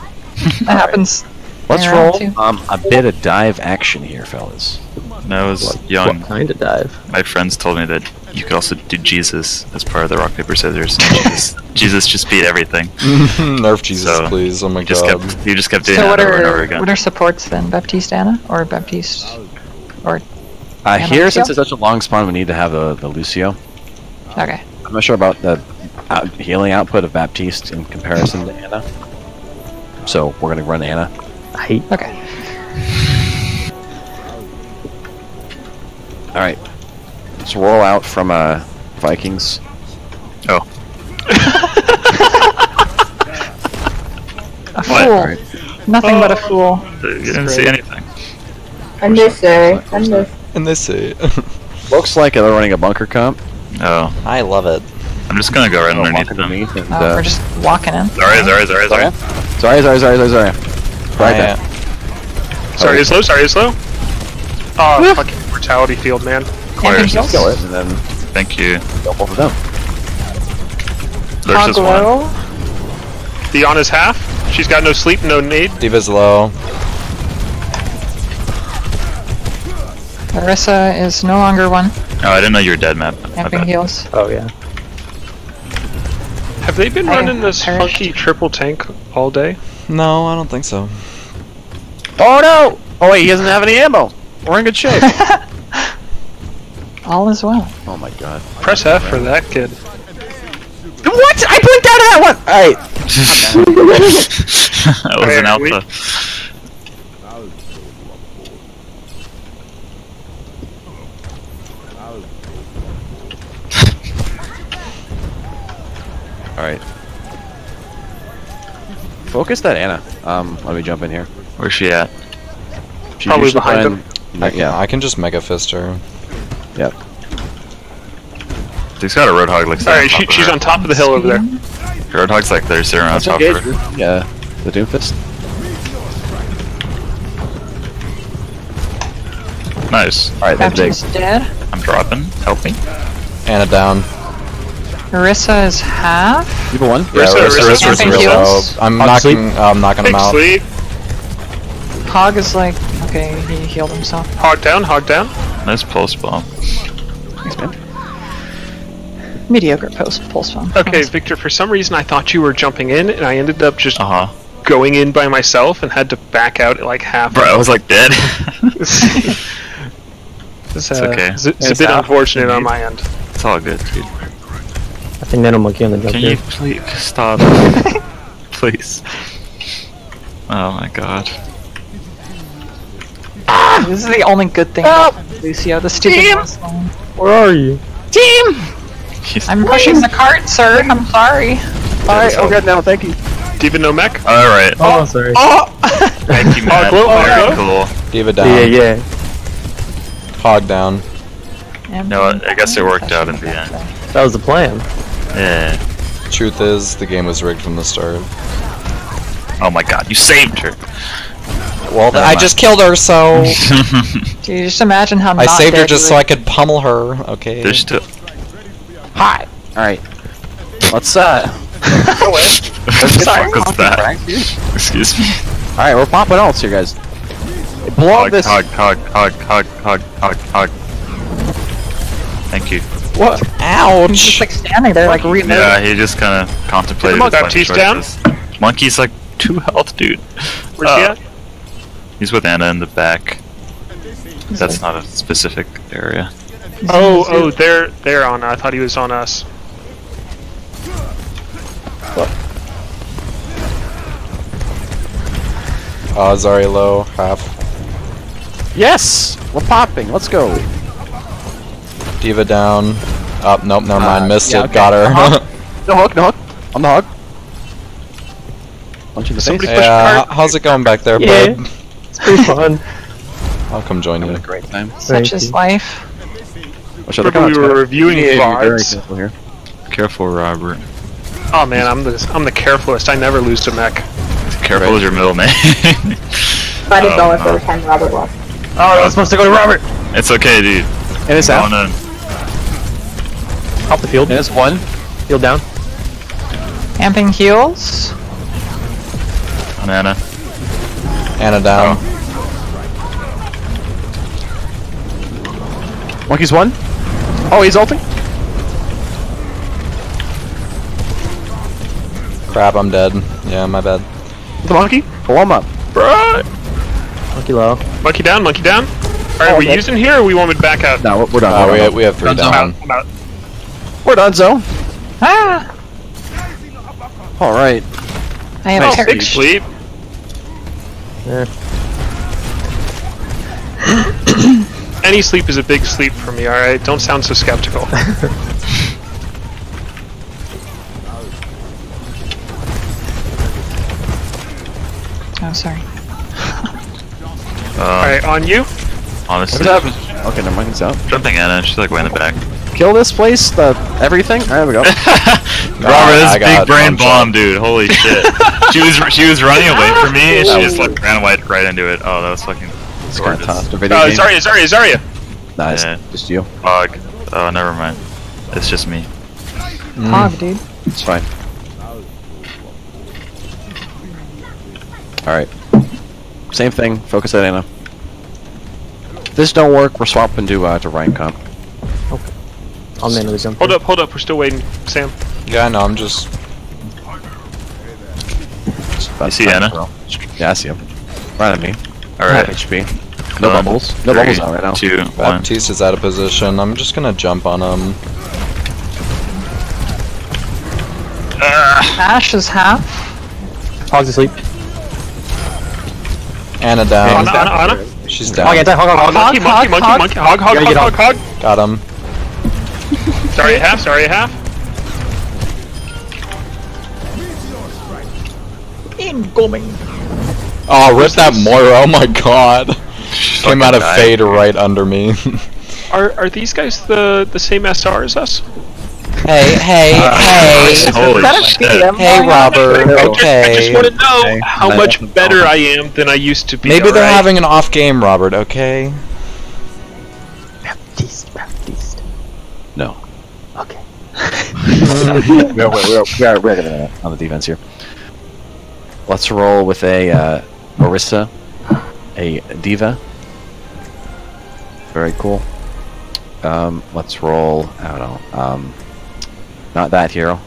[SPEAKER 8] that happens.
[SPEAKER 2] Let's roll um, a bit of dive action here, fellas.
[SPEAKER 3] When I was young,
[SPEAKER 4] what kind of dive?
[SPEAKER 3] my friends told me that you could also do Jesus as part of the rock paper scissors. Jesus, *laughs* Jesus just beat everything. *laughs*
[SPEAKER 6] Nerf Jesus,
[SPEAKER 3] So,
[SPEAKER 6] please. Oh my
[SPEAKER 3] You just
[SPEAKER 6] god.
[SPEAKER 3] kept, you just kept doing
[SPEAKER 8] So
[SPEAKER 3] that
[SPEAKER 8] what
[SPEAKER 3] over and over
[SPEAKER 8] are
[SPEAKER 3] again.
[SPEAKER 8] what are supports then? Baptiste Ana or Baptiste?
[SPEAKER 2] Uh,
[SPEAKER 8] Yeah,
[SPEAKER 2] here,
[SPEAKER 8] Lucio?
[SPEAKER 2] since it's such a long spawn, we need to have the, the Lucio.
[SPEAKER 8] Okay.
[SPEAKER 2] I'm not sure about the out- healing output of Baptiste in comparison to Ana. So we're gonna run Ana.
[SPEAKER 4] I
[SPEAKER 8] Okay.
[SPEAKER 2] All right. Let's roll out from uh, Vikings.
[SPEAKER 3] Oh, *laughs*
[SPEAKER 8] A fool.
[SPEAKER 2] All right.
[SPEAKER 8] Nothing but a fool.
[SPEAKER 3] you didn't see anything.
[SPEAKER 1] Unnecessary. Unnecessary.
[SPEAKER 6] And they say,
[SPEAKER 2] Looks like they're running a bunker comp.
[SPEAKER 3] Oh,
[SPEAKER 6] I love it.
[SPEAKER 3] I'm just gonna go right
[SPEAKER 2] Oh,
[SPEAKER 3] underneath them.
[SPEAKER 2] underneath and,
[SPEAKER 8] Oh,
[SPEAKER 2] uh,
[SPEAKER 8] we're just walking in.
[SPEAKER 3] Sorry, sorry, sorry, sorry.
[SPEAKER 2] Sorry, sorry, sorry, sorry, sorry. Right there.
[SPEAKER 9] Sorry, it's low. Sorry, it's low. Oh, fucking mortality field, man.
[SPEAKER 3] Choirs.
[SPEAKER 8] Anything
[SPEAKER 2] Kill it and then
[SPEAKER 3] Thank you.
[SPEAKER 2] kill both of them.
[SPEAKER 3] There's just one.
[SPEAKER 8] Poglo.
[SPEAKER 9] Diana's half. She's got no sleep, no nade.
[SPEAKER 6] Diva's low.
[SPEAKER 8] Larissa is no longer one.
[SPEAKER 3] Oh, I didn't know you were dead, Matt.
[SPEAKER 8] Camping heals.
[SPEAKER 4] oh yeah.
[SPEAKER 9] Have they been
[SPEAKER 8] I
[SPEAKER 9] running this
[SPEAKER 8] perished.
[SPEAKER 9] funky triple tank all day?
[SPEAKER 6] No, I don't think so.
[SPEAKER 2] Oh no! Oh wait, he doesn't have any ammo. We're in good shape. *laughs*
[SPEAKER 8] All is well.
[SPEAKER 2] oh my god.
[SPEAKER 9] Press F for that kid.
[SPEAKER 2] What? I blinked out of that one. All right. *laughs*
[SPEAKER 3] that was an
[SPEAKER 9] Alright, we-
[SPEAKER 3] alpha.
[SPEAKER 2] All right. Focus that Ana. Um, let me jump in here.
[SPEAKER 3] Where's she at?
[SPEAKER 2] She's
[SPEAKER 9] Probably
[SPEAKER 2] usually
[SPEAKER 9] behind
[SPEAKER 2] playing-
[SPEAKER 6] I can,
[SPEAKER 2] Yeah.
[SPEAKER 6] I can just Mega Fist her.
[SPEAKER 2] Yep.
[SPEAKER 3] She's got a roadhog like
[SPEAKER 9] Alright, she, she's on top of the hill over there.
[SPEAKER 3] Roadhog's like they're sitting around top of her.
[SPEAKER 2] Yeah. The Doomfist.
[SPEAKER 3] Nice.
[SPEAKER 2] All right, that's big.
[SPEAKER 8] Dead.
[SPEAKER 3] I'm dropping. Help me.
[SPEAKER 6] Ana down.
[SPEAKER 8] Marissa is half.
[SPEAKER 2] People one.
[SPEAKER 6] Yeah,
[SPEAKER 9] Rissa,
[SPEAKER 6] Rissa,
[SPEAKER 9] Rissa,
[SPEAKER 6] Rissa's
[SPEAKER 8] Camping
[SPEAKER 6] real I'm
[SPEAKER 2] Hog
[SPEAKER 6] knocking. Uh, I'm knocking him
[SPEAKER 9] Big
[SPEAKER 6] out.
[SPEAKER 9] sleep.
[SPEAKER 8] Hog is like, okay, he healed himself.
[SPEAKER 9] Hog down, hog down.
[SPEAKER 3] Nice pulse bomb.
[SPEAKER 2] Thanks, man.
[SPEAKER 8] Mediocre post pulse bomb.
[SPEAKER 9] Okay,
[SPEAKER 8] Nice.
[SPEAKER 9] Victor, for some reason I thought you were jumping in, and I ended up just
[SPEAKER 3] Uh huh.
[SPEAKER 9] going in by myself and had to back out at like half.
[SPEAKER 3] Bro, I was like dead.
[SPEAKER 9] It's, *laughs* *laughs*
[SPEAKER 3] It's
[SPEAKER 9] uh,
[SPEAKER 3] okay.
[SPEAKER 9] It's, it's a bit unfortunate on my end.
[SPEAKER 3] it's all good, dude.
[SPEAKER 4] I think Nano Monkey on the jump
[SPEAKER 3] Can
[SPEAKER 4] here.
[SPEAKER 3] you please stop? *laughs* please. Oh my god. Ah!
[SPEAKER 8] This is the only good thing ah! about Lucio, the stupid Muslim.
[SPEAKER 4] Where are you?
[SPEAKER 3] He's-
[SPEAKER 8] I'm pushing the cart, sir. I'm sorry.
[SPEAKER 9] Alright, oh god, now thank you. Diva no mech?
[SPEAKER 3] Alright.
[SPEAKER 4] Oh, sorry. Oh!
[SPEAKER 3] Thank you, man.
[SPEAKER 9] glow, oh, oh!
[SPEAKER 3] oh *laughs* Very
[SPEAKER 9] glow.
[SPEAKER 3] cool.
[SPEAKER 6] Diva down.
[SPEAKER 4] Yeah, yeah.
[SPEAKER 6] Hog down.
[SPEAKER 3] No, I I guess it worked out in the end.
[SPEAKER 4] That was the plan.
[SPEAKER 3] Yeah.
[SPEAKER 6] Truth is, the game was rigged from the start.
[SPEAKER 3] Oh my god, you saved her.
[SPEAKER 6] Well,
[SPEAKER 3] Never
[SPEAKER 6] I
[SPEAKER 3] mind.
[SPEAKER 6] just killed her, so *laughs*
[SPEAKER 8] Dude, just imagine how
[SPEAKER 6] I saved her just so I could pummel her. Okay.
[SPEAKER 3] There's still.
[SPEAKER 2] Hi. All right. Let's uh. *laughs*
[SPEAKER 3] What the fuck was that? Excuse me.
[SPEAKER 2] All right, we're popping else here, guys. Blow
[SPEAKER 3] Hog,
[SPEAKER 2] this.
[SPEAKER 3] hog, hog, hog, hog, hog, hog, hog. Thank you.
[SPEAKER 2] What? Ouch!
[SPEAKER 8] He's just like standing there, like reloading.
[SPEAKER 3] Yeah, he just kind of contemplated
[SPEAKER 9] Come on,
[SPEAKER 3] his life
[SPEAKER 9] Baptiste down.
[SPEAKER 3] Monkey's like two health, dude.
[SPEAKER 9] Where's he
[SPEAKER 3] Uh,
[SPEAKER 9] at?
[SPEAKER 3] He's with Ana in the back. That's not a specific area.
[SPEAKER 9] Oh, oh, they're they're on. I thought he was on us.
[SPEAKER 6] Uh, Zari low, half.
[SPEAKER 2] Yes, we're popping. Let's go.
[SPEAKER 6] Diva down. Up, nope, never mind.
[SPEAKER 2] Uh,
[SPEAKER 6] Missed
[SPEAKER 2] yeah,
[SPEAKER 6] it.
[SPEAKER 2] okay.
[SPEAKER 6] Got her.
[SPEAKER 2] Uh-huh. *laughs* No hook, no hook. I'm the hook. Punch in the
[SPEAKER 9] Somebody
[SPEAKER 2] face.
[SPEAKER 9] push
[SPEAKER 6] yeah, how's it going back there,
[SPEAKER 4] Yeah.
[SPEAKER 6] bud?
[SPEAKER 4] It's pretty fun. *laughs*
[SPEAKER 6] I'll come join
[SPEAKER 2] Having
[SPEAKER 6] you.
[SPEAKER 2] a great time.
[SPEAKER 8] Such
[SPEAKER 4] Thank
[SPEAKER 8] is
[SPEAKER 4] you.
[SPEAKER 8] life.
[SPEAKER 2] What should
[SPEAKER 9] Remember we were
[SPEAKER 2] to?
[SPEAKER 9] reviewing
[SPEAKER 2] Yeah, you're very careful here.
[SPEAKER 3] Careful, Robert.
[SPEAKER 9] Oh man, I'm the I'm the carefulest. I never lose to mech.
[SPEAKER 3] Careful is your middle name. *laughs*
[SPEAKER 1] If I did
[SPEAKER 3] Oh,
[SPEAKER 1] dollar for
[SPEAKER 3] no.
[SPEAKER 1] the time Robert lost.
[SPEAKER 4] Oh, that was supposed to go to Robert.
[SPEAKER 3] it's okay, dude.
[SPEAKER 2] And it's out.
[SPEAKER 3] Going in.
[SPEAKER 4] Off the field.
[SPEAKER 2] And it's one.
[SPEAKER 4] Field down.
[SPEAKER 8] Amping heals.
[SPEAKER 3] On Ana.
[SPEAKER 6] Ana down.
[SPEAKER 2] Monkey's one. Oh, he's ulting.
[SPEAKER 6] Crap, I'm dead. Yeah, my bad.
[SPEAKER 2] The monkey. Pull him up.
[SPEAKER 4] Monkey low.
[SPEAKER 9] Monkey down, monkey down. Alright,
[SPEAKER 2] Oh,
[SPEAKER 9] we
[SPEAKER 2] okay.
[SPEAKER 9] using here or we want me to back out?
[SPEAKER 2] No, we're done.
[SPEAKER 6] Uh,
[SPEAKER 2] we're,
[SPEAKER 6] we,
[SPEAKER 2] done.
[SPEAKER 6] we have three
[SPEAKER 9] I'm
[SPEAKER 6] down.
[SPEAKER 9] Out. I'm out.
[SPEAKER 2] we're done, zone.
[SPEAKER 8] Ah!
[SPEAKER 2] All right.
[SPEAKER 8] I have a
[SPEAKER 9] big sleep.
[SPEAKER 4] Yeah. *clears throat*
[SPEAKER 9] Any sleep is a big sleep for me, alright? Don't sound so skeptical. *laughs*
[SPEAKER 8] Oh, sorry.
[SPEAKER 3] Uh,
[SPEAKER 9] Alright, on you.
[SPEAKER 3] honestly,
[SPEAKER 2] What's happening? Okay, never mind. He's out.
[SPEAKER 3] jumping Ana. She's like way in the back.
[SPEAKER 2] Kill this place. The everything. There we go. *laughs* *laughs*
[SPEAKER 3] Robert, this
[SPEAKER 6] I got
[SPEAKER 3] big brain
[SPEAKER 6] one shot.
[SPEAKER 3] bomb, dude. Holy shit. she was she was running away from me, and she just like ran right right into it. Oh, that was fucking
[SPEAKER 2] It's kind of
[SPEAKER 3] gorgeous.
[SPEAKER 2] tough. The video
[SPEAKER 9] Oh,
[SPEAKER 2] game.
[SPEAKER 9] Zarya, Zarya, Zarya.
[SPEAKER 2] Nice.
[SPEAKER 3] Yeah.
[SPEAKER 2] Just you.
[SPEAKER 3] Hog. Oh, never mind. It's just me.
[SPEAKER 8] Hog, dude.
[SPEAKER 2] It's fine. All right. Same thing. Focus at Ana. If this don't work, we're swapping to uh, to Ryan comp.
[SPEAKER 4] I'll man the jump.
[SPEAKER 9] Hold up, hold up. We're still waiting, Sam.
[SPEAKER 6] Yeah, I know, I'm just.
[SPEAKER 2] About
[SPEAKER 3] You see
[SPEAKER 2] time,
[SPEAKER 3] Ana?
[SPEAKER 2] bro. Yeah, I see him. Right at me.
[SPEAKER 3] All right.
[SPEAKER 2] HP. No
[SPEAKER 3] Done.
[SPEAKER 2] bubbles. No
[SPEAKER 3] Three,
[SPEAKER 2] bubbles out right now.
[SPEAKER 3] Two, one.
[SPEAKER 6] Baptiste is out of position. I'm just gonna jump on him. Ah.
[SPEAKER 8] Ash is half.
[SPEAKER 4] Hog's asleep.
[SPEAKER 6] Ana down.
[SPEAKER 9] Ana, Ana, Ana.
[SPEAKER 6] She's
[SPEAKER 4] Hog
[SPEAKER 6] down.
[SPEAKER 4] Oh, anti, hog, hog, hog.
[SPEAKER 9] Monkey, monkey,
[SPEAKER 8] hog,
[SPEAKER 9] monkey,
[SPEAKER 8] hog.
[SPEAKER 9] monkey, hog, hog,
[SPEAKER 4] Gotta
[SPEAKER 9] hog,
[SPEAKER 4] get
[SPEAKER 9] hog, hog.
[SPEAKER 6] Got him.
[SPEAKER 9] Sorry, half, sorry, half.
[SPEAKER 8] Incoming.
[SPEAKER 6] Oh, rip that Moira. Oh my god. Came out of
[SPEAKER 3] died,
[SPEAKER 6] fade right under me.
[SPEAKER 9] Are are these guys the the same SR as us?
[SPEAKER 6] hey, hey, uh, hey.
[SPEAKER 3] Holy
[SPEAKER 8] That a
[SPEAKER 3] shit.
[SPEAKER 6] Hey, Robert.
[SPEAKER 9] I just, I just want to know
[SPEAKER 2] Okay.
[SPEAKER 9] how much better. I am than I used to be.
[SPEAKER 6] Maybe they're
[SPEAKER 9] alright?
[SPEAKER 6] having an off game, Robert, okay?
[SPEAKER 2] We're, we're, we're, we're, we're on the defense here. Let's roll with a uh, Orisa, a Diva. Very cool. Um, let's roll. I don't know. Um, not that hero.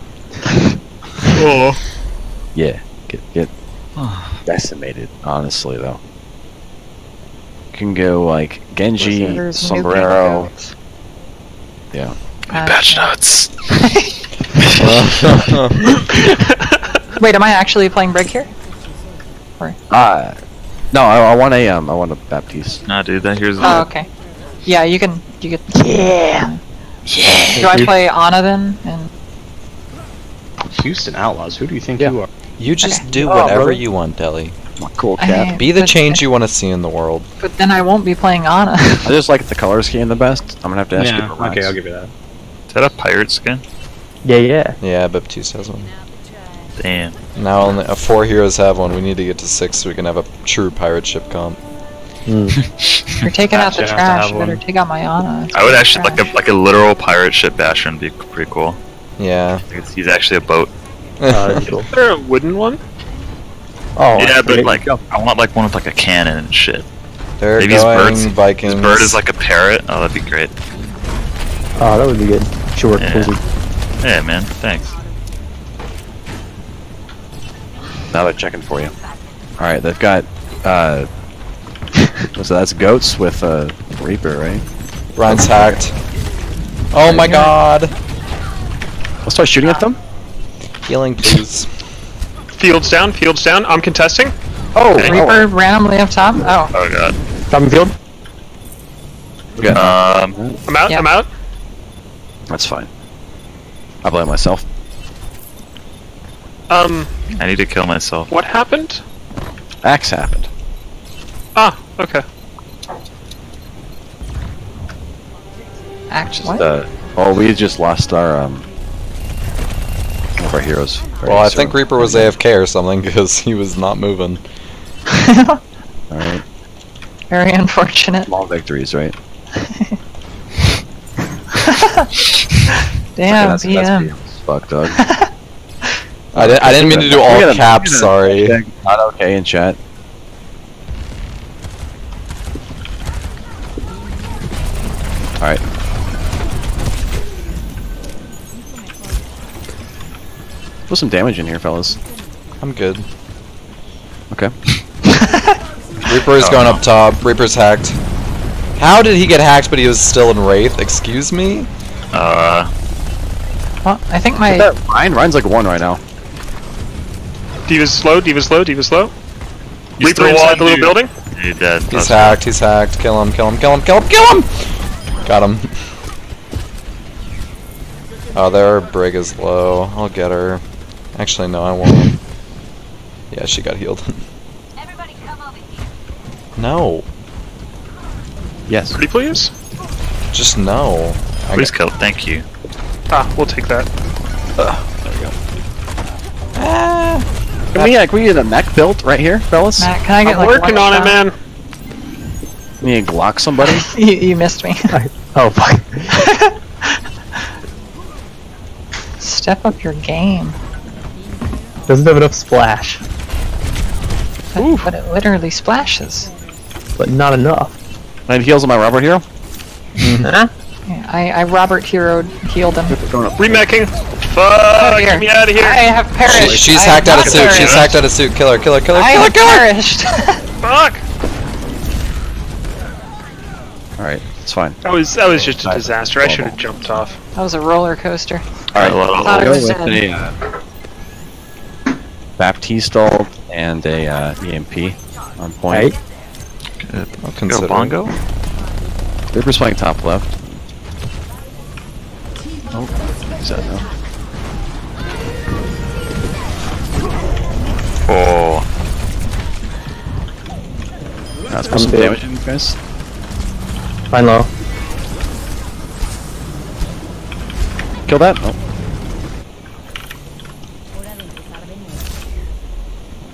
[SPEAKER 9] Oh,
[SPEAKER 2] Yeah. Get get *sighs* decimated. Honestly, though, can go like Genji, Sombrero. Yeah.
[SPEAKER 8] Uh,
[SPEAKER 3] Batch nuts. *laughs*
[SPEAKER 8] Wait, am I actually playing Brig here?
[SPEAKER 2] Uh, no, I, I want a um, I want a Baptiste.
[SPEAKER 3] Nah, dude, that here's.
[SPEAKER 8] Oh, okay. Yeah, you can. You can. Yeah. Yeah. Do I play Ana then? And
[SPEAKER 7] Houston Outlaws. Who do you think
[SPEAKER 2] Yeah.
[SPEAKER 7] you are?
[SPEAKER 6] You just
[SPEAKER 8] Okay.
[SPEAKER 6] do
[SPEAKER 2] Oh,
[SPEAKER 6] whatever
[SPEAKER 2] brother.
[SPEAKER 6] you want, Deli.
[SPEAKER 2] My cool
[SPEAKER 8] I-
[SPEAKER 2] cap.
[SPEAKER 6] Be the
[SPEAKER 8] but-
[SPEAKER 6] change you want to see in the world.
[SPEAKER 8] But then I won't be playing Ana.
[SPEAKER 2] I just like the color scheme the best. I'm gonna have to ask
[SPEAKER 7] Yeah.
[SPEAKER 2] you. for
[SPEAKER 7] Okay. I'll give you that.
[SPEAKER 3] Is that a pirate skin?
[SPEAKER 4] Yeah, yeah.
[SPEAKER 6] Yeah, Baptiste has one.
[SPEAKER 3] Damn.
[SPEAKER 6] Now only uh, four heroes have one. We need to get to six so we can have a true pirate ship comp.
[SPEAKER 4] Hmm. *laughs*
[SPEAKER 8] You're taking out the
[SPEAKER 7] Should have to
[SPEAKER 8] trash. You better
[SPEAKER 7] one.
[SPEAKER 8] take out my Ana.
[SPEAKER 3] I would actually like a like a literal pirate ship Bastion would be pretty cool.
[SPEAKER 6] Yeah.
[SPEAKER 3] It's- He's actually a boat.
[SPEAKER 4] Uh, *laughs* that'd be cool.
[SPEAKER 9] Is there a wooden one?
[SPEAKER 4] Oh,
[SPEAKER 3] yeah, but
[SPEAKER 4] great.
[SPEAKER 3] like I want like one with like a cannon and shit.
[SPEAKER 6] They're
[SPEAKER 3] Maybe his
[SPEAKER 6] going
[SPEAKER 3] bird's-
[SPEAKER 6] Vikings.
[SPEAKER 3] His bird is like a parrot. Oh, that'd be great.
[SPEAKER 4] Oh, that would be good. Should work
[SPEAKER 3] Yeah.
[SPEAKER 4] Blizzard.
[SPEAKER 3] Yeah, man. Thanks.
[SPEAKER 2] Now they're checking for you. All right, they've got. uh *laughs* So that's goats with uh, Reaper, right?
[SPEAKER 6] Ryan's hacked. Oh my god!
[SPEAKER 2] Let's start shooting at them.
[SPEAKER 6] Healing, please. *laughs*
[SPEAKER 9] Fields down, fields down. I'm contesting.
[SPEAKER 2] Oh,
[SPEAKER 8] Reaper randomly up top. Oh,
[SPEAKER 3] Oh god.
[SPEAKER 4] Top field?
[SPEAKER 2] Okay,
[SPEAKER 3] Um.
[SPEAKER 9] I'm out,
[SPEAKER 8] Yeah.
[SPEAKER 9] I'm out.
[SPEAKER 2] That's fine. I blame myself.
[SPEAKER 9] Um,
[SPEAKER 3] I need to kill myself.
[SPEAKER 9] what happened?
[SPEAKER 2] Axe happened.
[SPEAKER 9] Ah, okay.
[SPEAKER 8] act
[SPEAKER 2] Just,
[SPEAKER 8] what?
[SPEAKER 2] uh, oh, we just lost our um, one of our heroes. very
[SPEAKER 6] Well, I
[SPEAKER 2] soon.
[SPEAKER 6] think Reaper was AFK or something *laughs* because he was not moving.
[SPEAKER 2] All right,
[SPEAKER 8] Very unfortunate.
[SPEAKER 2] small victories, right? *laughs*
[SPEAKER 8] Damn,
[SPEAKER 2] that's,
[SPEAKER 8] PM.
[SPEAKER 2] that's fuck, dog. *laughs*
[SPEAKER 6] I, di- I didn't mean to do
[SPEAKER 2] Look at
[SPEAKER 6] all caps, sorry.
[SPEAKER 2] Not okay in chat. All right. Put some damage in here, fellas.
[SPEAKER 6] I'm good.
[SPEAKER 2] Okay. *laughs*
[SPEAKER 6] Reaper is oh, going up top. Reaper's hacked. How did he get hacked but he was still in Wraith? Excuse me?
[SPEAKER 3] Uh.
[SPEAKER 8] Well, I think my
[SPEAKER 2] Ryan, Ryan's like one right now.
[SPEAKER 9] Diva's slow, Diva's slow, Diva's slow.
[SPEAKER 3] He's
[SPEAKER 9] Reaper
[SPEAKER 3] still
[SPEAKER 9] inside
[SPEAKER 3] on
[SPEAKER 9] the little building.
[SPEAKER 3] He's dead.
[SPEAKER 6] He's
[SPEAKER 3] That's
[SPEAKER 6] hacked, he's hacked. Kill him, kill him, kill him, kill him, kill him, Got him. *laughs* Oh, their brig is low. I'll get her. Actually, no, I won't. *laughs* Yeah, she got healed. no.
[SPEAKER 2] Yes.
[SPEAKER 9] Pretty please.
[SPEAKER 6] Just no. I
[SPEAKER 3] Please
[SPEAKER 6] got-
[SPEAKER 3] kill. Thank you.
[SPEAKER 9] Ah, we'll take that.
[SPEAKER 2] Can we, uh, can we get a mech built right here, fellas?
[SPEAKER 8] Matt, can I get
[SPEAKER 9] I'm
[SPEAKER 8] like
[SPEAKER 9] working on it,
[SPEAKER 8] shot?
[SPEAKER 9] man.
[SPEAKER 2] Can you Glock somebody? *laughs*
[SPEAKER 8] You, you missed me. *laughs*
[SPEAKER 4] Oh, fuck. *laughs*
[SPEAKER 8] Step up your game.
[SPEAKER 4] Doesn't have enough splash,
[SPEAKER 8] But, but it literally splashes.
[SPEAKER 4] but not enough.
[SPEAKER 2] I need heals on my Robert hero.
[SPEAKER 8] Yeah, I, I Robert Hero healed him.
[SPEAKER 9] Remecking. Fuck,
[SPEAKER 8] here.
[SPEAKER 9] get me out of here.
[SPEAKER 8] I have perished.
[SPEAKER 6] She- she's
[SPEAKER 8] I
[SPEAKER 6] hacked out
[SPEAKER 8] have
[SPEAKER 6] of suit.
[SPEAKER 8] perished.
[SPEAKER 6] She's hacked out of suit. Kill her, kill her, kill her,
[SPEAKER 8] I
[SPEAKER 6] kill her,
[SPEAKER 8] have
[SPEAKER 6] kill her!
[SPEAKER 8] perished.
[SPEAKER 9] Fuck.
[SPEAKER 2] All right, it's fine.
[SPEAKER 9] That was that was just a disaster. I should have jumped off.
[SPEAKER 8] that was a roller coaster.
[SPEAKER 2] All right,
[SPEAKER 3] Hello.
[SPEAKER 8] Thought it
[SPEAKER 2] go
[SPEAKER 8] was
[SPEAKER 2] with
[SPEAKER 8] dead.
[SPEAKER 2] a uh, Baptiste ult and a uh, EMP on point.
[SPEAKER 4] Right?
[SPEAKER 6] I'll
[SPEAKER 3] Go
[SPEAKER 6] consider.
[SPEAKER 3] bongo.
[SPEAKER 2] Reaper's playing top left. Oh, is that no?
[SPEAKER 3] Oh.
[SPEAKER 2] Let's put some
[SPEAKER 4] dead.
[SPEAKER 2] damage in, you guys.
[SPEAKER 4] Fine low.
[SPEAKER 2] Kill that. Oh.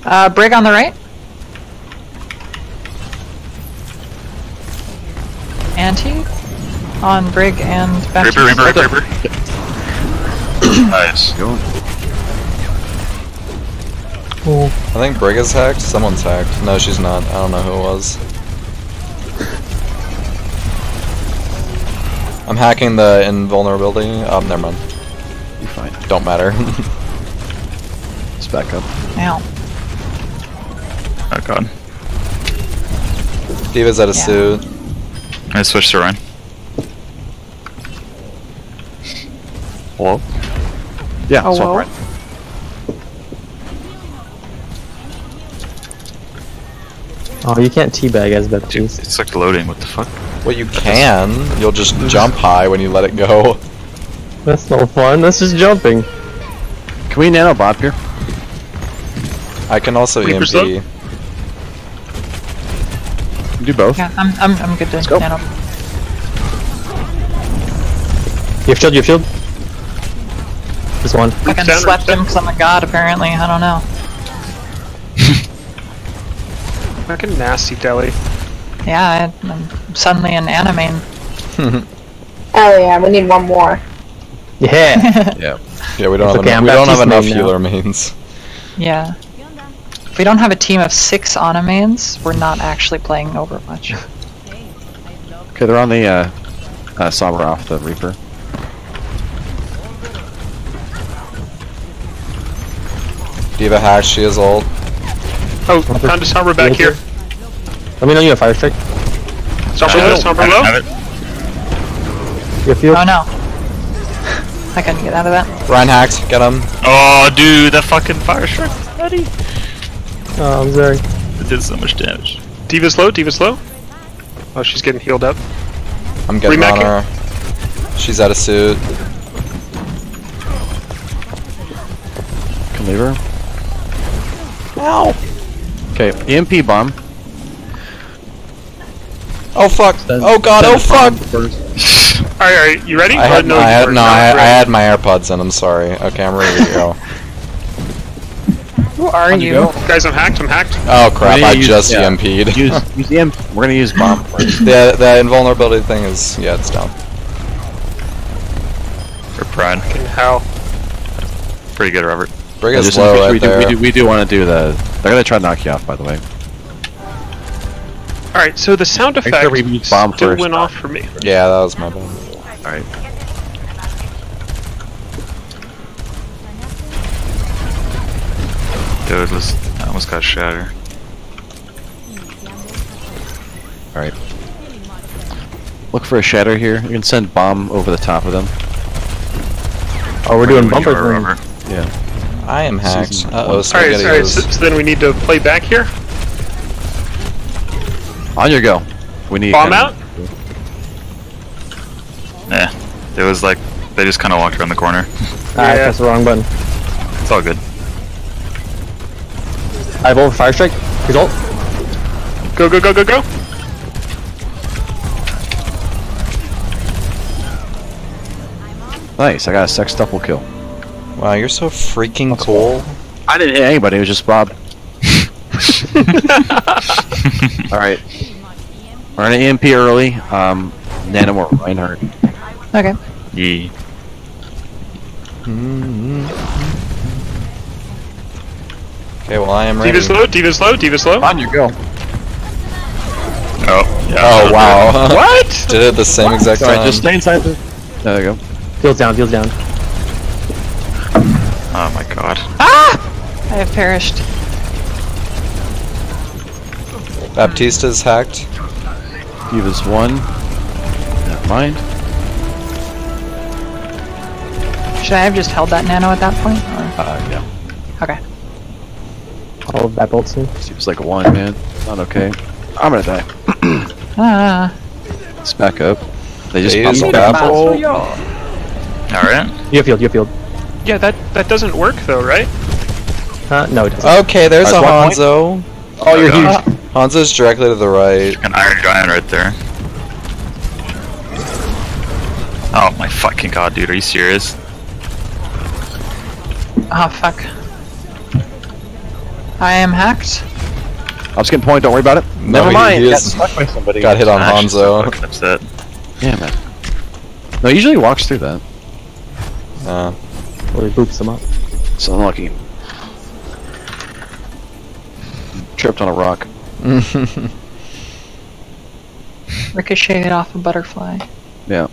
[SPEAKER 8] Uh, Brig on the right. Anti on Brig and Baptiste.
[SPEAKER 3] Reaper, Reaper, Reaper, Reaper. nice.
[SPEAKER 2] Go.
[SPEAKER 6] I think Brig is hacked. Someone's hacked. No, she's not. I don't know who it was. I'm hacking the invulnerability. Oh, never mind.
[SPEAKER 2] You're fine.
[SPEAKER 6] Don't matter. *laughs*
[SPEAKER 2] Let's back up.
[SPEAKER 8] Ow.
[SPEAKER 3] Oh god.
[SPEAKER 6] Diva's out of
[SPEAKER 8] Yeah.
[SPEAKER 6] suit.
[SPEAKER 3] I switched to Ryan. Hello?
[SPEAKER 2] Yeah,
[SPEAKER 8] Oh,
[SPEAKER 2] swap
[SPEAKER 8] whoa.
[SPEAKER 2] right.
[SPEAKER 4] Oh, you can't teabag as
[SPEAKER 3] Dude,
[SPEAKER 4] Baptiste.
[SPEAKER 3] it's like loading. What the fuck?
[SPEAKER 6] Well, you can. You'll just jump high when you let it go.
[SPEAKER 4] That's no fun. That's just jumping.
[SPEAKER 2] Can we nano Bob here?
[SPEAKER 6] I can also
[SPEAKER 9] Reaper
[SPEAKER 6] EMP.
[SPEAKER 9] slow?
[SPEAKER 2] Do both.
[SPEAKER 8] Yeah, I'm, I'm, I'm good to
[SPEAKER 2] Let's go.
[SPEAKER 8] nano.
[SPEAKER 4] You have shield, you have shield? Just one.
[SPEAKER 8] I
[SPEAKER 9] down,
[SPEAKER 8] slept
[SPEAKER 9] down.
[SPEAKER 8] him because I'm a god, apparently. I don't know. *laughs*
[SPEAKER 9] Fucking nasty deli.
[SPEAKER 8] Yeah, I, I'm suddenly an anime. *laughs*
[SPEAKER 1] Oh yeah, we need one more.
[SPEAKER 4] Yeah! *laughs*
[SPEAKER 6] Yeah, Yeah, we don't
[SPEAKER 4] It's
[SPEAKER 6] have
[SPEAKER 4] okay,
[SPEAKER 6] enough. We don't have enough
[SPEAKER 4] main now.
[SPEAKER 6] healer mains.
[SPEAKER 8] Yeah. If we don't have a team of six Ana mains, we're not actually playing Overwatch.
[SPEAKER 2] Okay, they're on the uh, uh, Sombra off the Reaper.
[SPEAKER 6] Diva hack. She is old.
[SPEAKER 9] Oh, I found a Sombra back here.
[SPEAKER 4] Let me know you have fire strike.
[SPEAKER 9] Sombra low, Sombra low.
[SPEAKER 3] Have it.
[SPEAKER 4] You have field?
[SPEAKER 8] Oh no. I couldn't get out of that.
[SPEAKER 6] Ryan hacked. Get him.
[SPEAKER 3] Oh, dude, that fucking fire strike, buddy.
[SPEAKER 4] Oh, I'm sorry.
[SPEAKER 3] It did so much damage.
[SPEAKER 9] Diva's low, Diva's low. Oh, she's getting healed up.
[SPEAKER 6] I'm getting on her. She's out of suit.
[SPEAKER 2] Can leave her. Ow! Okay, EMP bomb.
[SPEAKER 6] Oh fuck! Oh god! Oh fuck!
[SPEAKER 9] Alright, alright, you ready?
[SPEAKER 6] I
[SPEAKER 9] Oh,
[SPEAKER 6] had,
[SPEAKER 9] no,
[SPEAKER 6] I had, no,
[SPEAKER 9] not
[SPEAKER 6] I, I had my AirPods in. I'm sorry. Okay, I'm ready to go. *laughs*
[SPEAKER 8] Who are
[SPEAKER 2] On you
[SPEAKER 8] you?
[SPEAKER 9] Guys, I'm hacked, I'm hacked.
[SPEAKER 6] Oh crap! I
[SPEAKER 2] use-
[SPEAKER 6] just
[SPEAKER 2] yeah.
[SPEAKER 6] Uh, EMP'd.
[SPEAKER 2] Use, use the EMP. We're gonna use bomb *laughs* first.
[SPEAKER 6] the the invulnerability thing is yeah, it's down.
[SPEAKER 3] For pride.
[SPEAKER 9] Fucking hell.
[SPEAKER 3] Pretty good, Robert.
[SPEAKER 6] Brig
[SPEAKER 2] Yeah,
[SPEAKER 6] is
[SPEAKER 2] just
[SPEAKER 6] low right
[SPEAKER 2] we, do, we do we do want to do the. They're gonna try to knock you off, by the way.
[SPEAKER 9] Alright, so the sound effect
[SPEAKER 2] sure we bomb
[SPEAKER 9] still
[SPEAKER 2] first.
[SPEAKER 9] went off for me.
[SPEAKER 6] Yeah, that was my bomb.
[SPEAKER 2] Alright.
[SPEAKER 3] Dude, was I almost got shatter.
[SPEAKER 2] Alright. Look for a shatter here. You can send bomb over the top of them.
[SPEAKER 4] Oh, we're doing
[SPEAKER 3] When
[SPEAKER 4] bumper
[SPEAKER 3] are,
[SPEAKER 4] thing.
[SPEAKER 2] Yeah.
[SPEAKER 6] I am hacked.
[SPEAKER 2] Season
[SPEAKER 6] Uh oh,
[SPEAKER 2] one.
[SPEAKER 9] Alright,
[SPEAKER 6] spaghetti
[SPEAKER 9] alright, so, so then we need to play back here.
[SPEAKER 2] On your go. We need
[SPEAKER 9] Bomb
[SPEAKER 2] kinda-
[SPEAKER 9] out?
[SPEAKER 3] Nah. It was like they just kind of walked around the corner. *laughs*
[SPEAKER 4] Ah, I
[SPEAKER 9] Yeah.
[SPEAKER 4] pressed the wrong button.
[SPEAKER 3] It's all good.
[SPEAKER 4] I have over fire strike. Result.
[SPEAKER 9] Go, go, go, go, go.
[SPEAKER 2] Nice. I got a sextuple kill.
[SPEAKER 6] Wow, you're so freaking cool.
[SPEAKER 2] I didn't hit anybody. It was just Bob. *laughs* Alright. We're gonna EMP early. Um, Nano or Reinhardt.
[SPEAKER 8] Okay.
[SPEAKER 3] Yee.
[SPEAKER 6] Okay, well I am ready.
[SPEAKER 9] Diva's low, Diva's low, Diva's low.
[SPEAKER 2] On your go.
[SPEAKER 3] Oh, yeah.
[SPEAKER 6] Oh wow. *laughs*
[SPEAKER 9] What?
[SPEAKER 6] Did it the same exact
[SPEAKER 2] Sorry,
[SPEAKER 6] time.
[SPEAKER 2] just stay inside the. There you go.
[SPEAKER 4] Fields down, fields down.
[SPEAKER 3] Oh my god. Ah!
[SPEAKER 8] I have perished.
[SPEAKER 6] Baptiste's hacked.
[SPEAKER 2] Diva's one. Never mind.
[SPEAKER 8] Should I have just held that nano at that point? Or?
[SPEAKER 2] Uh, yeah.
[SPEAKER 8] Okay.
[SPEAKER 4] All of that bolt soon.
[SPEAKER 2] Seems like a one, man. Not okay. I'm gonna die. *clears throat*
[SPEAKER 8] Ah.
[SPEAKER 2] Let's back up. They just
[SPEAKER 6] They
[SPEAKER 2] popped
[SPEAKER 6] use
[SPEAKER 2] up.
[SPEAKER 3] Alright.
[SPEAKER 4] You have field, you have field.
[SPEAKER 9] Yeah, that that doesn't work though, right?
[SPEAKER 4] Uh, no, it doesn't.
[SPEAKER 6] Okay, there's a
[SPEAKER 2] Alright, one
[SPEAKER 6] Hanzo.
[SPEAKER 4] oh, you're
[SPEAKER 3] God.
[SPEAKER 4] huge.
[SPEAKER 6] Hanzo's directly to the right.
[SPEAKER 3] An Iron Giant right there. Oh my fucking god, dude, are you serious?
[SPEAKER 8] Oh fuck. I am hacked.
[SPEAKER 2] I was getting point. Don't worry about it.
[SPEAKER 6] No,
[SPEAKER 2] Never
[SPEAKER 6] he-
[SPEAKER 2] mind.
[SPEAKER 6] he
[SPEAKER 2] got stuck by somebody.
[SPEAKER 6] Got hit on
[SPEAKER 3] I'm actually so
[SPEAKER 6] Hanzo.
[SPEAKER 3] fucking upset.
[SPEAKER 2] Yeah, man. No, he usually walks through that.
[SPEAKER 6] Uh,
[SPEAKER 4] Well, he boops them up.
[SPEAKER 2] It's unlucky. Tripped on a rock. *laughs*
[SPEAKER 8] Ricocheted off a butterfly.
[SPEAKER 2] Yeah.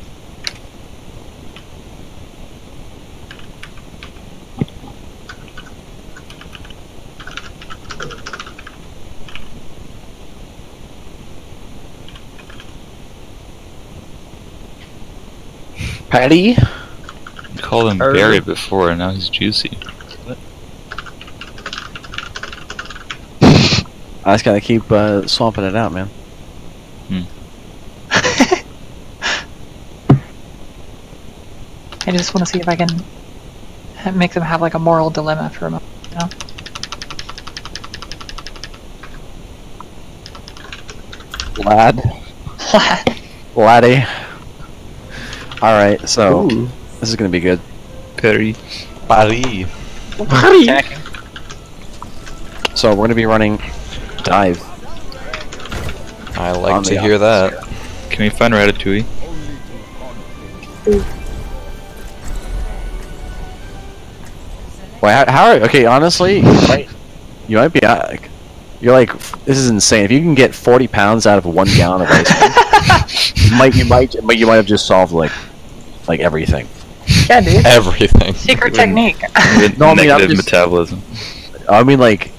[SPEAKER 2] Patty.
[SPEAKER 3] We called him Barry before, and now he's Juicy. *laughs*
[SPEAKER 2] I just gotta keep uh, swamping it out, man. Hmm. *laughs*
[SPEAKER 8] I just want to see if I can make them have like a moral dilemma for a moment. You know?
[SPEAKER 2] Lad. *laughs* Laddie. Alright, so
[SPEAKER 4] Ooh.
[SPEAKER 2] this is gonna be good.
[SPEAKER 3] Perry.
[SPEAKER 6] Paris.
[SPEAKER 2] So we're gonna be running dive.
[SPEAKER 6] I like to hear that.
[SPEAKER 3] Can we find Ratatouille?
[SPEAKER 2] Wait, how, how are okay? Honestly, you might, you might be uh, like, you're like this is insane. If you can get 40 pounds out of one gallon of ice cream, *laughs* you might you might but you might have just solved like like everything.
[SPEAKER 8] Yeah, dude. *laughs*
[SPEAKER 6] Everything.
[SPEAKER 8] Secret technique.
[SPEAKER 2] No, I mean,
[SPEAKER 3] negative
[SPEAKER 2] just-
[SPEAKER 3] metabolism.
[SPEAKER 2] I mean, like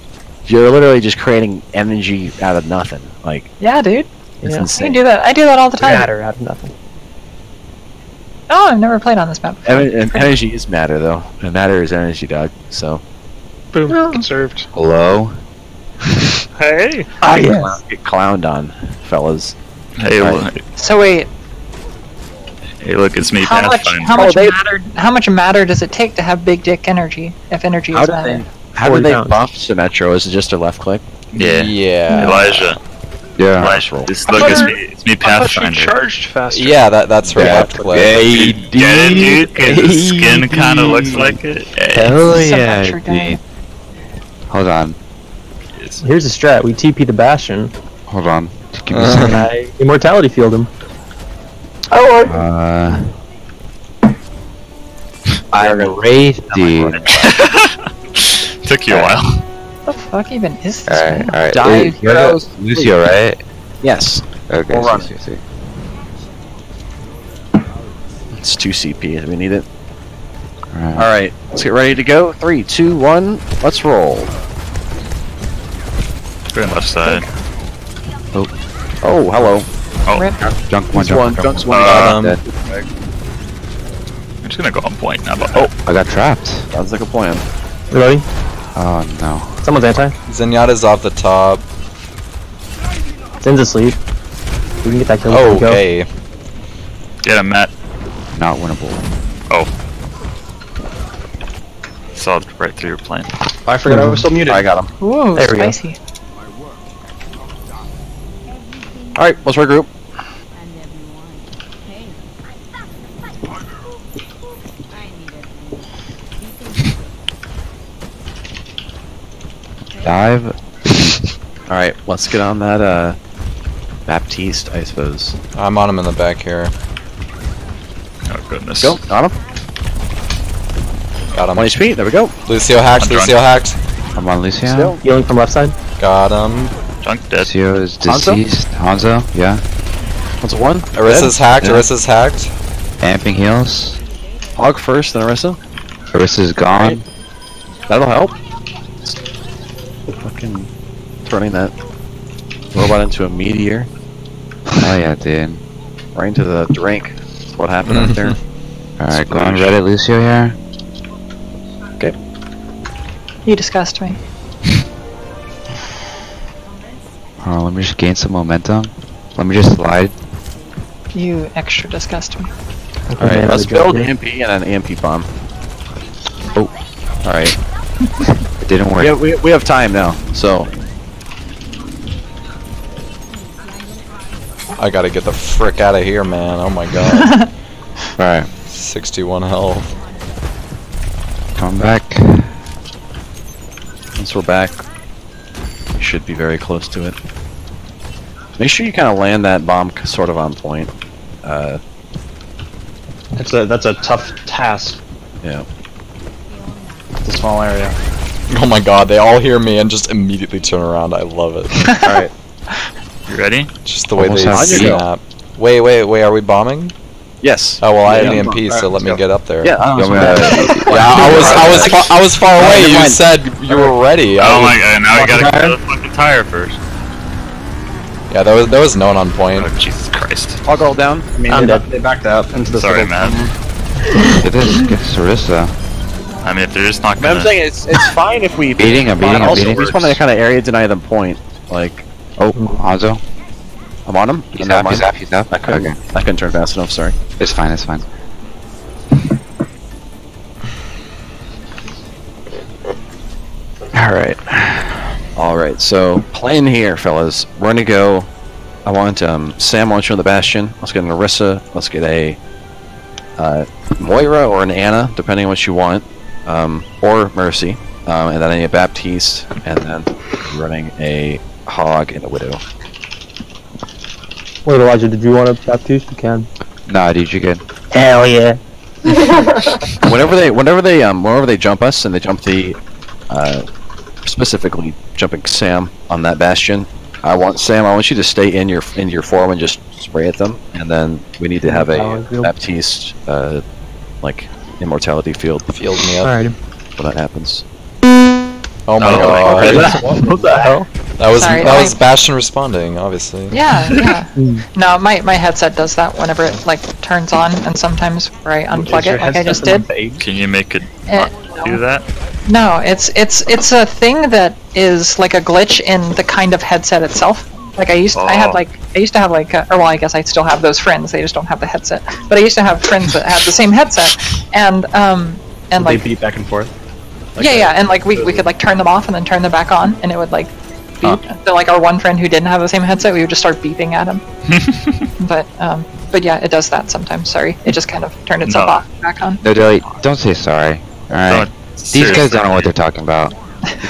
[SPEAKER 2] you're literally just creating energy out of nothing. Like
[SPEAKER 8] yeah, dude.
[SPEAKER 2] it's
[SPEAKER 4] Yeah.
[SPEAKER 8] I
[SPEAKER 2] insane.
[SPEAKER 8] can do that. I do that all the time.
[SPEAKER 4] Matter out of nothing.
[SPEAKER 8] Oh, I've never played on this map. before.
[SPEAKER 2] En- en- energy is matter, though. And matter is energy, dog. So.
[SPEAKER 9] Boom.
[SPEAKER 8] Well-
[SPEAKER 9] Conserved.
[SPEAKER 5] Hello?
[SPEAKER 9] Hey.
[SPEAKER 4] Ah, yes.
[SPEAKER 2] Get clowned on, fellas.
[SPEAKER 3] Hey,
[SPEAKER 2] Right.
[SPEAKER 8] So wait,
[SPEAKER 3] hey, look, it's me,
[SPEAKER 8] how much
[SPEAKER 3] Pathfinder.
[SPEAKER 8] how much
[SPEAKER 2] Oh, they-
[SPEAKER 8] matter how much matter does it take to have big dick energy? If energy
[SPEAKER 2] How
[SPEAKER 8] is
[SPEAKER 2] did
[SPEAKER 8] matter.
[SPEAKER 2] they? How
[SPEAKER 4] 40
[SPEAKER 2] did they
[SPEAKER 4] pounds.
[SPEAKER 2] buff Symmetra? Is it just a left click?
[SPEAKER 3] Yeah.
[SPEAKER 6] Yeah.
[SPEAKER 3] Elijah.
[SPEAKER 5] Yeah.
[SPEAKER 3] Elijah. This,
[SPEAKER 9] I
[SPEAKER 3] look, it's me, it's me,
[SPEAKER 9] I thought she
[SPEAKER 3] Pathfinder.
[SPEAKER 9] charged faster.
[SPEAKER 6] Yeah, that that's right.
[SPEAKER 5] Yeah,
[SPEAKER 6] left click.
[SPEAKER 5] Hey,
[SPEAKER 3] Get it, dude? 'Cause the skin kind of looks like it. Hey,
[SPEAKER 5] Hell yeah, dude. Hold on.
[SPEAKER 4] Here's a strat. We TP the Bastion.
[SPEAKER 5] Hold on. Just give me a
[SPEAKER 6] Uh.
[SPEAKER 5] second.
[SPEAKER 4] I immortality field him.
[SPEAKER 1] Oh,
[SPEAKER 5] Uh. I'm Wraith, dude.
[SPEAKER 3] Took you a while.
[SPEAKER 8] What the fuck even is this?
[SPEAKER 5] Alright, alright.
[SPEAKER 2] Dive
[SPEAKER 5] Lu- You're the-
[SPEAKER 2] throws.
[SPEAKER 5] Lucio, right?
[SPEAKER 2] Yes.
[SPEAKER 5] Okay,
[SPEAKER 2] We'll
[SPEAKER 5] see,
[SPEAKER 2] run
[SPEAKER 5] see, see.
[SPEAKER 2] It's two CP. We need it.
[SPEAKER 5] Alright.
[SPEAKER 2] All right. Let's get ready to go. Three, two, one. Let's roll.
[SPEAKER 3] Go on left side.
[SPEAKER 2] Oh. Oh, hello.
[SPEAKER 3] Oh,
[SPEAKER 8] Rip.
[SPEAKER 5] Junk one, junk
[SPEAKER 2] one.
[SPEAKER 5] one.
[SPEAKER 2] Junk's one.
[SPEAKER 3] Uh,
[SPEAKER 6] Um,
[SPEAKER 3] I'm just gonna go on point now. But,
[SPEAKER 2] Oh.
[SPEAKER 5] I got trapped.
[SPEAKER 2] Sounds like a plan.
[SPEAKER 4] Reloading.
[SPEAKER 5] Oh no.
[SPEAKER 4] Someone's anti.
[SPEAKER 6] Zenyatta's off the top.
[SPEAKER 4] Zen's asleep. We can get that kill.
[SPEAKER 6] Oh,
[SPEAKER 4] before we go.
[SPEAKER 6] okay.
[SPEAKER 3] get him, Matt.
[SPEAKER 5] Not winnable. Oh.
[SPEAKER 3] Saw it right through your plane.
[SPEAKER 7] I forgot I was still muted.
[SPEAKER 2] I got him.
[SPEAKER 8] Ooh,
[SPEAKER 4] There we go.
[SPEAKER 8] spicy.
[SPEAKER 2] All right. Let's regroup.
[SPEAKER 5] Dive. *laughs*
[SPEAKER 2] All right. Let's get on that. Uh, Baptiste, I suppose.
[SPEAKER 6] I'm on him in the back here.
[SPEAKER 3] Oh goodness.
[SPEAKER 2] Go. Got him.
[SPEAKER 6] Got him.
[SPEAKER 2] 20 HP. There we go.
[SPEAKER 6] Lucio hacked.
[SPEAKER 3] I'm drunk.
[SPEAKER 6] Lucio hacked.
[SPEAKER 5] I'm on Lucio.
[SPEAKER 2] Still.
[SPEAKER 4] Healing from left side.
[SPEAKER 6] Got him.
[SPEAKER 3] Junk dead.
[SPEAKER 5] Lucio is
[SPEAKER 2] Hanzo?
[SPEAKER 5] deceased. Hanzo, yeah.
[SPEAKER 2] What's a one?
[SPEAKER 6] Orisa's hacked.
[SPEAKER 5] Yeah.
[SPEAKER 6] Orisa's hacked.
[SPEAKER 5] Amping heals.
[SPEAKER 2] Hog first, then Orisa.
[SPEAKER 5] Orisa's gone.
[SPEAKER 2] That'll help. Fucking turning that robot into a meteor.
[SPEAKER 5] Oh yeah, dude.
[SPEAKER 2] Right into the drink. That's what happened out there. *laughs*
[SPEAKER 5] Alright, go on Reddit, Lucio here. Okay.
[SPEAKER 8] You disgust me. *laughs*
[SPEAKER 5] Hold on, let me just gain some momentum. Let me just slide.
[SPEAKER 8] You extra disgust me.
[SPEAKER 2] All right, let's build EMP and an EMP bomb. Oh, all right. *laughs*
[SPEAKER 5] It didn't work.
[SPEAKER 2] We have, we, we have time now, so
[SPEAKER 6] I gotta get the frick out of here, man. Oh my god. *laughs*
[SPEAKER 5] Alright,
[SPEAKER 6] 61 health.
[SPEAKER 5] come back.
[SPEAKER 2] once we're back, we should be very close to it. Make sure you kind of land that bomb sort of on point. Uh,
[SPEAKER 7] That's a that's a tough task.
[SPEAKER 2] yeah.
[SPEAKER 7] It's a small area.
[SPEAKER 6] Oh my god, they all hear me and just immediately turn around. I love it. *laughs*
[SPEAKER 2] All right. *laughs*
[SPEAKER 3] You ready?
[SPEAKER 6] Just the way
[SPEAKER 5] Almost
[SPEAKER 6] they
[SPEAKER 5] have
[SPEAKER 2] to go.
[SPEAKER 6] snap. Wait, wait, wait, are we bombing?
[SPEAKER 2] Yes.
[SPEAKER 6] Oh well, I
[SPEAKER 2] Yeah.
[SPEAKER 6] had an EMP, so let me get up there.
[SPEAKER 2] Yeah. I
[SPEAKER 5] You
[SPEAKER 2] don't know.
[SPEAKER 6] Yeah, I was, I was, fa- I was far away.
[SPEAKER 2] never
[SPEAKER 6] You
[SPEAKER 2] mind.
[SPEAKER 6] said you were ready. I
[SPEAKER 3] Oh
[SPEAKER 6] was-
[SPEAKER 3] my god, now we gotta
[SPEAKER 2] Fucking
[SPEAKER 3] kill the fucking tire first.
[SPEAKER 6] Yeah, that was that was known on point.
[SPEAKER 3] Oh, Jesus Christ.
[SPEAKER 2] I'll go down.
[SPEAKER 7] I mean,
[SPEAKER 4] I'm
[SPEAKER 7] they,
[SPEAKER 4] dead.
[SPEAKER 7] they backed up into the
[SPEAKER 3] Sorry,
[SPEAKER 7] man.
[SPEAKER 3] Matt.
[SPEAKER 5] Get this, get Sarissa.
[SPEAKER 3] I mean, if they're just not
[SPEAKER 2] But I'm saying it's it's fine if we.
[SPEAKER 5] Beating, I'm beating, I'm beating.
[SPEAKER 2] we just want to kind of area deny them point. Like,
[SPEAKER 5] Oh, Hanzo.
[SPEAKER 2] I'm on him.
[SPEAKER 5] He's up, he's up, he's up.
[SPEAKER 2] I couldn't.
[SPEAKER 5] Okay.
[SPEAKER 2] I couldn't turn fast enough. Sorry.
[SPEAKER 5] It's fine, it's fine.
[SPEAKER 2] All right. All right. So plan here, fellas. We're gonna go. I want um, Sam launcher on the Bastion. Let's get an Orisa. Let's get a uh, Moira or an Ana, depending on what you want, um, or Mercy, um, and then I need a Baptiste, and then running a Hog and a Widow.
[SPEAKER 4] Wait, Elijah, did you want a Baptiste? You can.
[SPEAKER 5] Nah, dude, you good.
[SPEAKER 4] Hell yeah. *laughs* *laughs*
[SPEAKER 2] whenever they, whenever they, um, whenever they jump us and they jump the, uh, specifically jumping Sam on that Bastion, I want Sam. I want you to stay in your in your form and just spray at them, and then we need to have a
[SPEAKER 4] Power field.
[SPEAKER 2] Baptiste, uh, like immortality field
[SPEAKER 6] Field me up.
[SPEAKER 4] Alright.
[SPEAKER 2] when that happens.
[SPEAKER 6] Oh my
[SPEAKER 3] Oh,
[SPEAKER 6] god. *laughs*
[SPEAKER 4] what the hell?
[SPEAKER 6] That was
[SPEAKER 8] Sorry,
[SPEAKER 6] that was Bastion responding, obviously.
[SPEAKER 8] Yeah, yeah. *laughs* no, my, my headset does that whenever it like turns on, and sometimes where I unplug it, like I just did.
[SPEAKER 3] Can you make it
[SPEAKER 8] Eh,
[SPEAKER 3] do that?
[SPEAKER 8] No, it's it's it's a thing that is like a glitch in the kind of headset itself. Like I used, I had
[SPEAKER 3] Oh.
[SPEAKER 8] like I used to have like, uh or well, I guess I still have those friends. They just don't have the headset. But I used to have friends that had the same headset, and um and
[SPEAKER 7] they
[SPEAKER 8] like
[SPEAKER 7] beat back and forth. Like
[SPEAKER 8] yeah,
[SPEAKER 7] a-
[SPEAKER 8] yeah, and like we we could like turn them off and then turn them back on, and it would like beep. So like our one friend who didn't have the same headset, we would just start beeping at him. *laughs* but um, but yeah, it does that sometimes. Sorry, it just kind of turned itself
[SPEAKER 3] No.
[SPEAKER 8] off back on.
[SPEAKER 5] No, Dilly, don't say sorry. Alright?
[SPEAKER 3] Don't-
[SPEAKER 5] These guys don't know what they're talking about.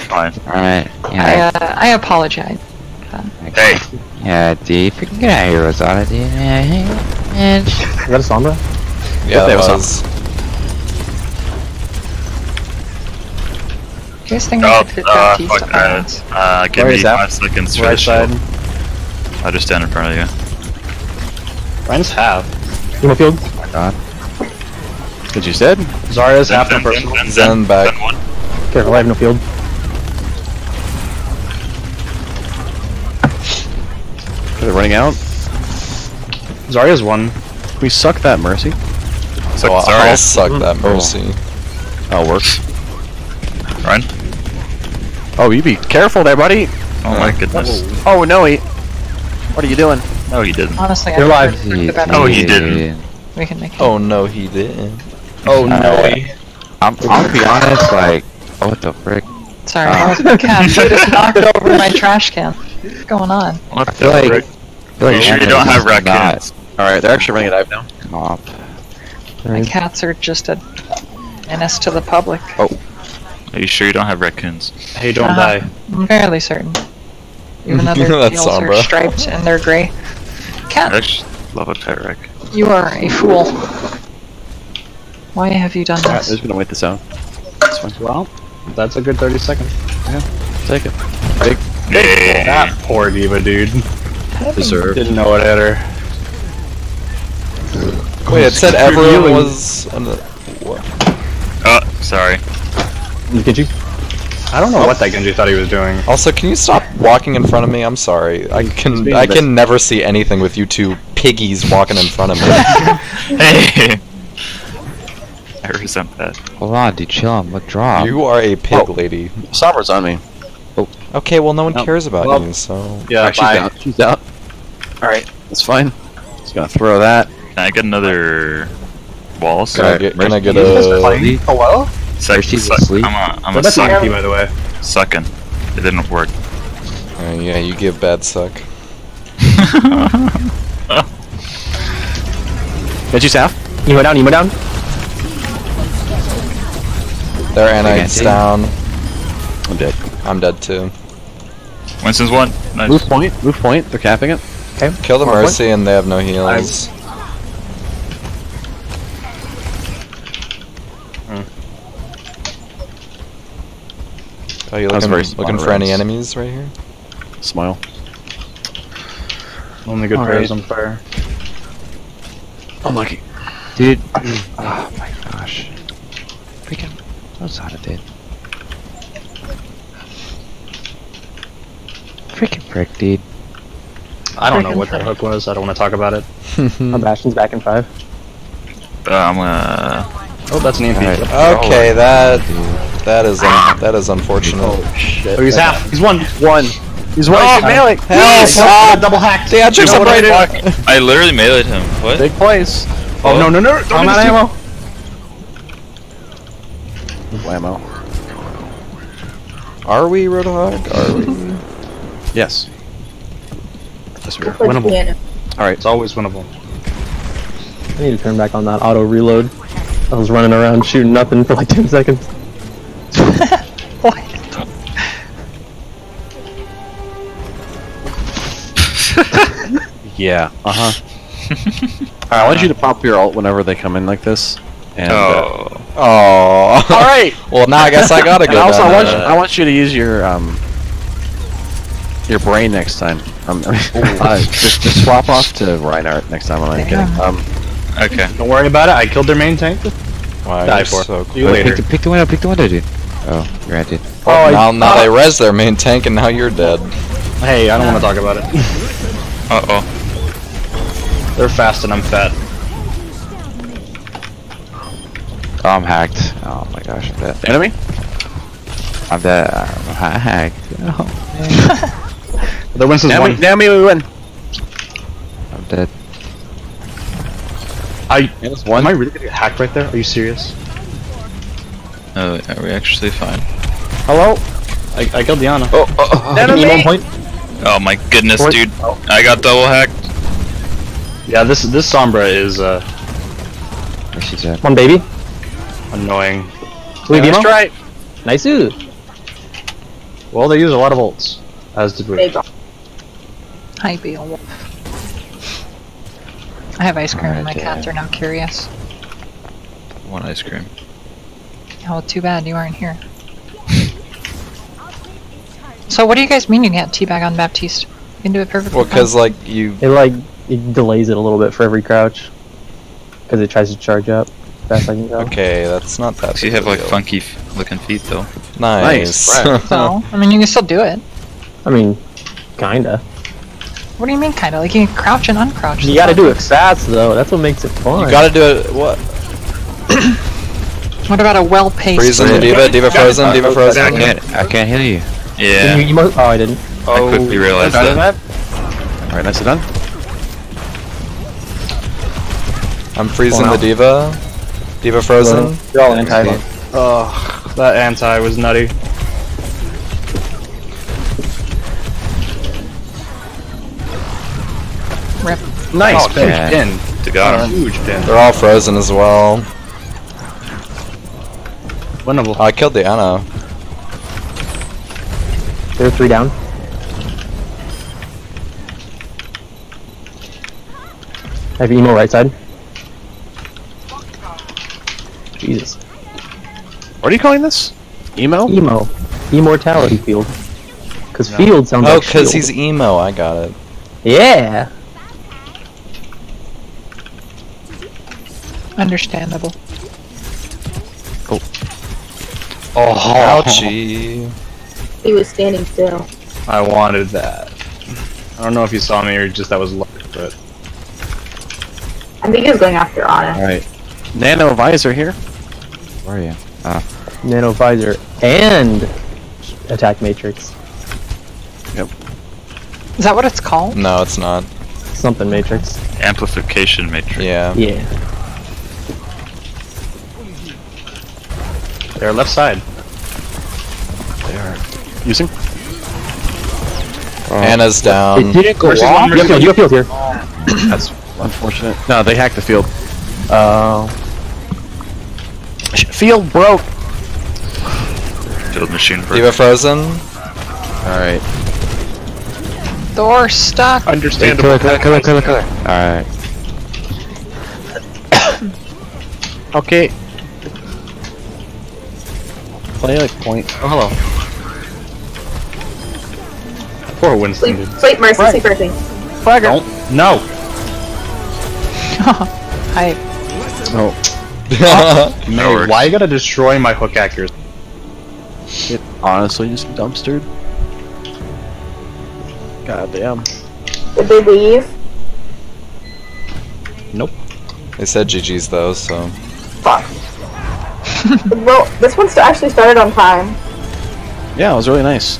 [SPEAKER 3] Fine. *laughs*
[SPEAKER 5] Alright?
[SPEAKER 8] I
[SPEAKER 5] Yeah,
[SPEAKER 8] uh, I apologize.
[SPEAKER 3] Hey,
[SPEAKER 5] yeah, dude, freaking get out of here, Rosada, dude. Yeah, hey, man.
[SPEAKER 4] Is that a Sombra?
[SPEAKER 6] Yeah,
[SPEAKER 2] that
[SPEAKER 6] that
[SPEAKER 2] was
[SPEAKER 6] was.
[SPEAKER 8] Do you guys think
[SPEAKER 3] oh,
[SPEAKER 8] I could fit
[SPEAKER 3] uh,
[SPEAKER 8] Baptiste
[SPEAKER 3] fuck
[SPEAKER 8] on
[SPEAKER 3] that. Uh, give
[SPEAKER 7] Where
[SPEAKER 3] me
[SPEAKER 7] is that?
[SPEAKER 3] five seconds for
[SPEAKER 7] Right
[SPEAKER 3] the
[SPEAKER 7] side.
[SPEAKER 3] shield. I'll just stand in front of you.
[SPEAKER 7] Mine's half.
[SPEAKER 4] Emo field? My God.
[SPEAKER 2] Did you said?
[SPEAKER 7] Zarya's half my
[SPEAKER 3] Zen, Zen,
[SPEAKER 7] personal.
[SPEAKER 3] Zen,
[SPEAKER 6] Zen
[SPEAKER 3] Zen,
[SPEAKER 6] back.
[SPEAKER 3] Zen one.
[SPEAKER 4] Careful, I have no field.
[SPEAKER 2] Are They're running out.
[SPEAKER 7] Zarya's one.
[SPEAKER 2] We suck that mercy.
[SPEAKER 3] Suck,
[SPEAKER 6] Oh,
[SPEAKER 3] sorry.
[SPEAKER 6] I'll suck that mercy.
[SPEAKER 2] Oh, it works.
[SPEAKER 3] Run.
[SPEAKER 2] Oh, you be careful there, buddy.
[SPEAKER 3] Oh my goodness.
[SPEAKER 2] Oh, oh no, he. What are you doing?
[SPEAKER 3] No, he didn't.
[SPEAKER 8] Honestly,
[SPEAKER 7] You're
[SPEAKER 8] I
[SPEAKER 7] live.
[SPEAKER 8] prefer the Baptiste.
[SPEAKER 3] Oh, he didn't.
[SPEAKER 8] We can make it.
[SPEAKER 6] Oh no, he didn't.
[SPEAKER 7] Oh uh, no.
[SPEAKER 5] he... I'm, I'm gonna be honest, like, oh, what the frick?
[SPEAKER 8] Sorry, uh, that was my cat. She just knocked over my trash can. What's going on?
[SPEAKER 3] What
[SPEAKER 5] I feel
[SPEAKER 3] the
[SPEAKER 5] like,
[SPEAKER 3] frick?
[SPEAKER 5] I feel
[SPEAKER 3] Are you sure you don't have
[SPEAKER 5] not
[SPEAKER 3] raccoons?
[SPEAKER 2] All right, they're actually running a dive now.
[SPEAKER 5] come off.
[SPEAKER 8] My cats are just a menace to the public. Oh.
[SPEAKER 3] Are you sure you don't have raccoons?
[SPEAKER 7] Hey, don't
[SPEAKER 8] Uh-huh.
[SPEAKER 7] die.
[SPEAKER 8] I'm fairly certain. Even though *laughs* their
[SPEAKER 6] That's
[SPEAKER 8] tails are
[SPEAKER 6] Sombra.
[SPEAKER 8] striped and they're gray. Cat,
[SPEAKER 3] actually love a pet rack.
[SPEAKER 8] you are a fool. Why have you done
[SPEAKER 2] Alright,
[SPEAKER 8] this?
[SPEAKER 2] they're just gonna wait this out. That's fine.
[SPEAKER 7] Well, that's a good 30 seconds.
[SPEAKER 2] Take it.
[SPEAKER 3] Yeah.
[SPEAKER 7] That poor D.Va, dude.
[SPEAKER 2] Deserve.
[SPEAKER 7] Didn't know what hit her.
[SPEAKER 6] Wait, it said everyone was. On the, what?
[SPEAKER 3] Oh, sorry.
[SPEAKER 4] Genji?
[SPEAKER 7] I don't know oh. what that Genji thought he was doing.
[SPEAKER 6] Also, can you stop walking in front of me? I'm sorry. I can I
[SPEAKER 7] mis-
[SPEAKER 6] can never see anything with you two piggies walking in front of me. *laughs*
[SPEAKER 3] Hey! I resent that.
[SPEAKER 5] Hold on, dude, chill on, what drop?
[SPEAKER 6] you are a pig
[SPEAKER 2] Oh.
[SPEAKER 6] lady.
[SPEAKER 2] Sombra's on me. Oh.
[SPEAKER 6] Okay, well no one
[SPEAKER 7] Nope.
[SPEAKER 6] cares about
[SPEAKER 7] Well,
[SPEAKER 6] you, so
[SPEAKER 7] Yeah,
[SPEAKER 2] Alright, she's
[SPEAKER 7] bye.
[SPEAKER 2] out. She's out. Alright, that's fine. Just gonna throw that.
[SPEAKER 3] Can I get another walls?
[SPEAKER 6] can I get can I get
[SPEAKER 7] You guys
[SPEAKER 6] a
[SPEAKER 7] playing? Oh well?
[SPEAKER 3] Suck,
[SPEAKER 5] Mercy's
[SPEAKER 3] suck.
[SPEAKER 5] asleep.
[SPEAKER 3] I'm a, I'm
[SPEAKER 7] So
[SPEAKER 3] a
[SPEAKER 7] that's
[SPEAKER 3] suck,
[SPEAKER 7] Yankee, by the way.
[SPEAKER 3] sucking. It didn't work.
[SPEAKER 6] Uh, yeah, you give bad suck. *laughs*
[SPEAKER 2] Get you staff.
[SPEAKER 4] Emo down, emo down.
[SPEAKER 6] Their anites
[SPEAKER 5] Gigantic.
[SPEAKER 6] down.
[SPEAKER 2] I'm dead.
[SPEAKER 6] I'm dead too.
[SPEAKER 3] Winston's one. Nice.
[SPEAKER 2] Move point. Move point. They're capping it. Okay.
[SPEAKER 6] Kill the
[SPEAKER 2] More
[SPEAKER 6] mercy and they have no heals. Are you looking, looking
[SPEAKER 2] smart
[SPEAKER 6] for any enemies right here?
[SPEAKER 2] Smile.
[SPEAKER 7] Only good
[SPEAKER 2] Alright.
[SPEAKER 7] players on fire.
[SPEAKER 2] Unlucky.
[SPEAKER 5] Dude. *clears throat* Oh my gosh. Freaking. Rosada did. Freaking prick, dude.
[SPEAKER 7] I don't know
[SPEAKER 8] Freaking
[SPEAKER 7] what that hook was. I don't want to talk about it. *laughs*
[SPEAKER 4] My Bastion's back in five.
[SPEAKER 3] Uh, I'm gonna.
[SPEAKER 7] Oh, that's an EMP.
[SPEAKER 5] Alright.
[SPEAKER 6] Okay, that that is un that is unfortunate.
[SPEAKER 7] Oh, shit! he's half. He's one.
[SPEAKER 2] One. He's one.
[SPEAKER 6] Oh,
[SPEAKER 2] melee.
[SPEAKER 6] Help!
[SPEAKER 7] Ah, double hacked.
[SPEAKER 6] Theatrics
[SPEAKER 7] You know what I
[SPEAKER 3] I literally meleeed him. What?
[SPEAKER 2] Big place.
[SPEAKER 7] Oh no no no!
[SPEAKER 2] I'm
[SPEAKER 7] Don't
[SPEAKER 2] out
[SPEAKER 7] ammo.
[SPEAKER 2] Whammo.
[SPEAKER 6] Are we Roadhog? Are we?
[SPEAKER 2] Yes. Yes, we are.
[SPEAKER 7] Winnable.
[SPEAKER 1] piano.
[SPEAKER 7] It's always winnable.
[SPEAKER 4] I need to turn back on that auto reload. I was running around shooting nothing for like 10 seconds.
[SPEAKER 2] Yeah. Uh huh. Alright, *laughs* I want you to pop your alt whenever they come in like this. And, uh,
[SPEAKER 3] Oh.
[SPEAKER 6] Oh.
[SPEAKER 2] all right. *laughs*
[SPEAKER 6] well, now I guess I gotta
[SPEAKER 2] And
[SPEAKER 6] go.
[SPEAKER 2] also, I want, you. I want you to use your um your brain next time. Um, *laughs* uh, just, just swap off to Reinhardt next time. I'm kidding. Um,
[SPEAKER 3] Okay.
[SPEAKER 7] Don't worry about it. I killed their main tank.
[SPEAKER 6] Wow,
[SPEAKER 7] Die
[SPEAKER 6] you're
[SPEAKER 7] for.
[SPEAKER 6] so
[SPEAKER 7] See you
[SPEAKER 6] cool.
[SPEAKER 7] later.
[SPEAKER 5] Pick the, pick the window, pick the window, dude. Oh, you're at it.
[SPEAKER 6] Oh, now, now they res their main tank, and now you're dead.
[SPEAKER 7] Hey, I don't want to talk about it.
[SPEAKER 3] Uh oh.
[SPEAKER 7] They're fast and I'm fat.
[SPEAKER 5] Oh, I'm hacked. Oh my gosh, I'm dead.
[SPEAKER 2] enemy.
[SPEAKER 5] I'm dead. I'm ha- hacked. *laughs* Oh,
[SPEAKER 7] The Winston's
[SPEAKER 2] Now we,
[SPEAKER 7] one.
[SPEAKER 2] now we win.
[SPEAKER 5] I'm dead.
[SPEAKER 7] I.
[SPEAKER 2] Minus one.
[SPEAKER 7] Am I really gonna get hacked right there? Are you serious?
[SPEAKER 3] Oh, are we actually fine?
[SPEAKER 7] Hello. I, I killed Diana.
[SPEAKER 6] Oh, oh, oh.
[SPEAKER 4] Give me one point.
[SPEAKER 3] Oh my goodness,
[SPEAKER 4] What?
[SPEAKER 3] dude! I got double hacked.
[SPEAKER 7] Yeah, this this Sombra is uh
[SPEAKER 5] Where she's at?
[SPEAKER 4] One baby.
[SPEAKER 7] annoying.
[SPEAKER 4] Leave
[SPEAKER 2] Nice
[SPEAKER 4] Emo.
[SPEAKER 2] try.
[SPEAKER 4] Nice. ooh.
[SPEAKER 7] Well, they use a lot of ults, as did we.
[SPEAKER 1] Big ult.
[SPEAKER 8] Hi, Beowulf. I have ice cream and my
[SPEAKER 5] Alright,
[SPEAKER 8] cats are now curious.
[SPEAKER 3] One ice cream.
[SPEAKER 8] Oh, too bad you aren't here. *laughs* so what do you guys mean you can't teabag on Baptiste? You can do it perfectly
[SPEAKER 6] Well, because like you.
[SPEAKER 4] It like it delays it a little bit for every crouch because it tries to charge up. Best I can go.
[SPEAKER 6] Okay, that's not that.
[SPEAKER 3] You have like
[SPEAKER 6] deal.
[SPEAKER 3] funky f- looking feet though.
[SPEAKER 6] Nice.
[SPEAKER 2] Nice,
[SPEAKER 8] So, *laughs* I mean, you can still do it.
[SPEAKER 4] I mean, kinda.
[SPEAKER 8] What do you mean, kind of? Like, you can crouch and uncrouch.
[SPEAKER 4] You gotta do it fast though. That's what makes it fun.
[SPEAKER 6] you gotta do it. What? *coughs*
[SPEAKER 8] What about a well-paced...
[SPEAKER 6] Freezing the D.Va, D.Va frozen, D.Va frozen.
[SPEAKER 5] I
[SPEAKER 6] frozen.
[SPEAKER 5] can't. I can't heal you.
[SPEAKER 3] Yeah.
[SPEAKER 4] You, you must, oh, I didn't.
[SPEAKER 3] I quickly oh. realized that.
[SPEAKER 2] Alright, nicely done.
[SPEAKER 6] I'm freezing
[SPEAKER 4] Going
[SPEAKER 6] the D.Va. D.Va frozen.
[SPEAKER 4] You're all anti.
[SPEAKER 7] Ugh, that anti was nutty.
[SPEAKER 8] Rip.
[SPEAKER 2] Nice.
[SPEAKER 7] Oh, huge
[SPEAKER 5] Yeah.
[SPEAKER 7] pin.
[SPEAKER 3] To got him.
[SPEAKER 7] Huge pin.
[SPEAKER 6] They're all frozen as well.
[SPEAKER 7] Winnable.
[SPEAKER 6] Oh, I killed the Ana.
[SPEAKER 4] They're three down. I have emo right side. Jesus.
[SPEAKER 2] What are you calling this? Emo?
[SPEAKER 4] Emo. Immortality field. Because field sounds
[SPEAKER 6] Oh,
[SPEAKER 4] like
[SPEAKER 6] because
[SPEAKER 4] shield.
[SPEAKER 6] he's emo. I got it.
[SPEAKER 4] Yeah.
[SPEAKER 8] Understandable.
[SPEAKER 7] Oh,
[SPEAKER 6] Ouchie.
[SPEAKER 1] He was standing still.
[SPEAKER 7] I wanted that. I don't know if you saw me or just that was luck, but
[SPEAKER 1] I think he was going after Ana.
[SPEAKER 2] Alright. Nano visor here.
[SPEAKER 5] Where are you? Ah.
[SPEAKER 4] Nano visor and attack matrix. Yep.
[SPEAKER 8] Is that what it's called?
[SPEAKER 6] No, it's not.
[SPEAKER 4] Something matrix.
[SPEAKER 3] Amplification matrix.
[SPEAKER 6] Yeah.
[SPEAKER 4] Yeah.
[SPEAKER 7] they're left side. They are.
[SPEAKER 2] Using?
[SPEAKER 6] Ana's down.
[SPEAKER 5] it didn't go off.
[SPEAKER 4] You have field, you have field here.
[SPEAKER 2] That's unfortunate. No, they hacked the field.
[SPEAKER 4] Oh.
[SPEAKER 2] Field broke.
[SPEAKER 3] Field machine for
[SPEAKER 6] D.Va frozen.
[SPEAKER 2] Alright.
[SPEAKER 8] Door stuck.
[SPEAKER 9] Understandable.
[SPEAKER 5] Color, color, color, color, color. Alright. *coughs*
[SPEAKER 2] Okay. Play like point.
[SPEAKER 7] Oh, hello. Poor Winston,
[SPEAKER 1] Sleep,
[SPEAKER 7] dude.
[SPEAKER 1] sleep, mercy, sleep, mercy.
[SPEAKER 7] Don't. No. *laughs*
[SPEAKER 8] I
[SPEAKER 2] Oh. *laughs*
[SPEAKER 7] May,
[SPEAKER 3] works.
[SPEAKER 7] why you gotta destroy my hook accuracy?
[SPEAKER 2] It honestly just dumpstered. God damn.
[SPEAKER 1] Did they leave?
[SPEAKER 7] Nope.
[SPEAKER 6] They said GG's though, so.
[SPEAKER 1] Fuck. *laughs* well, this one's actually started on time.
[SPEAKER 2] Yeah, it was really nice.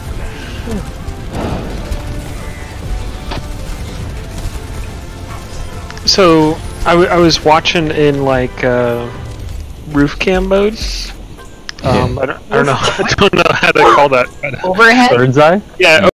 [SPEAKER 9] So I, w- I was watching in like uh, roof cam mode. Um, I, don't, I don't know. *laughs* I don't know how to call that.
[SPEAKER 8] Overhead?
[SPEAKER 4] Bird's eye?
[SPEAKER 9] Yeah,